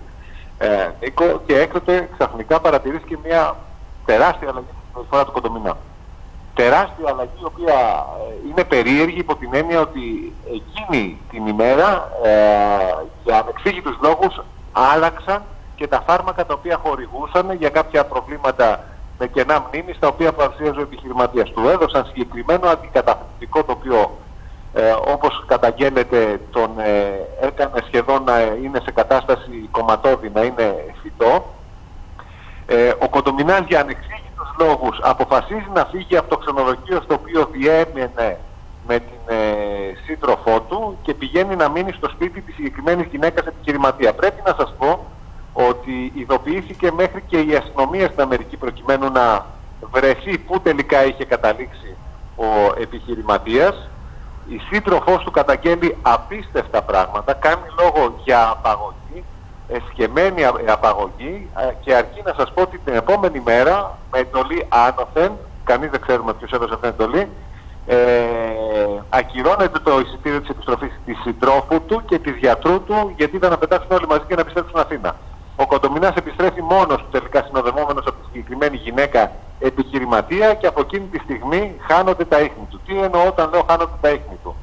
Ε, Νίκο, και έκτοτε ξαφνικά παρατηρήθηκε μια τεράστια αλλαγή στην συμπεριφορά του Κοντομινά τεράστια αλλαγή η οποία ε, είναι περίεργη υπό την έννοια ότι εκείνη την ημέρα ε, για ανεξήγητους λόγους άλλαξαν και τα φάρμακα τα οποία χορηγούσαν για κάποια προβλήματα με κενά μνήμης τα οποία παρουσίαζε ο επιχειρηματίας. Του έδωσαν συγκεκριμένο αντικαταθλιπτικό το οποίο ε, όπως καταγγέλλεται τον ε, έκανε σχεδόν να είναι σε κατάσταση κομματώδη, να είναι φυτό. Ε, ο Κοντομινάς για ανεξήγητους λόγους αποφασίζει να φύγει από το ξενοδοχείο στο οποίο διέμενε με την ε, σύντροφό του και πηγαίνει να μείνει στο σπίτι της συγκεκριμένης γυναίκας επιχειρηματία. Πρέπει να σας πω ότι ειδοποιήθηκε μέχρι και η αστυνομία στην Αμερική προκειμένου να βρεθεί πού τελικά είχε καταλήξει ο επιχειρηματίας. Η σύντροφός του καταγγέλει απίστευτα πράγματα, κάνει λόγο για απαγωγή, εσκεμμένη α- απαγωγή ε, και αρκεί να σας πω ότι την επόμενη μέρα με εντολή άνωθεν, κανείς δεν ξέρουμε ποιος έδωσε αυτή την εντολή, ε, ακυρώνεται το εισιτήριο της επιστροφής της συντρόφου του και της γιατρού του γιατί ήταν να πετάξουν όλοι μαζί και να επιστρέψουν Αθήνα. Ο Κοντομινάς επιστρέφει μόνος του τελικά συνοδευόμενος από τη συγκεκριμένη γυναίκα επιχειρηματία και από εκείνη τη στιγμή χάνονται τα ίχνη του. Τι εννοώ όταν λέω χάνονται τα ίχνη του.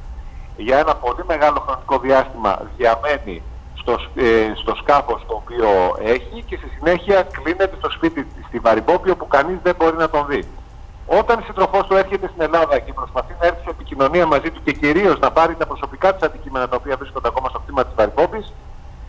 Για ένα πολύ μεγάλο χρονικό διάστημα διαμένει στο, σ- ε, στο σκάφος το οποίο έχει και στη συνέχεια κλείνεται στο σπίτι της στη Βαριμπόπη όπου κανείς δεν μπορεί να τον δει. Όταν η σύντροφός του έρχεται στην Ελλάδα και προσπαθεί να έρθει σε επικοινωνία μαζί του και κυρίως να πάρει τα προσωπικά της αντικείμενα τα οποία βρίσκονται ακόμα στο κτήμα της Βαριμπόπης,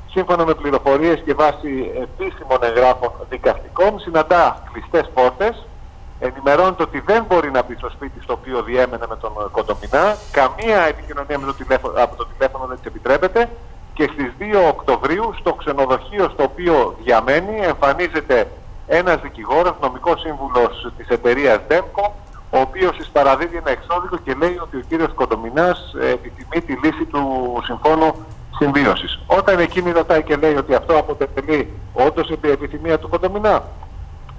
σύμφωνα με πληροφορίες και βάσει επίσημων εγγράφων δικαστικών, συναντά κλειστές πόρτες, ενημερώνεται ότι δεν μπορεί να μπει στο σπίτι στο οποίο διέμενε με τον ε, Κοντομινά, καμία επικοινωνία με το τηλέφωνο, από το τηλέφωνο δεν της επιτρέπεται και στις 2 Οκτωβρίου στο ξενοδοχείο στο οποίο διαμένει εμφανίζεται ένας δικηγόρος, νομικός σύμβουλος της εταιρείας ΔΕΜΚΟ, ο ο οποίο παραδίδει ένα εξώδικο και λέει ότι ο κύριος Κοντομινάς ε, επιθυμεί τη λύση του συμφώνου συμβίωσης. Όταν εκείνη ρωτάει και λέει ότι αυτό αποτελεί όντως η επιθυμία του Κοντομινά,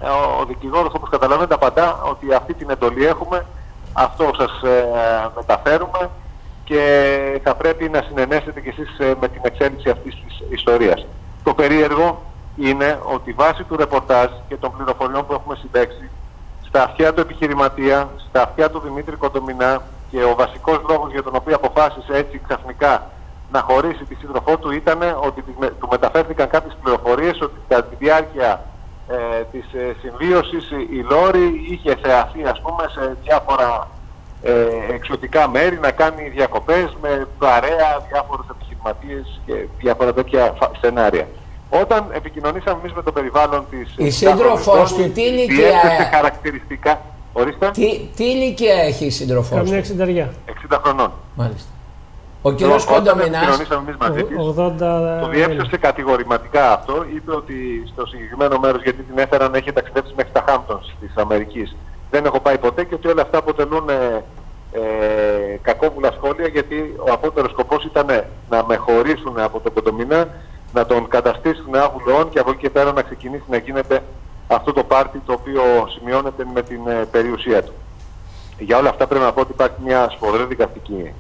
ε, ο δικηγόρος όπως καταλαβαίνετε απαντά ότι αυτή την εντολή έχουμε, αυτό σας ε, μεταφέρουμε και θα πρέπει να συνενέσετε κι εσείς ε, με την εξέλιξη αυτής της ιστορίας. Το περίεργο είναι ότι βάσει του ρεπορτάζ και των πληροφοριών που έχουμε συμπέξει στα αυτιά του επιχειρηματία, στα αυτιά του Δημήτρη Κοντομινά και ο βασικός λόγος για τον οποίο αποφάσισε έτσι ξαφνικά να χωρίσει τη σύντροφό του ήταν ότι του μεταφέρθηκαν κάποιες πληροφορίες ότι κατά τη διάρκεια ε, της ε, συμβίωσης η Λόρη είχε θεαθεί ας πούμε σε διάφορα ε, εξωτικά μέρη, να κάνει διακοπές με παρέα, διάφορους επιχειρηματίες και διάφορα τέτοια σενάρια. Όταν επικοινωνήσαμε εμείς με το περιβάλλον της... Η σύντροφός του τι ηλικία... χαρακτηριστικά... Ορίστε. Τι, τι ηλικία έχει η σύντροφός Καμιά εξενταριά. 60 χρονών. Μάλιστα. Ο κύριος Κοντομινάς... Το διέψευσε κατηγορηματικά αυτό. Είπε ότι στο συγκεκριμένο μέρος, γιατί την έφεραν, έχει ταξιδέψει μέχρι τα Χάμπτονς της Αμερικής δεν έχω πάει ποτέ και ότι όλα αυτά αποτελούν ε, ε, κακόβουλα σχόλια γιατί ο απότερος σκοπός ήταν να με χωρίσουν από τον Κοντομινά, να τον καταστήσουν άβουλων και από εκεί και πέρα να ξεκινήσει να γίνεται αυτό το πάρτι το οποίο σημειώνεται με την ε, περιουσία του. Για όλα αυτά πρέπει να πω ότι υπάρχει μια σφοδρή δικαστική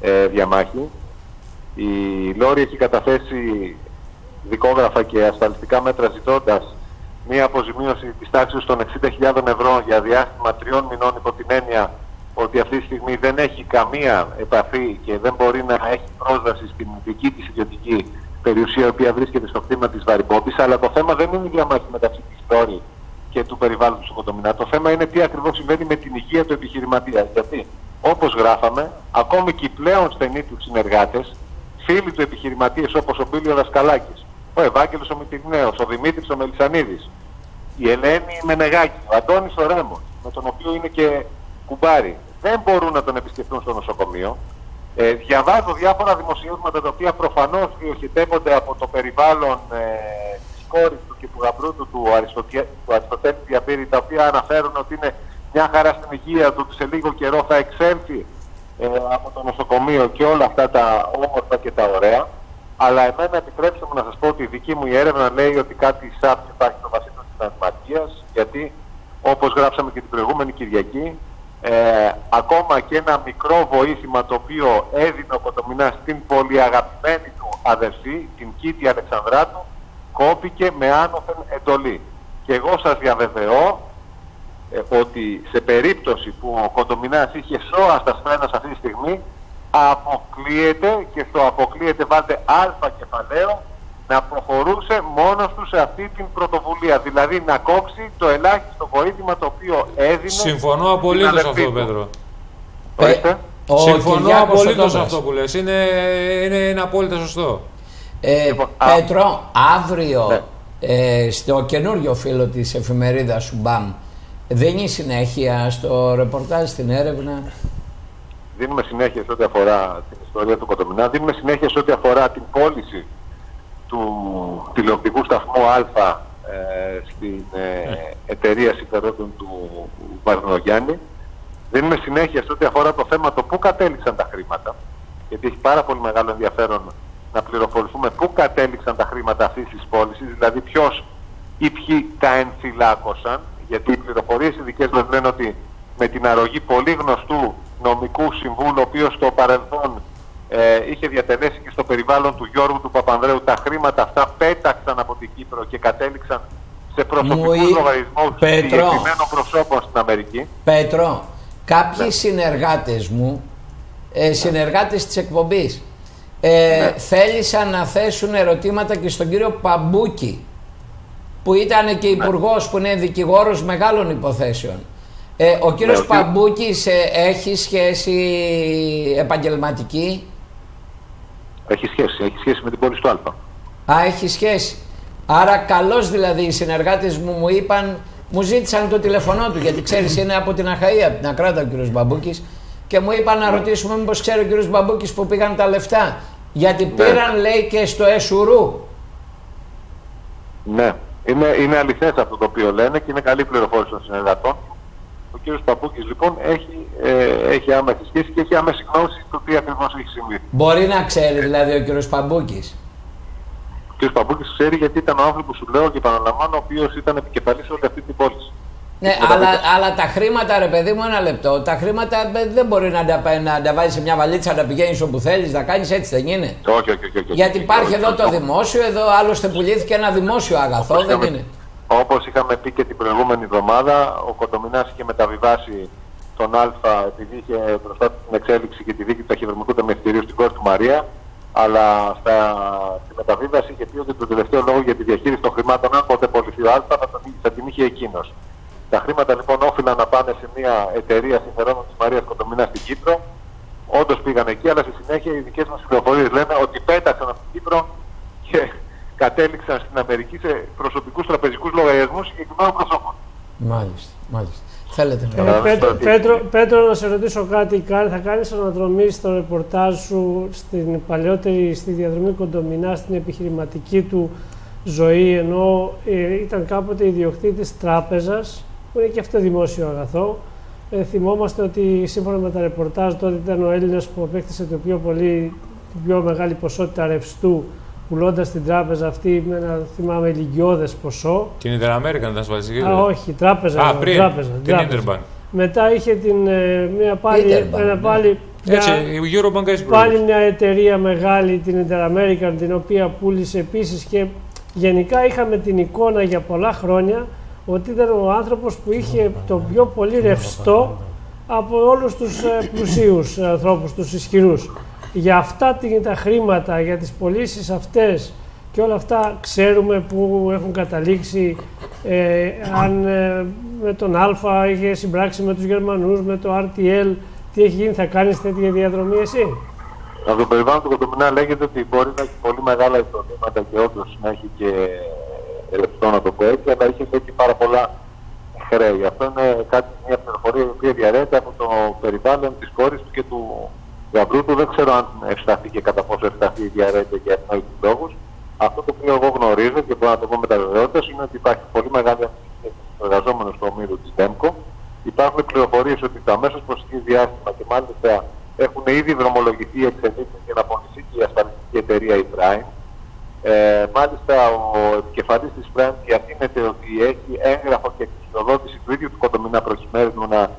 ε, διαμάχη. Η Λόρη έχει καταθέσει δικόγραφα και ασφαλιστικά μέτρα ζητώντας μία αποζημίωση της τάξης των 60.000 ευρώ για διάστημα τριών μηνών υπό την έννοια ότι αυτή τη στιγμή δεν έχει καμία επαφή και δεν μπορεί να έχει πρόσβαση στην δική της ιδιωτική περιουσία η οποία βρίσκεται στο κτήμα της Βαρυπόπης αλλά το θέμα δεν είναι η διαμάχη μεταξύ της Λόρη και του περιβάλλοντος του Κοντομινά. Το θέμα είναι τι ακριβώς συμβαίνει με την υγεία του επιχειρηματίας. Γιατί όπως γράφαμε, ακόμη και οι πλέον στενοί τους συνεργάτες, φίλοι του επιχειρηματίες όπως ο Μπίλιο Δασκαλάκης, ο Ευάγγελος ο Μητυρνέος, ο Δημήτρης ο Μελισανίδης, η Ελένη Μενεγάκη, ο Αντώνης ο Ρέμος, με τον οποίο είναι και κουμπάρι, δεν μπορούν να τον επισκεφτούν στο νοσοκομείο. Ε, διαβάζω διάφορα δημοσιεύματα τα οποία προφανώς διοχετεύονται από το περιβάλλον ε, της κόρης του και του γαμπρού του, του, Αριστοτε, του Αριστοτέλη Διαπύρη, τα οποία αναφέρουν ότι είναι μια χαρά στην υγεία του, σε λίγο καιρό θα εξέλθει ε, από το νοσοκομείο και όλα αυτά τα όμορφα και τα ωραία. Αλλά εμένα επιτρέψτε μου να σας πω ότι η δική μου η έρευνα λέει ότι κάτι σαν υπάρχει στο βασίλειο της Αθηματίας, γιατί όπως γράψαμε και την προηγούμενη Κυριακή, ε, ακόμα και ένα μικρό βοήθημα το οποίο έδινε ο Κοτομινάς στην πολύ αγαπημένη του αδερφή, την Κίτη Αλεξανδράτου, κόπηκε με άνωθεν εντολή. Και εγώ σας διαβεβαιώ ε, ότι σε περίπτωση που ο Κοντομινάς είχε σώα στα σφαίνα αυτή τη στιγμή, αποκλείεται και στο αποκλείεται βάλτε α κεφαλαίο να προχωρούσε μόνος του σε αυτή την πρωτοβουλία. Δηλαδή να κόψει το ελάχιστο βοήθημα το οποίο έδινε. Συμφωνώ απολύτως αυτό, Πέτρο. Ε, Συμφωνώ απολύτως αυτό που λες. Είναι, είναι, είναι απόλυτα σωστό. Ε, λοιπόν, Πέτρο, αύριο ναι. ε, στο καινούριο φίλο της εφημερίδας σου ΜΠΑΜ δίνει συνέχεια στο ρεπορτάζ, στην έρευνα δίνουμε συνέχεια σε ό,τι αφορά την ιστορία του Κοτομινά, δίνουμε συνέχεια σε ό,τι αφορά την πώληση του τηλεοπτικού σταθμού Α ε, στην ε, εταιρεία συμφερόντων του Βαρνογιάννη. Δίνουμε συνέχεια σε ό,τι αφορά το θέμα το πού κατέληξαν τα χρήματα, γιατί έχει πάρα πολύ μεγάλο ενδιαφέρον να πληροφορηθούμε πού κατέληξαν τα χρήματα αυτής της πώλησης, δηλαδή ποιος ή ποιοι τα ενφυλάκωσαν, γιατί οι πληροφορίες ειδικές μας λένε ότι με την αρρωγή πολύ γνωστού νομικού συμβούλου, ο οποίος στο παρελθόν ε, είχε διατελέσει και στο περιβάλλον του Γιώργου του Παπανδρέου, τα χρήματα αυτά πέταξαν από την Κύπρο και κατέληξαν σε προσωπικούς Μου... λογαριασμούς συγκεκριμένων προσώπων στην Αμερική. Πέτρο, κάποιοι ναι. συνεργάτες μου, ε, συνεργάτες της εκπομπής, ε, ναι. θέλησαν να θέσουν ερωτήματα και στον κύριο Παμπούκη, που ήταν και ναι. υπουργός που είναι δικηγόρος μεγάλων υποθέσεων. Ε, ο κύριος ναι, Παμπούκης ε, έχει σχέση επαγγελματική; Έχει σχέση, έχει σχέση με την πόλη του Α. Α, έχει σχέση. Άρα καλώς δηλαδή οι συνεργάτες μου μου είπαν, μου ζήτησαν το τηλεφωνό του γιατί ξέρεις είναι από την Αχαΐα, από την Ακράτα ο κύριος Μπαμπούκης και μου είπαν να ρωτήσουμε μήπως ξέρει ο κύριος Μπαμπούκης που πήγαν τα λεφτά. Γιατί ναι. πήραν λέει και στο Εσουρού. Ναι, είναι, είναι αληθές αυτό το οποίο λένε και είναι καλή πληροφόρηση των συνεργατών Ο κύριος Παπούκης λοιπόν έχει, ε, έχει άμεση σχέση και έχει άμεση γνώση στο τι ακριβώς έχει συμβεί. Μπορεί να ξέρει δηλαδή ο κύριος Παμπούκης. Ο κύριος Παπούκης ξέρει γιατί ήταν ο άνθρωπος που σου λέω και επαναλαμβάνω ο οποίος ήταν επικεφαλής σε όλη αυτή την πόλη. Ναι, αλλά, αλλά τα χρήματα, ρε παιδί μου, ένα λεπτό. Τα χρήματα ε, δεν μπορεί να τα, να τα βάζεις σε μια βαλίτσα, να τα πηγαίνεις όπου θέλεις, να κάνεις έτσι, δεν είναι. Όχι, όχι, όχι. όχι, Γιατί όχι, υπάρχει όχι, εδώ όχι, το όχι. δημόσιο, εδώ άλλωστε πουλήθηκε ένα δημόσιο αγαθό, Όπως δεν είχαμε- είναι. Όπως είχαμε πει και την προηγούμενη εβδομάδα, ο Κοντομινάς είχε μεταβιβάσει τον Α επειδή είχε μπροστά του την εξέλιξη και τη δίκη του ταχυδρομικού ταμιευτηρίου στην κόρη του Μαρία. Αλλά στα, στη μεταβίβαση είχε πει ότι το τελευταίο λόγο για τη διαχείριση των χρημάτων, αν ποτέ πωληθεί ο Α, θα, τον, θα την είχε εκείνος. Τα χρήματα λοιπόν όφυλαν να πάνε σε μια εταιρεία συμφερόντων της Μαρίας Κοντομινάς στην Κύπρο. Όντως πήγαν εκεί, αλλά στη συνέχεια οι δικές μας πληροφορίες λένε ότι πέταξαν από την Κύπρο και κατέληξαν στην Αμερική σε προσωπικούς τραπεζικούς λογαριασμούς συγκεκριμένων προσώπων. Μάλιστα, μάλιστα. Θέλετε να Ε, Καλά, Πέτρο, ότι- Πέτρο, Πέτρο, να σε ρωτήσω κάτι. Κα- Θα κάνεις αναδρομή στο ρεπορτάζ σου στην παλαιότερη, στη διαδρομή Κοντομινά, στην επιχειρηματική του ζωή, ενώ ε, ήταν κάποτε ιδιοκτήτης τράπεζας, που είναι και αυτό δημόσιο αγαθό. Ε, θυμόμαστε ότι σύμφωνα με τα ρεπορτάζ τότε ήταν ο Έλληνας που απέκτησε το πιο πολύ, την πιο μεγάλη ποσότητα ρευστού πουλώντας την τράπεζα αυτή με ένα θυμάμαι ηλικιώδες ποσό. Την Interamerican ήταν ασφαλιστική. Α, όχι, τράπεζα. Α, πριν. τράπεζα, την τράπεζα. Interbank. Μετά είχε την, ε, μια πάλι, Interbank, ένα ναι. πάλι, μια, Έτσι, η Eurobank έτσι πάλι προέκυψε. μια εταιρεία μεγάλη, την Interamerican, την οποία πούλησε επίσης και γενικά είχαμε την εικόνα για πολλά χρόνια ότι ήταν ο άνθρωπος που είχε το πιο πολύ ρευστό από όλους τους ε, πλουσίους ανθρώπους, τους ισχυρούς. Για αυτά την- τα χρήματα, για τις πωλήσεις αυτές και όλα αυτά ξέρουμε που έχουν καταλήξει ε, αν ε, με τον Α είχε συμπράξει με τους Γερμανούς, με το RTL, τι έχει γίνει, θα κάνεις τέτοια διαδρομή εσύ; Από το περιβάλλον του Κοντομινά λέγεται ότι μπορεί να έχει πολύ μεγάλα εισοδήματα και όντως να έχει και ρευστό να το πω έτσι, αλλά είχε και πάρα πολλά χρέη. Αυτό είναι κάτι, μια πληροφορία η οποία διαρρέεται από το περιβάλλον της κόρη του και του γαμπρού του. Δεν ξέρω αν ευσταθεί και κατά πόσο ευσταθεί διαρρέεται για ευνόητου λόγους. Αυτό το οποίο εγώ γνωρίζω και μπορώ να το πω με τα βεβαιότητας είναι ότι υπάρχει πολύ μεγάλη αμφισβήτηση στου εργαζόμενους του ομίλου της ΔΕΜΚΟ. Υπάρχουν πληροφορίες ότι το αμέσω προσεχή διάστημα και μάλιστα έχουν ήδη δρομολογηθεί εξελίξεις για να πονηθεί και η ασφαλιστική εταιρεία η Prime. Ε, μάλιστα, ο επικεφαλής της Prime διατείνεται ότι έχει έγγραφο και εξουσιοδότηση του ίδιου του κοντομινά προκειμένου να,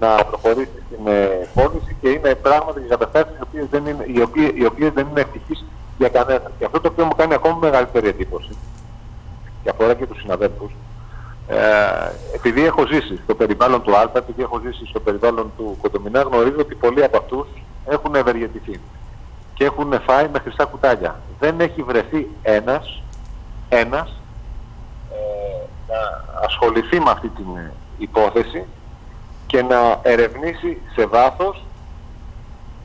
να προχωρήσει στην ε, πώληση και είναι πράγματα και καταστάσει οι οποίες δεν είναι, οι οποίες, οι οποίες δεν είναι ευτυχείς για κανέναν. Και αυτό το οποίο μου κάνει ακόμα μεγαλύτερη εντύπωση και αφορά και τους συναδέλφους, ε, επειδή έχω ζήσει στο περιβάλλον του Άλτα, επειδή έχω ζήσει στο περιβάλλον του Κοντομινά, γνωρίζω ότι πολλοί από αυτούς έχουν ευεργετηθεί και έχουν φάει με χρυσά κουτάλια. Δεν έχει βρεθεί ένας, ένας ε, να ασχοληθεί με αυτή την ε, υπόθεση και να ερευνήσει σε βάθος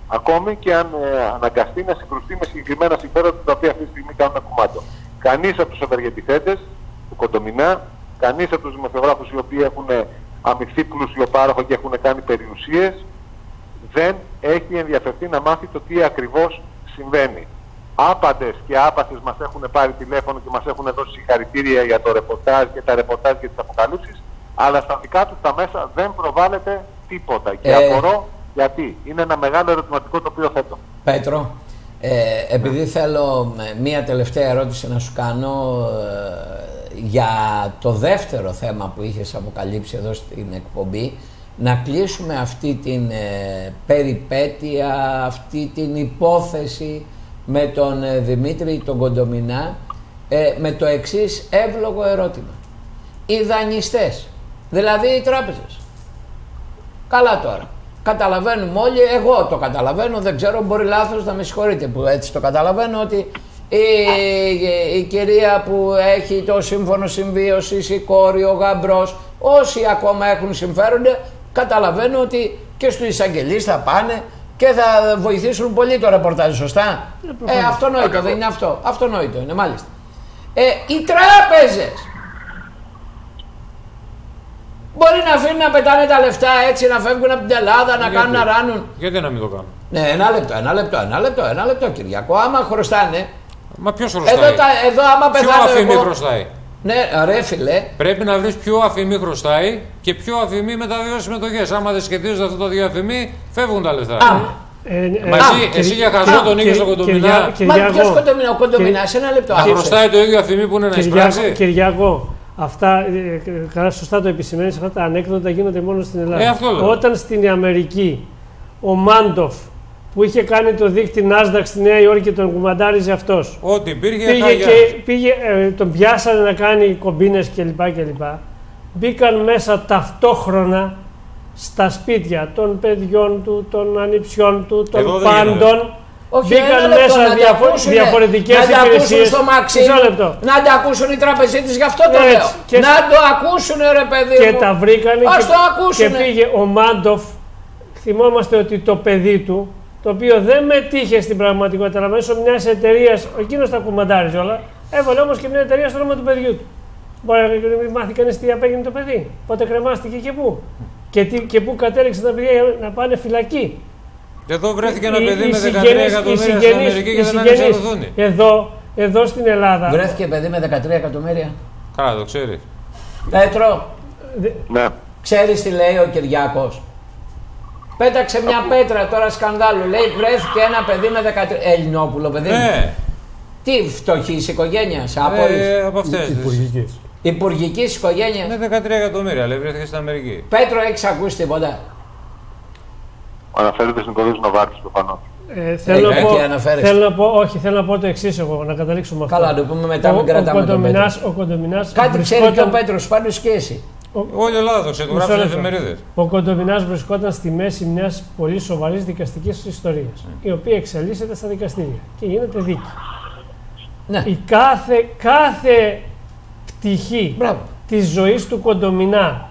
ακόμη και αν ε, αναγκαστεί να συγκρουστεί με συγκεκριμένα συμφέροντα τα οποία αυτή τη στιγμή κάνουν κουμάτο. Κανείς από τους ευεργετηθέντες του Κοντομινά, κανείς από τους δημοσιογράφους οι οποίοι έχουν αμυφθεί πλούσιο πάροχο και έχουν κάνει περιουσίες, δεν έχει ενδιαφερθεί να μάθει το τι ακριβώς συμβαίνει. Άπαντες και άπατες μας έχουν πάρει τηλέφωνο και μας έχουν δώσει συγχαρητήρια για το ρεπορτάζ και τα ρεπορτάζ και τις αποκαλύψεις, αλλά στα δικά τους τα μέσα δεν προβάλλεται τίποτα. Και Ε. απορώ γιατί. Είναι ένα μεγάλο ερωτηματικό το οποίο θέτω. Πέτρο, ε, επειδή θέλω ε, μία τελευταία ερώτηση να σου κάνω ε, για το δεύτερο θέμα που είχες αποκαλύψει εδώ στην εκπομπή, να κλείσουμε αυτή την ε, περιπέτεια, αυτή την υπόθεση με τον ε, Δημήτρη τον Κοντομινά ε, με το εξής εύλογο ερώτημα. Οι δανειστές, δηλαδή οι τράπεζες, Καλά τώρα. Καταλαβαίνουμε όλοι, εγώ το καταλαβαίνω, δεν ξέρω, μπορεί λάθος να με συγχωρείτε που έτσι το καταλαβαίνω ότι η, η, η κυρία που έχει το σύμφωνο συμβίωσης, η κόρη, ο γαμπρός, όσοι ακόμα έχουν συμφέροντα, καταλαβαίνω ότι και στους εισαγγελείς θα πάνε και θα βοηθήσουν πολύ το ρεπορτάζ, σωστά; Ε, αυτονόητο δεν είναι αυτό. Αυτονόητο είναι, μάλιστα. Ε, οι τράπεζες Μπορεί να αφήνουν να πετάνε τα λεφτά έτσι, να φεύγουν από την Ελλάδα, να Γιατί; κάνουν να ράνουν. Γιατί να μην το κάνω. Ναι, ένα λεπτό, ένα λεπτό, ένα λεπτό, ένα λεπτό, Κυριακό. Άμα χρωστάνε, Μα ποιος χρωστάει; εδώ, τα, εδώ άμα Ποιο πεθάνω αφημί εγώ, χρωστάει; Ναι, ρε φίλε. Πρέπει να βρεις ποιο αφημί χρωστάει και ποιο αφημί μεταδίδει συμμετοχέ. Άμα δεν σχετίζονται αυτό το δύο αφημί, φεύγουν τα λεφτά. Α, Ε, ε, Μα α, εσύ, εσύ Κυρι- για χαζό τον είχε Κυρι- στο κοντομινά. Κυρια- Μα Κυριάκο, ποιο κοντομινά, ο κοντομινά, ένα λεπτό. Να άκουσε. χρωστάει το ίδιο αφημί που είναι να Κυριάκο, εισπράξει. Κυριακό, αυτά, ε, καλά σωστά το επισημαίνεις, αυτά τα ανέκδοτα γίνονται μόνο στην Ελλάδα. Ε, αυτό λέω. Όταν στην Αμερική ο Μάντοφ που είχε κάνει το δίκτυ Nasdaq στη Νέα Υόρκη και τον κουμαντάριζε αυτός, Ό,τι υπήρχε, πήγε χάγια. και πήγε, ε, τον πιάσανε να κάνει κομπίνες κλπ. κλπ. Μπήκαν μέσα ταυτόχρονα στα σπίτια των παιδιών του, των ανιψιών του, των Εδώ δεν γίνεται. πάντων. Όχι, Μπήκαν ένα λεπτό, μέσα να τα διαφο- ακούσουνε, διαφορετικές να τα ακούσουν υπηρεσίες. στο μαξί, Μισό λεπτό. να τα ακούσουν οι τραπεζίτες, γι' αυτό το Έτσι. λέω. Και- Να το ακούσουν ρε παιδί και μου. τα βρήκανε Ας και, το και ακούσουνε. πήγε ο Μάντοφ. Θυμόμαστε ότι το παιδί του, το οποίο δεν μετήχε στην πραγματικότητα, αλλά μέσω μιας εταιρείας, εκείνος τα κουμαντάριζε όλα, έβαλε όμως και μια εταιρεία στο όνομα του παιδιού του. Μπορεί να μην μάθει κανείς τι απέγινε το παιδί, πότε κρεμάστηκε και πού. Και, τι, και πού κατέληξε τα παιδιά για να πάνε φυλακή. Και εδώ βρέθηκε ένα Οι- παιδί οι με 13 συγγενείς- οι εκατομμύρια στην συγγενείς- Αμερική οι και δεν άνοιξε συγγενείς το δούνι. Εδώ, εδώ στην Ελλάδα. Βρέθηκε παιδί με 13 εκατομμύρια. Καλά, το ξέρεις. Πέτρο, Ναι. ξέρεις τι λέει ο Κυριάκος; Πέταξε μια πέτρα τώρα σκανδάλου. Λέει βρέθηκε ένα παιδί με 13. Ελληνόπουλο παιδί. μου. Ναι, Τι φτωχής οικογένειας, άπορης. ε, από αυτές. Υπουργικής. Υπουργικής οικογένειας. Με 13 εκατομμύρια, λέει, βρέθηκε στην Αμερική. Πέτρο, έχεις ακούσει τίποτα; Αναφέρεται στην Νικοδός Νοβάρτης προφανώς. Ε, θέλω, Ε, να πω, εκεί αναφέρεσαι. θέλω να πω, όχι, θέλω να πω το εξής εγώ, να καταλήξω με αυτό. Καλά, το πούμε μετά, Ο- μην κρατάμε ο τον Κοντομινάς, ο Κοντομινάς Κάτι ξέρει και ο βρισκόταν- Πέτρος, πάντως και εσύ. Όλη η Ελλάδα το ξέρει, το Μισό γράφουν λεπτό. εφημερίδες. Ο Κοντομινάς βρισκόταν στη μέση μιας πολύ σοβαρής δικαστικής ιστορίας, η οποία εξελίσσεται στα δικαστήρια και γίνεται δίκη. Ναι, Η κάθε, κάθε πτυχή μπράβο. της ζωής του Κοντομινά,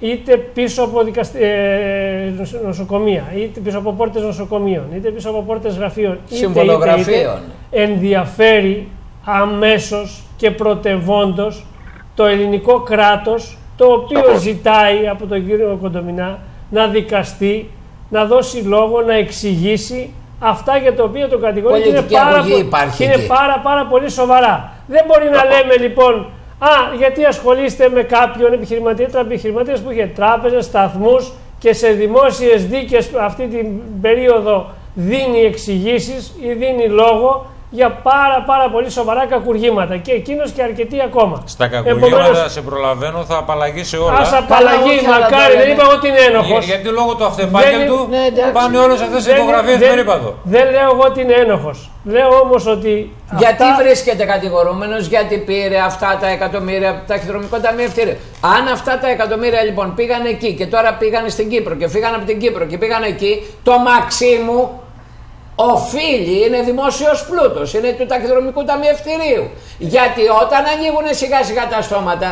είτε πίσω από δικαστη... ε, νοσο- νοσοκομεία, είτε πίσω από πόρτες νοσοκομείων, είτε πίσω από πόρτες γραφείων, είτε, είτε, Συμβολογραφείων. ενδιαφέρει αμέσως και πρωτευόντως το ελληνικό κράτος, το οποίο Σαφώς. ζητάει από τον κύριο Κοντομινά να δικαστεί, να δώσει λόγο, να εξηγήσει αυτά για τα οποία το κατηγορεί και είναι, Πολιτική πάρα, αγωγή πο- υπάρχει και είναι εκεί. πάρα, πάρα πολύ σοβαρά. Δεν μπορεί να λέμε λοιπόν, Α, γιατί ασχολείστε με κάποιον επιχειρηματία, επιχειρηματίας που είχε τράπεζες, σταθμούς και σε δημόσιες δίκες αυτή την περίοδο δίνει εξηγήσεις ή δίνει λόγο για πάρα πάρα πολύ σοβαρά κακουργήματα και εκείνος και αρκετοί ακόμα. Στα κακουργήματα Επομένως, σε προλαβαίνω, θα απαλλαγήσει όλα. Ας απαλλαγεί, όχι, αλλά μακάρι, τώρα δεν είναι- είπα εγώ ότι είναι ένοχος. Για- γιατί λόγω του αυτεπάγγελτου Ναι, εντάξει. πάνε όλες αυτές οι Δεν- υπογραφέ δεν- περίπατο. Δεν λέω εγώ ότι είναι ένοχος. Λέω όμως ότι Γιατί αυτά- βρίσκεται κατηγορούμενος, γιατί πήρε αυτά τα εκατομμύρια από το ταχυδρομικό ταμιευτήριο. Αν αυτά τα εκατομμύρια λοιπόν πήγαν εκεί και τώρα πήγαν στην Κύπρο και φύγαν από την Κύπρο και πήγαν εκεί, το Μαξίμου οφείλει, είναι δημόσιος πλούτος, είναι του ταχυδρομικού ταμιευτηρίου. Γιατί όταν ανοίγουν σιγά σιγά τα στόματα,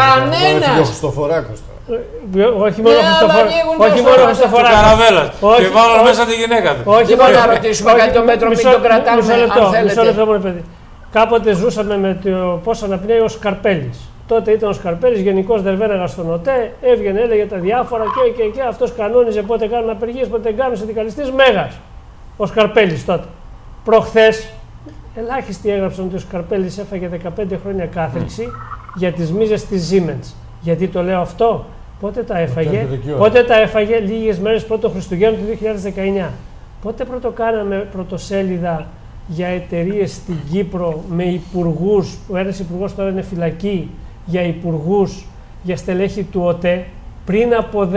κανένα. Ο Χριστοφοράκος τώρα. Ε, Όχι μόνο Ναι, ο αλλά Χριστοφορά- ανοίγουν όχι τα μόνο ο στόματα. Χριστοφοράκος. Καραβέλας. Όχι, Και βάλω όχι. μέσα τη γυναίκα του. Όχι, Λοιπόν, μόνο- να ρωτήσουμε όχι, κάτι τον Πέτρο, μην μισό- τον κρατάμε, μισό λεπτό, αν θέλετε. Μισό λεπτό, μόνο παιδί. Κάποτε ζούσαμε με το πώς αναπνέει ο Σκαρπέλης. Τότε ήταν ο Σκαρπέλης, γενικός δερβέναγα στον ΟΤΕ, έβγαινε, έλεγε τα διάφορα και, και, και αυτός κανόνιζε πότε κάνουν απεργίες, πότε δεν κάνουν συνδικαλιστή. Μέγας. Ο Σκαρπέλης τότε. Προχθές, ελάχιστοι έγραψαν ότι ο Σκαρπέλης έφαγε 15 χρόνια κάθριξη για τις μίζες της Siemens. Γιατί το λέω αυτό, πότε τα έφαγε, έρχεται και η ώρα. πότε τα έφαγε; Λίγες μέρες πρώτο Χριστουγέννου του 2019. Πότε πρώτο κάναμε πρωτοσέλιδα για εταιρείες στην Κύπρο με υπουργούς, ο ένας υπουργός τώρα είναι φυλακή, για υπουργούς, για στελέχη του ΟΤΕ, πριν από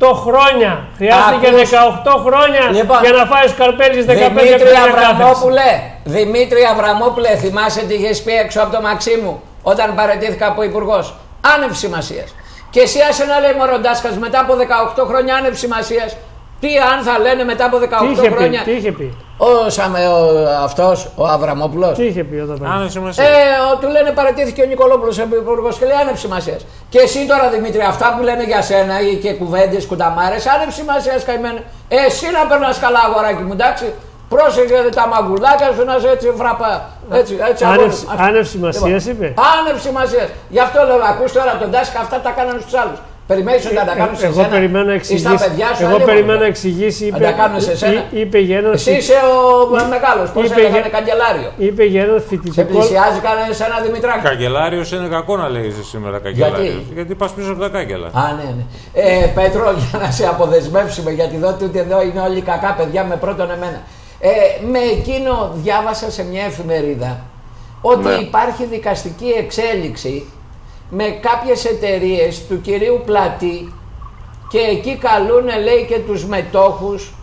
18 χρόνια. Χρειάστηκε Ακούς. 18 χρόνια Λοιπόν, για να φάει ο Σκαρπέλης 15 Δημήτρη χρόνια κάθεξη. Αβραμόπουλε, Δημήτρη Αβραμόπουλε, θυμάσαι τι είχες πει έξω από το Μαξίμου όταν παρετήθηκα από υπουργός. Άνευ σημασίας. Και εσύ άσε να λέει Μωροντάσκα μετά από 18 χρόνια άνευ σημασίας. Τι αν θα λένε μετά από 18 Τι είχε πει, χρόνια; τι είχε πει, Ο, Σαμε, ο αυτός, ο Αβραμόπουλος. τι είχε πει όταν πέρασε; Άνω σημασία. Ε, ο- του λένε παρετήθηκε ο Νικολόπουλος υπουργός και λέει άνευ σημασίας. Και εσύ τώρα Δημήτρη, αυτά που λένε για σένα ή και κουβέντες, κουταμάρε, άνευ σημασίας καημένα. Εσύ να περνάς καλά, αγοράκι μου, εντάξει. Πρόσεχε τα μαγκουλάκια σου να είσαι έτσι φραπά. Έτσι, έτσι Άνευ- αγόρι μου. άνευ σημασίας Λοιπόν, είπε; Άνευ σημασίας. Γι' αυτό λέω, ακούς τώρα τον Τάσκα, αυτά τα κάνανε στους άλλους. Περιμένεις ότι θα τα κάνουν σε Εγώ σένα. περιμένω να Ή στα εξηγήσει. παιδιά σου. Εγώ αλλιώς. περιμένω να εξηγήσει. Θα τα κάνουν σε σένα. εί- είπε για έναν Εσύ φοι- είσαι ο μεγάλο. Πώς είπε έλεγανε για- καγκελάριο. είπε για έναν Σε φοιτητικό. πλησιάζει κανένας σε ένα Δημητράκη. Καγκελάριος είναι κακό να λέει σήμερα καγκελάριος. Γιατί; Πας πίσω από τα κάγκελα. Α, ναι, ναι. Ε, Πέτρο, για να σε αποδεσμεύσουμε, γιατί εδώ, τούτοι εδώ είναι όλοι κακά παιδιά με πρώτον εμένα. Ε, με εκείνο διάβασα σε μια εφημερίδα ότι Ναι. υπάρχει δικαστική εξέλιξη με κάποιες εταιρείες του κυρίου Πλατή και εκεί καλούν λέει και τους μετόχους.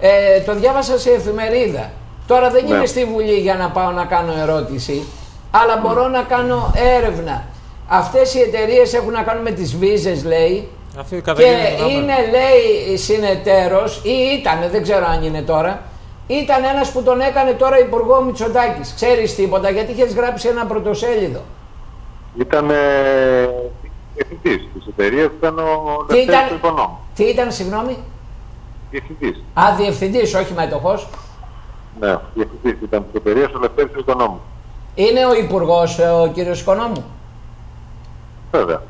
Ε, το διάβασα σε εφημερίδα. Τώρα δεν Ναι. είμαι στη Βουλή για να πάω να κάνω ερώτηση αλλά μπορώ να κάνω έρευνα. Αυτές οι εταιρείες έχουν να κάνουν με τις βίζες λέει Αυτή και καταγγέλνει το νόμο. είναι λέει συνεταίρος ή ήταν δεν ξέρω αν είναι τώρα ήταν ένας που τον έκανε τώρα υπουργό ο Μητσοτάκης. Ξέρεις τίποτα γιατί είχες γράψει ένα πρωτοσέλιδο Ήταν ε, διευθυντής της εταιρείας, ήταν ο Τι Λευτέρης ήταν; του Οικονόμου. τι ήταν συγγνώμη; Διευθυντής. Α, διευθυντής, όχι μέτοχος. Ναι, διευθυντής ήταν της εταιρείας ο Λευτέρης του Οικονόμου. Είναι ο υπουργός ο κύριος Οικονόμου. Βέβαια.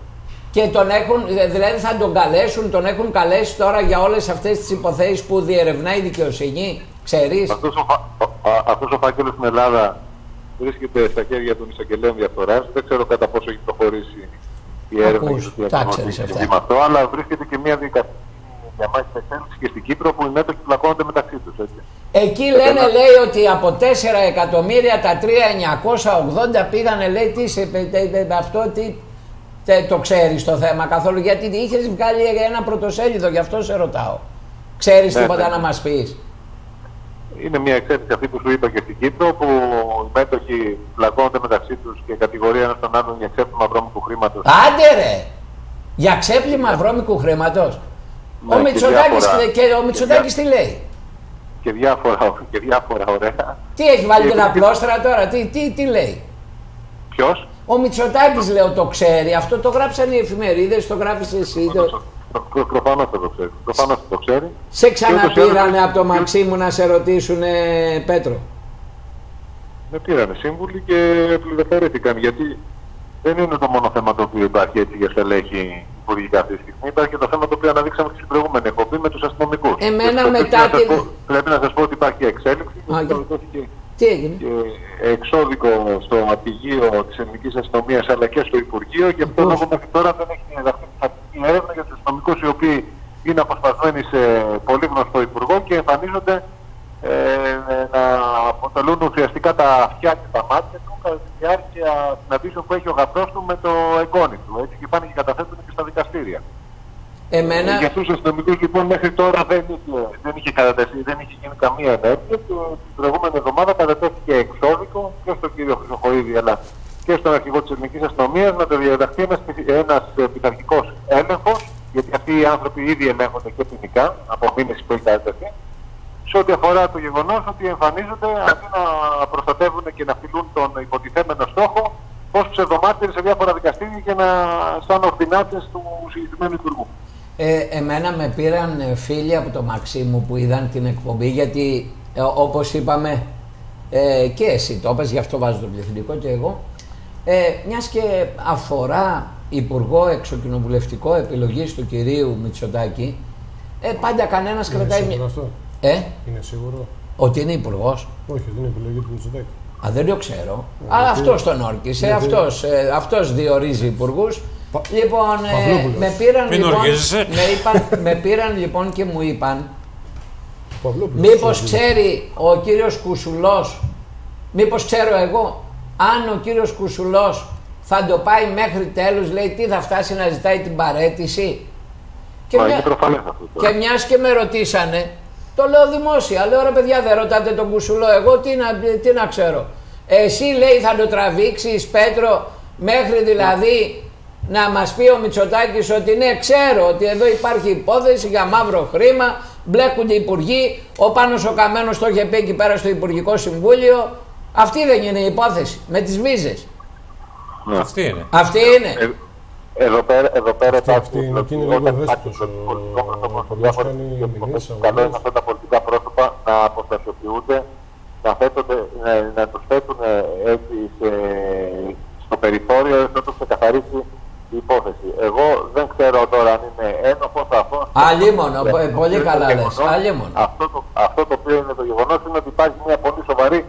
Και τον έχουν, δηλαδή θα τον καλέσουν, τον έχουν καλέσει τώρα για όλες αυτές τις υποθέσεις που διερευνάει η δικαιοσύνη. Ξέρεις; Αυτός ο, φα... ο- α- αυτός ο φάκελος στην Ελλάδα βρίσκεται στα χέρια των εισαγγελέων διαφθοράς. Δεν ξέρω κατά πόσο έχει προχωρήσει η έρευνα Ακούς, για το τι τα ακριβώς ξέρεις έχει αυτά. συμβεί με αυτό, αλλά βρίσκεται και μια δικαστική διαμάχη εξέλιξη και στην Κύπρο που οι μέτοχοι πλακώνονται μεταξύ τους. Εκεί λένε λέει ότι από 4 εκατομμύρια τα 3.980 πήγανε λέει τι σε, τε- τε- τε- αυτό τι τε- το ξέρεις το θέμα καθόλου γιατί είχες βγάλει ένα πρωτοσέλιδο γι' αυτό σε ρωτάω. Ξέρεις Ναι, τίποτα ναι. να μας πεις; Είναι μια εξέλιξη αυτή που σου είπα και στην Κύπρο που οι μέτοχοι πλακώνονται μεταξύ τους και κατηγορία ένας τον άλλον για ξέπλυμα βρώμικου χρήματος. Άντε ρε! Για ξέπλυμα βρώμικου χρήματος. Ναι, ο και Μητσοτάκης διάφορα- και ο Μητσοτάκης τι λέει; Και διάφορα, και διάφορα ωραία. Τι έχει βάλει Και την επίσης- απλόστρα τώρα, τι, τι, τι λέει; Ποιος; Ο Μητσοτάκης λέω το ξέρει, αυτό το γράψαν οι εφημερίδες, το γράφεις εσύ. Το... Προφανώς θα το ξέρει. Προφανώς θα το ξέρει. Σε Και ούτως ή ξαναπήρανε άλλως- από το Μαξίμου να σε ρωτήσουν Πέτρο. Με πήρανε σύμβουλοι και πληροφορήθηκαν γιατί δεν είναι το μόνο θέμα το οποίο υπάρχει έτσι για στελέχη υπουργικά αυτή τη στιγμή. Υπάρχει και το θέμα το οποίο αναδείξαμε και στην προηγούμενη εκπομπή με τους αστυνομικούς. Εμένα Και μετά πρέπει να σας την- πω- Πρέπει να σας πω ότι υπάρχει εξέλιξη. Α, και και- δόθηκε Τι έγινε; και εξώδικο στο απηγείο της ελληνικής αστυνομίας αλλά και στο Υπουργείο και αυτό Πώς; λόγω μέχρι τώρα δεν έχει ενταχθεί στατική έρευνα για τους αστυνομικού οι οποίοι είναι αποσπασμένοι σε πολύ γνωστό υπουργό και εμφανίζονται ε, να αποτελούν ουσιαστικά τα αυτιά και τα μάτια του κατά τη διάρκεια συναντήσεων που έχει ο γαμπρός του με το εγγόνι του. Έτσι και πάνε και καταθέτουν και στα δικαστήρια. Εμένα, Για αυτού του αστυνομικού λοιπόν μέχρι τώρα δεν είχε, δεν είχε κατατεθεί, δεν είχε γίνει καμία ενέργεια και την προηγούμενη εβδομάδα κατατέθηκε εξώδικο και στον κύριο Χρυσοχοίδη αλλά και στον αρχηγό της ελληνικής αστυνομίας να το διαδεχθεί ένας πειθαρχικός έλεγχος, γιατί αυτοί οι άνθρωποι ήδη ελέγχονται και ποινικά από μήνυση που έχει κατατεθεί, σε ό,τι αφορά το γεγονός ότι εμφανίζονται αντί να προστατεύουν και να φιλούν τον υποτιθέμενο στόχο ω ψευδομάρτυροι σε διάφορα δικαστήρια και να σαν ορδινάτες του συγκεκριμένου υπουργού. ε, εμένα με πήραν ε, φίλοι από το Μαξίμου που είδαν την εκπομπή γιατί ε, όπως είπαμε ε, και εσύ το είπες, γι' αυτό βάζω το πληθυντικό και εγώ ε, μιας και αφορά Υπουργό Εξοκοινοβουλευτικό επιλογής του κυρίου Μητσοτάκη ε, πάντα κανένας Είναι κρατάει σίγουρο μια... αυτό; Ε, Είναι σίγουρο; ότι είναι υπουργός. Όχι, δεν είναι επιλογή του Μητσοτάκη. Α, δεν το ξέρω. Ε, Αλλά γιατί- αυτός τον όρκησε. γιατί- Αυτός, ε, αυτός διορίζει υπουργούς. Πα- Λοιπόν, ε, Παυλόπουλος. με πήραν, Μην λοιπόν, οργίζεσαι. με, είπαν, με πήραν λοιπόν και μου είπαν Παυλόπουλος. μήπως ξέρει ο κύριος Κουσουλός, μήπως ξέρω εγώ, αν ο κύριος Κουσουλός θα το πάει μέχρι τέλους, λέει τι θα φτάσει να ζητάει την παρέτηση; Και, Μα μια- είναι προφανές αυτό. τώρα. και μιας και με ρωτήσανε, το λέω δημόσια, λέω ρε παιδιά δεν ρωτάτε τον Κουσουλό, εγώ τι να, τι να ξέρω. Εσύ λέει θα το τραβήξεις Πέτρο μέχρι δηλαδή να μας πει ο Μητσοτάκης ότι ναι ξέρω ότι εδώ υπάρχει υπόθεση για μαύρο χρήμα, μπλέκονται οι υπουργοί, ο Πάνος ο Καμένος το είχε πει εκεί πέρα στο Υπουργικό Συμβούλιο. Αυτή δεν είναι η υπόθεση με τις βίζες. Ναι. Αυτή είναι. Αυτή είναι. Ε, Εδώ πέρα, εδώ πέρα Αυτή- υπάρχει αυτή είναι- πλοκή. είναι λίγο Όταν ευαίσθητος υπάρχει ο- πολιτικό πρόσωπο ο σε Παυλός διάφορες κάνει υποθέσεις, μηνύσεις καλό είναι αγώνες. αυτά τα πολιτικά πρόσωπα να αποστασιοποιούνται, να, θέτονται, να, να τους θέτουν ε, έτσι σε, στο περιθώριο, να τους ξεκαθαρίσει η υπόθεση. Εγώ δεν ξέρω τώρα αν είναι ένοχος αυτό. Αλίμονο, πο- πολύ καλά λες, αλίμονο. Αυτό το, αυτό το οποίο είναι το γεγονός είναι ότι υπάρχει μια πολύ σοβαρή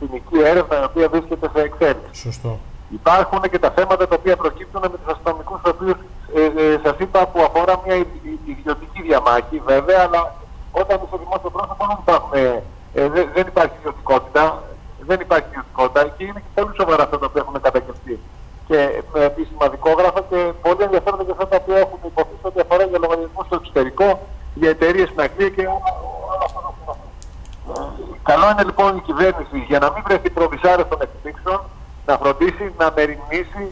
ποινική έρευνα η οποία βρίσκεται σε εξέλιξη. Σωστό. Υπάρχουν και τα θέματα τα οποία προκύπτουν με τους αστυνομικούς, του οποίους ε, ε, σας είπα που αφορά μια ι- ι- ιδιωτική διαμάχη, βέβαια, αλλά όταν είσαι δημόσιο πρόσωπο δεν, υπάρχουν, ε, ε, δεν, δεν υπάρχει ιδιωτικότητα. Δεν υπάρχει ιδιωτικότητα και είναι και πολύ σοβαρά αυτά τα οποία έχουν καταγγελθεί και με επίσημα δικόγραφα και πολύ ενδιαφέροντα και αυτά τα οποία έχουν υποθεί σε ό,τι αφορά για λογαριασμούς στο εξωτερικό, για εταιρείες στην Αγγλία και όλα όλα αυτά τα πράγματα. Καλό είναι λοιπόν η κυβέρνηση για να μην βρεθεί προβισάρε των εκπλήξεων να φροντίσει να μεριμνήσει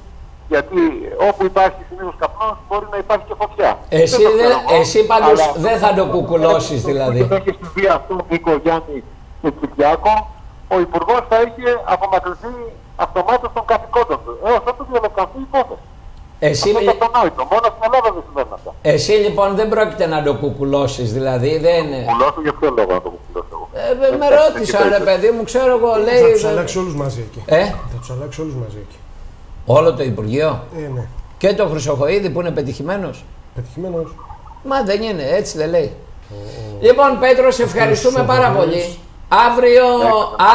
γιατί όπου υπάρχει συνήθως καπνός μπορεί να υπάρχει και φωτιά. Εσύ, Δεν το δε- ξέρω εγώ, εσύ πάντως αλλά- δεν θα το κουκουλώσεις δηλαδή. Δεν έχει στη βία αυτό Νίκο Γιάννη και Κυριάκο, ο Υπουργός θα είχε απομακρυνθεί αυτομάτως των καθηκόντων του. Έως ότου διαλευκανθεί η υπόθεση. Εσύ, Αυτό είναι αυτονόητο. Μόνο στην Ελλάδα δεν συμβαίνουν αυτά. εσύ λοιπόν δεν πρόκειται να το κουκουλώσεις δηλαδή, δεν... Πουλώσω για ποιο λόγο να το πουλώσω εγώ. Ε, με ρώτησαν ρε παιδί μου, ξέρω εγώ, Θα λέει... τους αλλάξει όλους μαζί εκεί. Ε, Θα τους αλλάξει όλους μαζί εκεί. όλο το Υπουργείο; Ε, ναι. και το Χρυσοχοίδη που είναι πετυχημένος; Πετυχημένος. Μα δεν είναι, έτσι δεν λέει. Λοιπόν, Πέτρος, σε ευχαριστούμε πάρα Χρυσοχοίδης. πολύ. Αύριο,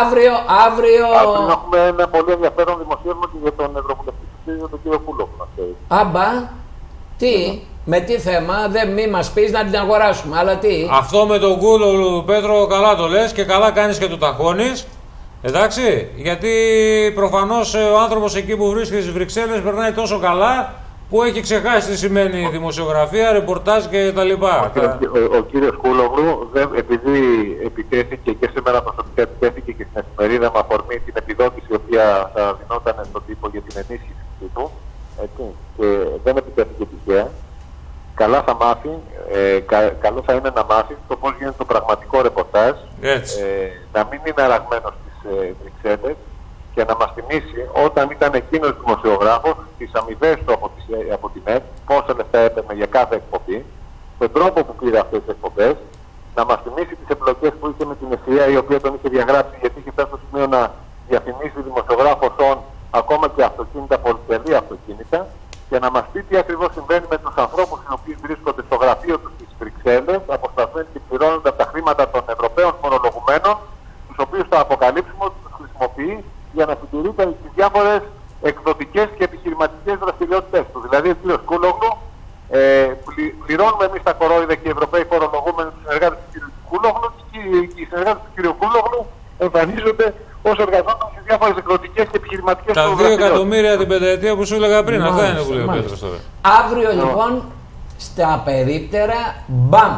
αύριο, αύριο. Αύριο έχουμε ένα πολύ ενδιαφέρον δημοσίευμα και για τον Ευρωβουλευτή του κ. τον κύριο Κούλο. να ξέρει. Άμπα, τι, με τι θέμα, δεν μη μας πεις να την αγοράσουμε, αλλά τι; Αυτό με τον κούλο Πέτρο καλά το λες και καλά κάνεις και το ταχώνεις. Εντάξει, γιατί προφανώς ε, ο άνθρωπος εκεί που βρίσκεται στις Βρυξέλλες περνάει τόσο καλά που έχει ξεχάσει τι σημαίνει δημοσιογραφία, ρεπορτάζ και τα λοιπά. Ο, ο, ο κύριος Κούλογλου, δεν, επειδή επιτέθηκε και σήμερα προσωπικά επιτέθηκε και στην εφημερίδα με αφορμή την επιδότηση η οποία θα δινόταν στον τύπο για την ενίσχυση του τύπου, έτσι, και δεν επιτέθηκε τυχαία, καλά θα μάθει, ε, κα, καλό θα είναι να μάθει το πώς γίνεται το πραγματικό ρεπορτάζ, Έτσι. ε, να μην είναι αραγμένος στις ε, Βρυξέλλες και να μας θυμίσει όταν ήταν εκείνος δημοσιογράφος τις αμοιβές του από, τις, ε, από την ΕΤ, πόσα λεφτά έπαιρνε για κάθε εκπομπή, τον τρόπο που πήρε αυτές τις εκπομπές, να μας θυμίσει τις επιλογές που είχε με την ΕΣΥΑ η οποία τον είχε διαγράψει γιατί είχε φτάσει στο σημείο να διαφημίσει δημοσιογράφος όν ακόμα και αυτοκίνητα, πολυτελή αυτοκίνητα και να μας πει τι ακριβώς συμβαίνει με τους ανθρώπους οι οποίοι βρίσκονται στο γραφείο τους στις Βρυξέλλες, αποστασμένοι και πληρώνονται από τα χρήματα των Ευρωπαίων φορολογουμένων, τους οποίους θα αποκαλύψουμε ότι τους χρησιμοποιεί για να συντηρεί τα- τις διάφορες εκδοτικές και επιχειρηματικές δραστηριότητες τους. Δηλαδή ο κ. Κούλογλου ε, πλη- πληρώνουμε εμείς τα κορόιδα και οι Ευρωπαίοι φορολογούμενοι τους συνεργάτες του κ. Κούλογλου και οι- και οι συνεργάτες του κ. Κούλογλου εμφανίζονται ως εργαζόμενοι σε διάφορες εκδοτικές και επιχειρηματικές Τα δύο δραστηριότητες. εκατομμύρια την πενταετία που σου έλεγα πριν. Αυτά είναι που λέει ο μάλιστα. Πέτρος τώρα. Αύριο λοιπόν στα περίπτερα, μπαμ.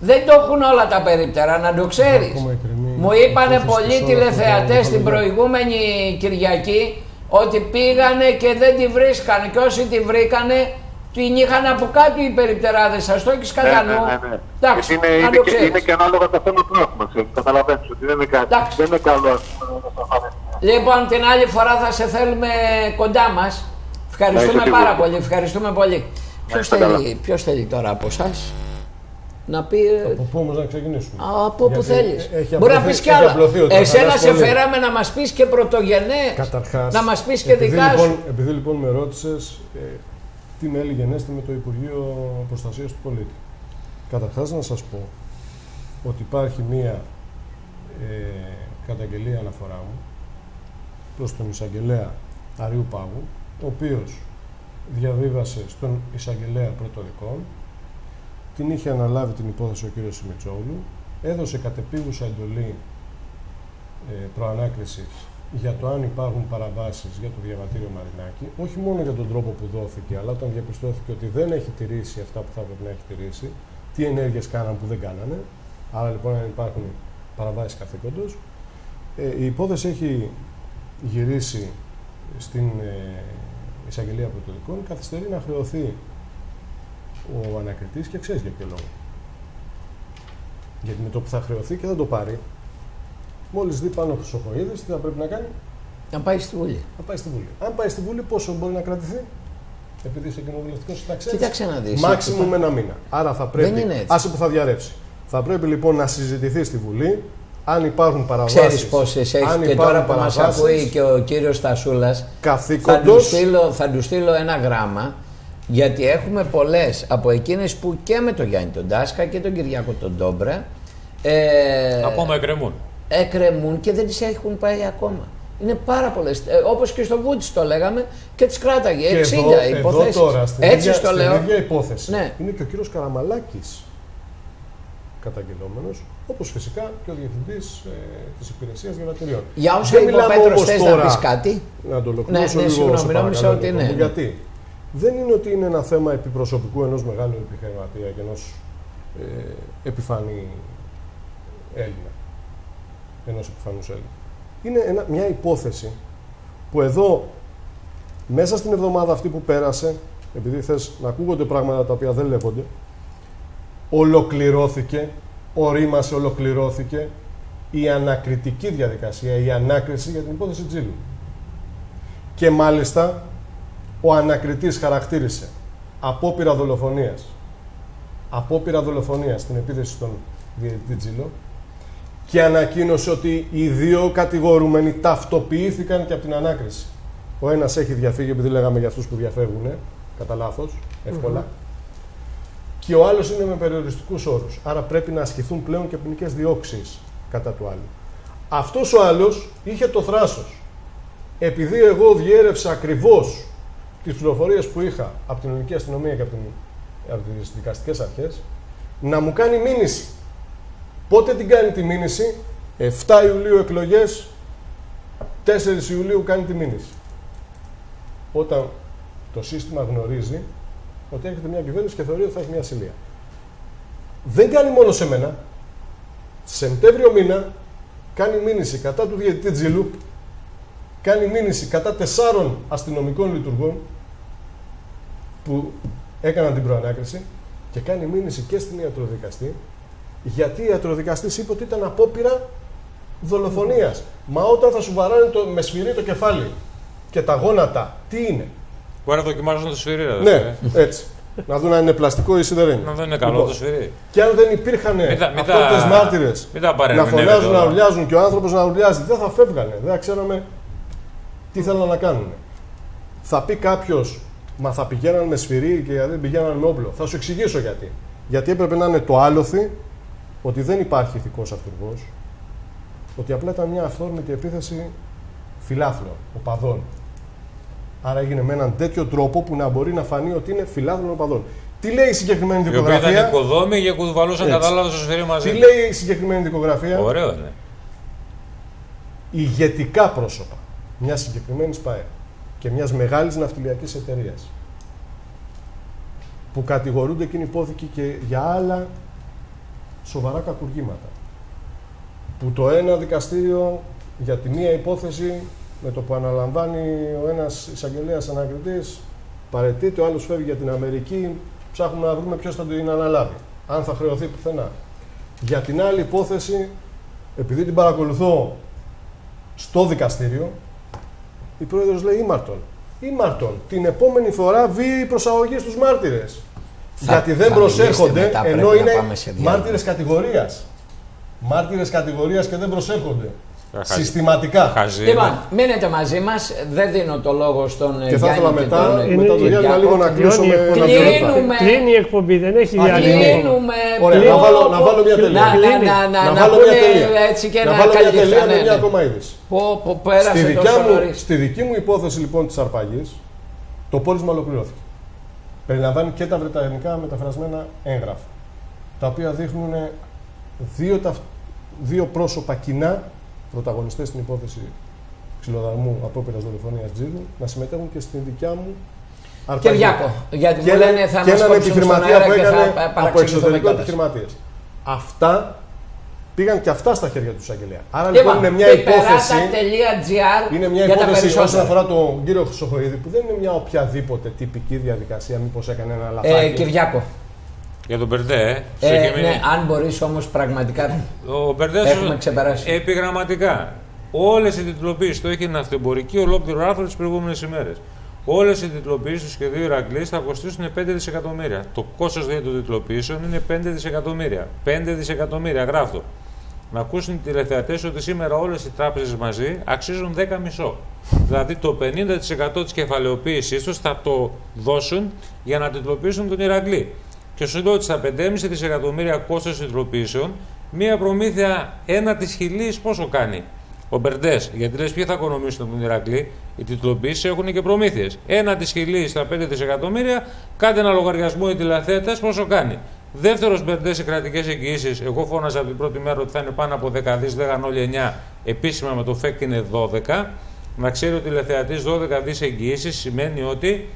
Δεν το έχουν όλα τα περίπτερα, να το ξέρεις. Ακόμα εκκρεμεί Μου είπανε υπόθεση πολλοί της ώρας τηλεθεατές του την Χαλιδάκη. προηγούμενη Κυριακή ότι πήγανε και δεν τη βρίσκανε και όσοι τη βρήκανε την είχαν από κάτω οι περιπτεράδες σας, το έχεις κατά Ναι, νου; ναι, ναι, ναι. Εντάξει, είναι, να είναι, το και, ξέρεις. είναι και ανάλογα τα θέματα που έχουμε. Ξέρεις. Καταλαβαίνεις ότι δεν είναι, κα... Εντάξει. δεν είναι καλό ας πούμε, να το αφανέσουμε. Λοιπόν, την άλλη φορά θα σε θέλουμε κοντά μας. Ευχαριστούμε Να είσαι πάρα σίγουροι. πολύ, ευχαριστούμε πολύ. Ποιος είστε θέλει, καλά. ποιος θέλει τώρα από εσάς να πει ε, Από πού όμως να ξεκινήσουμε; Α, από όπου Γιατί θέλεις. έχει Μπορεί να απλωθεί- πεις κι έχει άλλα. απλωθεί ο Εσένα Τραχανάς σε πολύ. φέραμε να μας πεις και πρωτογενές. Καταρχάς, Να μας πεις και επειδή δικά λοιπόν, σου. Επειδή λοιπόν με ρώτησες ε, τι μέλη γενέστε με το Υπουργείο Προστασίας του Πολίτη. Καταρχάς να σας πω ότι υπάρχει μία ε, καταγγελία αναφορά μου προς τον εισαγγελέα Αριού Πάγου, ο οποίος διαβίβασε στον εισαγγελέα πρωτοδικών, την είχε αναλάβει την υπόθεση ο κύριος Σιμιτσόγλου, έδωσε κατεπίγουσα εντολή ε, προανάκρισης για το αν υπάρχουν παραβάσεις για το διαβατήριο Μαρινάκη, όχι μόνο για τον τρόπο που δόθηκε, αλλά όταν διαπιστώθηκε ότι δεν έχει τηρήσει αυτά που θα έπρεπε να έχει τηρήσει, τι ενέργειες κάναν που δεν κάνανε, άρα λοιπόν αν υπάρχουν παραβάσεις καθήκοντος. Ε, η υπόθεση έχει γυρίσει στην ε, εισαγγελία πρωτοδικών, καθυστερεί να χρεωθεί ο ανακριτής και ξέρεις για ποιο λόγο. Γιατί με το που θα χρεωθεί και δεν το πάρει, μόλις δει πάνω ο Χρυσοχοίδη, τι θα πρέπει να κάνει, Να πάει στη Βουλή. να πάει στη Βουλή. Αν πάει στη Βουλή, πόσο μπορεί να κρατηθεί, επειδή είσαι κοινοβουλευτικός συνταξιάτη. Κοίταξε να δεις. Μάξιμουμ ένα μήνα. Άρα θα πρέπει. είναι έτσι. Άσε που θα διαρρεύσει. Θα πρέπει λοιπόν να συζητηθεί στη Βουλή αν υπάρχουν παραβάσεις. Ξέρεις πόσες έχεις και τώρα που μας ακούει και ο κύριος Στασούλας θα του, Καθήκοντο. στείλω, θα του στείλω ένα γράμμα Γιατί έχουμε πολλές από εκείνες που και με τον Γιάννη τον Τάσκα και τον Κυριάκο τον Ντόμπρα. Ε, Ακόμα εκκρεμούν. Εκκρεμούν και δεν τις έχουν πάει ακόμα. Είναι πάρα πολλές. Όπως και στο Βούτς το λέγαμε και τις κράταγε. 60 Και εδώ, υποθέσεις. εδώ τώρα, στην, Έτσι ίδια, στο στην λέω. ίδια υπόθεση, Ναι. είναι και ο κύριος Καραμαλάκης καταγγελόμενος, όπως φυσικά και ο Διευθυντής ε, της Υπηρεσίας Διαβατηριών. Για όσα Δεν είπε ο μιλάμε Πέτρος, όμως θες να τώρα- πεις κάτι; Να το ολοκληρώσω Ναι, ναι, λίγο, συγγνώμη, σε νόμιζα παρακαλώ, ότι Νίκο ναι, μου, ναι. Γιατί δεν είναι ότι είναι ένα θέμα επιπροσωπικού ενός μεγάλου επιχειρηματία και ενός ε, επιφανή Έλληνα. Ενός επιφανούς Έλληνα. Είναι ένα, μια υπόθεση που εδώ μέσα στην εβδομάδα αυτή που πέρασε, επειδή θες να ακούγονται πράγματα τα οποία δεν λέγονται, ολοκληρώθηκε, ορίμασε, ολοκληρώθηκε η ανακριτική διαδικασία, η ανάκριση για την υπόθεση Τζίλου. Και μάλιστα ο ανακριτής χαρακτήρισε απόπειρα δολοφονίας, απόπειρα δολοφονίας στην επίθεση στον διαιτητή Τζίλο και ανακοίνωσε ότι οι δύο κατηγορούμενοι ταυτοποιήθηκαν και από την ανάκριση. Ο ένας έχει διαφύγει, επειδή λέγαμε για αυτούς που διαφεύγουν, κατά λάθος, εύκολα. Και ο άλλος είναι με περιοριστικούς όρους. Άρα πρέπει να ασκηθούν πλέον και ποινικές διώξεις κατά του άλλου. Αυτός ο άλλος είχε το θράσος. Επειδή εγώ διέρευσα ακριβώς τις πληροφορίες που είχα από την ελληνική αστυνομία και από, την, από τις δικαστικές αρχές, να μου κάνει μήνυση. Πότε την κάνει τη μήνυση, 7 Ιουλίου εκλογές, 4 Ιουλίου κάνει τη μήνυση. Όταν το σύστημα γνωρίζει ότι έχετε μια κυβέρνηση και θεωρεί ότι θα έχει μια ασυλία. Δεν κάνει μόνο σε μένα. Σεπτέμβριο μήνα κάνει μήνυση κατά του διαιτητή Τζιλού, κάνει μήνυση κατά τεσσάρων αστυνομικών λειτουργών που έκαναν την προανάκριση και κάνει μήνυση και στην ιατροδικαστή γιατί η ιατροδικαστής είπε ότι ήταν απόπειρα δολοφονίας. Μα όταν θα σου βαράνε το, με σφυρί το κεφάλι και τα γόνατα, τι είναι; Μπορεί να δοκιμάζουν το σφυρί, ρε, Ναι, αδερφέ. έτσι. Να δουν αν είναι πλαστικό ή σιδερένιο. Να δεν είναι καλό Λοιπόν, το σφυρί. Και αν δεν υπήρχαν Μην τα- μην αυτόπτε τα- μάρτυρες μην τα να παρεμηνεύετε φωνάζουν, να τώρα. ουρλιάζουν και ο άνθρωπος να ουρλιάζει, δεν θα φεύγανε. Δεν θα ξέραμε τι θέλαν να κάνουν. Θα πει κάποιος, μα θα πηγαίναν με σφυρί και δεν πηγαίναν με όπλο. Θα σου εξηγήσω γιατί. Γιατί έπρεπε να είναι το άλοθη ότι δεν υπάρχει ηθικός αυτούργος, ότι απλά ήταν μια αυθόρμητη επίθεση φιλάθλων, οπαδών. Άρα έγινε με έναν τέτοιο τρόπο που να μπορεί να φανεί ότι είναι φιλάθλων οπαδών. Τι λέει η συγκεκριμένη Οι οποίοι ήταν δικογραφία; οικοδόμοι και κουβαλούσαν Έτσι. κατά λάθος το σφυρί μαζί. Τι λέει η συγκεκριμένη δικογραφία; Ωραίο είναι. ηγετικά πρόσωπα μιας συγκεκριμένης ΠΑΕ και μιας μεγάλης ναυτιλιακής εταιρείας που κατηγορούνται και είναι υπόθηκοι και για άλλα σοβαρά κακουργήματα. Που το ένα δικαστήριο για τη μία υπόθεση με το που αναλαμβάνει ο ένας εισαγγελέας ανακριτής παρετείται, ο άλλος φεύγει για την Αμερική, ψάχνουμε να βρούμε ποιος θα την αναλάβει, αν θα χρεωθεί πουθενά. Για την άλλη υπόθεση, επειδή την παρακολουθώ στο δικαστήριο, η πρόεδρος λέει ήμαρτον. Ήμαρτον. Την επόμενη φορά βίαιη προσαγωγή στους μάρτυρες. Θα- Γιατί δεν θα μιλήσετε προσέρχονται, μετά, πρέπει ενώ να είναι πάμε σε διάλογο. μάρτυρες κατηγορίας. Μάρτυρες κατηγορίας και δεν προσέρχονται. χαζι. Συστηματικά. Χαζί. Λοιπόν, μείνετε μαζί μας. Δεν δίνω το λόγο στον ε, Και θα Γιάννη ήθελα μετά, τον, ε, μετά το Είναι- διάλειμμα λίγο να Τελειώνει κλείσουμε η εκπομπή. ένα Κλείνουμε. λεπτό. Κλείνει η εκπομπή, δεν έχει Α, διάλειμμα. Κλείνουμε. Ωραία, Πω, να βάλω, πω, να βάλω μια πω. τελεία. Να, να, να, να, Να να βάλω μια πούνε τελεία. έτσι και Να να βάλω μια καλύψω. τελεία με ναι, μια ναι. ακόμα είδηση. Πω, πω, Στη πέρασε δικιά, τόσο μου, νωρίς. στη δική μου υπόθεση λοιπόν της αρπαγής, το πόρισμα ολοκληρώθηκε. Περιλαμβάνει και τα βρετανικά μεταφρασμένα έγγραφα, τα οποία δείχνουν δύο, ταυτ- δύο πρόσωπα κοινά, πρωταγωνιστές στην υπόθεση ξυλοδαρμού απόπειρας δολοφονίας Τζίδου, να συμμετέχουν και στην δικιά μου αρπαγή. Κυριάκο, γιατί Και μου ένα- λένε θα και μας έναν κόψουν στον επιχειρηματία αέρα που και θα έκανε πα- από παραξηγηθούμε εξωτερικό κιόλας. επιχειρηματίες. Αυτά πήγαν και αυτά στα χέρια τους εισαγγελέα. Άρα λοιπόν είναι μια υπόθεση. Είναι μια υπόθεση όσον αφορά τον κύριο Χρυσοχοίδη που δεν είναι μια οποιαδήποτε τυπική διαδικασία, μήπως έκανε ένα ε, λαθάκι. Ε, Κυριάκο. Για τον Μπερντέ, ε. ε, ε ναι, αν μπορείς όμως πραγματικά. Ο ξεπεράσει. επιγραμματικά. Όλες οι τιτλοποιήσει το έχει ναυτεμπορική ολόκληρο άρθρο τις προηγούμενες ημέρες. Όλες οι τιτλοποιήσει του σχεδίου Ηρακλής θα κοστίσουν 5 δισεκατομμύρια. Το κόστος δηλαδή των τιτλοποιήσεων είναι 5 δισεκατομμύρια. 5 δισεκατομμύρια, γράφω να ακούσουν οι τηλεθεατές ότι σήμερα όλες οι τράπεζες μαζί αξίζουν 10,5. Δηλαδή το 50% της κεφαλαιοποίησης τους θα το δώσουν για να τιτλοποιήσουν τον Ηρακλή. Και σου λέω ότι στα 5,5 δισεκατομμύρια κόστος τιτλοποιήσεων, μία προμήθεια ένα της χιλής πόσο κάνει; Ο Μπερντές, γιατί λες ποιοι θα οικονομήσουν τον Ηρακλή, οι τιτλοποιήσει έχουν και προμήθειες. Ένα της χιλής στα 5 δισεκατομμύρια, κάντε ένα λογαριασμό οι τηλεθέτε πόσο κάνει; Δεύτερος Μπερντέ σε κρατικές εγγυήσεις, εγώ φώναζα από την πρώτη μέρα ότι θα είναι πάνω από 10 δι, λέγαν όλοι 9, επίσημα με το ΦΕΚ είναι 12. Να ξέρει ο τηλεθεατής 12 δις εγγυήσεις σημαίνει ότι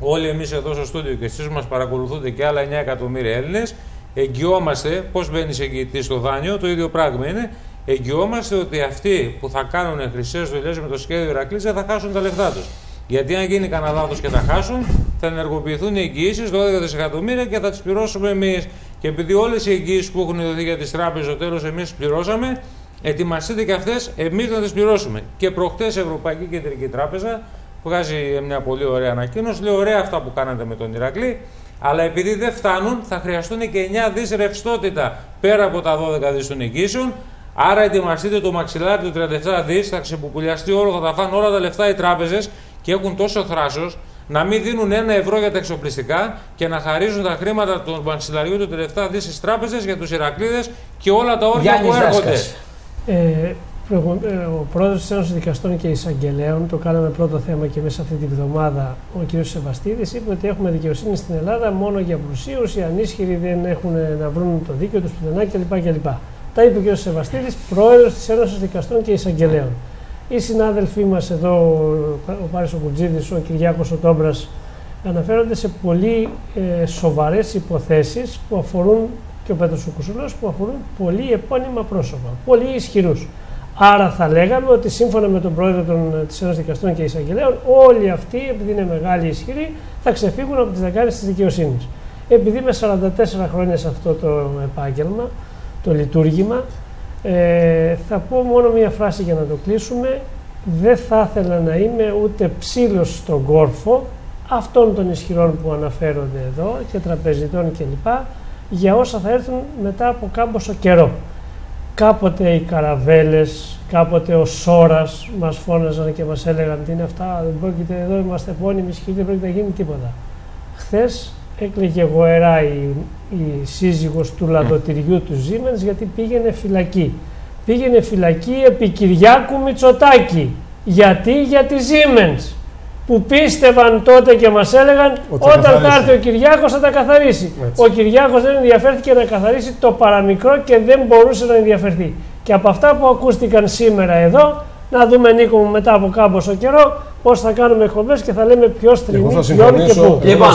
όλοι εμείς εδώ στο στούντιο και εσείς μας παρακολουθούνται και άλλα 9 εκατομμύρια Έλληνες, εγγυόμαστε πώς μπαίνει εγγυητής στο δάνειο, το ίδιο πράγμα είναι εγγυόμαστε ότι αυτοί που θα κάνουν χρυσές δουλειές με το σχέδιο Ηρακλής δεν θα χάσουν τα λεφτά τους. Γιατί αν γίνει κανένα λάθος και τα χάσουν, θα ενεργοποιηθούν οι εγγυήσεις 12 δισεκατομμύρια και θα τις πληρώσουμε εμείς. Και επειδή όλες οι εγγυήσεις που έχουν δοθεί για τις τράπεζες στο τέλος εμείς πληρώσαμε, ετοιμαστείτε και αυτές εμείς να τις πληρώσουμε. Και προχτές η Ευρωπαϊκή Κεντρική Τράπεζα βγάζει μια πολύ ωραία ανακοίνωση. Λέει: Ωραία αυτά που κάνατε με τον Ηρακλή, αλλά επειδή δεν φτάνουν, θα χρειαστούν και 9 δις ρευστότητα πέρα από τα 12 δις των εγγύσεων. Άρα ετοιμαστείτε το μαξιλάρι του 37 δις, θα ξεποπουλιαστεί όλο, θα τα φάνε όλα τα λεφτά οι τράπεζες και έχουν τόσο θράσος να μην δίνουν ένα ευρώ για τα εξοπλιστικά και να χαρίζουν τα χρήματα του μαξιλαριού του 37 δι στις τράπεζες για τους Ηρακλείδες και όλα τα όρια που έρχονται. Ε, ο πρόεδρος της Ένωσης Δικαστών και Εισαγγελέων, το κάναμε πρώτο θέμα και μέσα αυτή τη βδομάδα, ο κ. Σεβαστίδης, είπε ότι έχουμε δικαιοσύνη στην Ελλάδα μόνο για πλουσίους. Οι ανίσχυροι δεν έχουν να βρουν το δίκαιο τους πουθενά κλπ. Τα είπε ο κ. Σεβαστίδης, πρόεδρος της Ένωσης Δικαστών και Εισαγγελέων. Οι συνάδελφοί μας εδώ, ο Πάρης ο Κουτζίδη, ο Κυριάκος ο Τόμπρας, αναφέρονται σε πολύ ε, σοβαρές υποθέσεις που αφορούν και ο Πέτρος ο που αφορούν πολύ επώνυμα πρόσωπα, πολύ ισχυρούς. Άρα θα λέγαμε ότι σύμφωνα με τον πρόεδρο της Ένωσης Δικαστών και Εισαγγελέων, όλοι αυτοί, επειδή είναι μεγάλοι ισχυροί, θα ξεφύγουν από τις δεκάρε της δικαιοσύνης. Επειδή είμαι 44 χρόνια σε αυτό το επάγγελμα, το λειτουργήμα. Ε, θα πω μόνο μία φράση για να το κλείσουμε. Δεν θα ήθελα να είμαι ούτε ψήλος στον κόρφο αυτών των ισχυρών που αναφέρονται εδώ και τραπεζιτών κλπ. για όσα θα έρθουν μετά από κάμποσο καιρό. Κάποτε οι καραβέλες, κάποτε ο Σόρας μας φώναζαν και μας έλεγαν τι είναι αυτά, δεν πρόκειται εδώ, είμαστε επώνυμοι ισχυροί, δεν πρόκειται να γίνει τίποτα. Χθες έκλαιγε γοερά η, η σύζυγος του λαδοτηριού του Ζήμενς γιατί πήγαινε φυλακή. Πήγαινε φυλακή επί Κυριάκου Μητσοτάκη. Γιατί, για τη Siemens που πίστευαν τότε και μας έλεγαν Ότι όταν θα έρθει ο Κυριάκος θα τα καθαρίσει. Ο Κυριάκος δεν ενδιαφέρθηκε να καθαρίσει το παραμικρό και δεν μπορούσε να ενδιαφερθεί. Και από αυτά που ακούστηκαν σήμερα εδώ, να δούμε Νίκο μου μετά από κάμποσο καιρό πώς θα κάνουμε εκπομπές και θα λέμε ποιος στριμεί, ποιον και πού. Λοιπόν,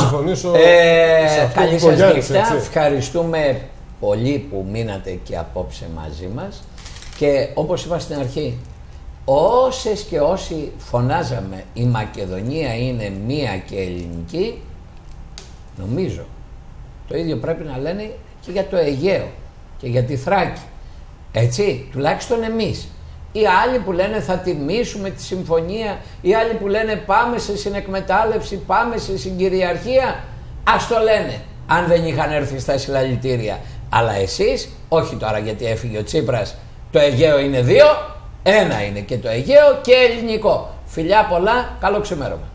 ε, καλή σας νύχτα. Ευχαριστούμε πολύ που μείνατε και απόψε μαζί μας. Και όπως είπα στην αρχή, όσες και όσοι φωνάζαμε η Μακεδονία είναι μία και ελληνική, νομίζω το ίδιο πρέπει να λένε και για το Αιγαίο και για τη Θράκη. Έτσι, τουλάχιστον εμείς. Οι άλλοι που λένε θα τιμήσουμε τη συμφωνία, οι άλλοι που λένε πάμε σε συνεκμετάλλευση, πάμε σε συγκυριαρχία, ας το λένε, αν δεν είχαν έρθει στα συλλαλητήρια. Αλλά εσείς, όχι τώρα γιατί έφυγε ο Τσίπρας, το Αιγαίο είναι δύο, ένα είναι και το Αιγαίο και ελληνικό. Φιλιά πολλά, καλό ξημέρωμα.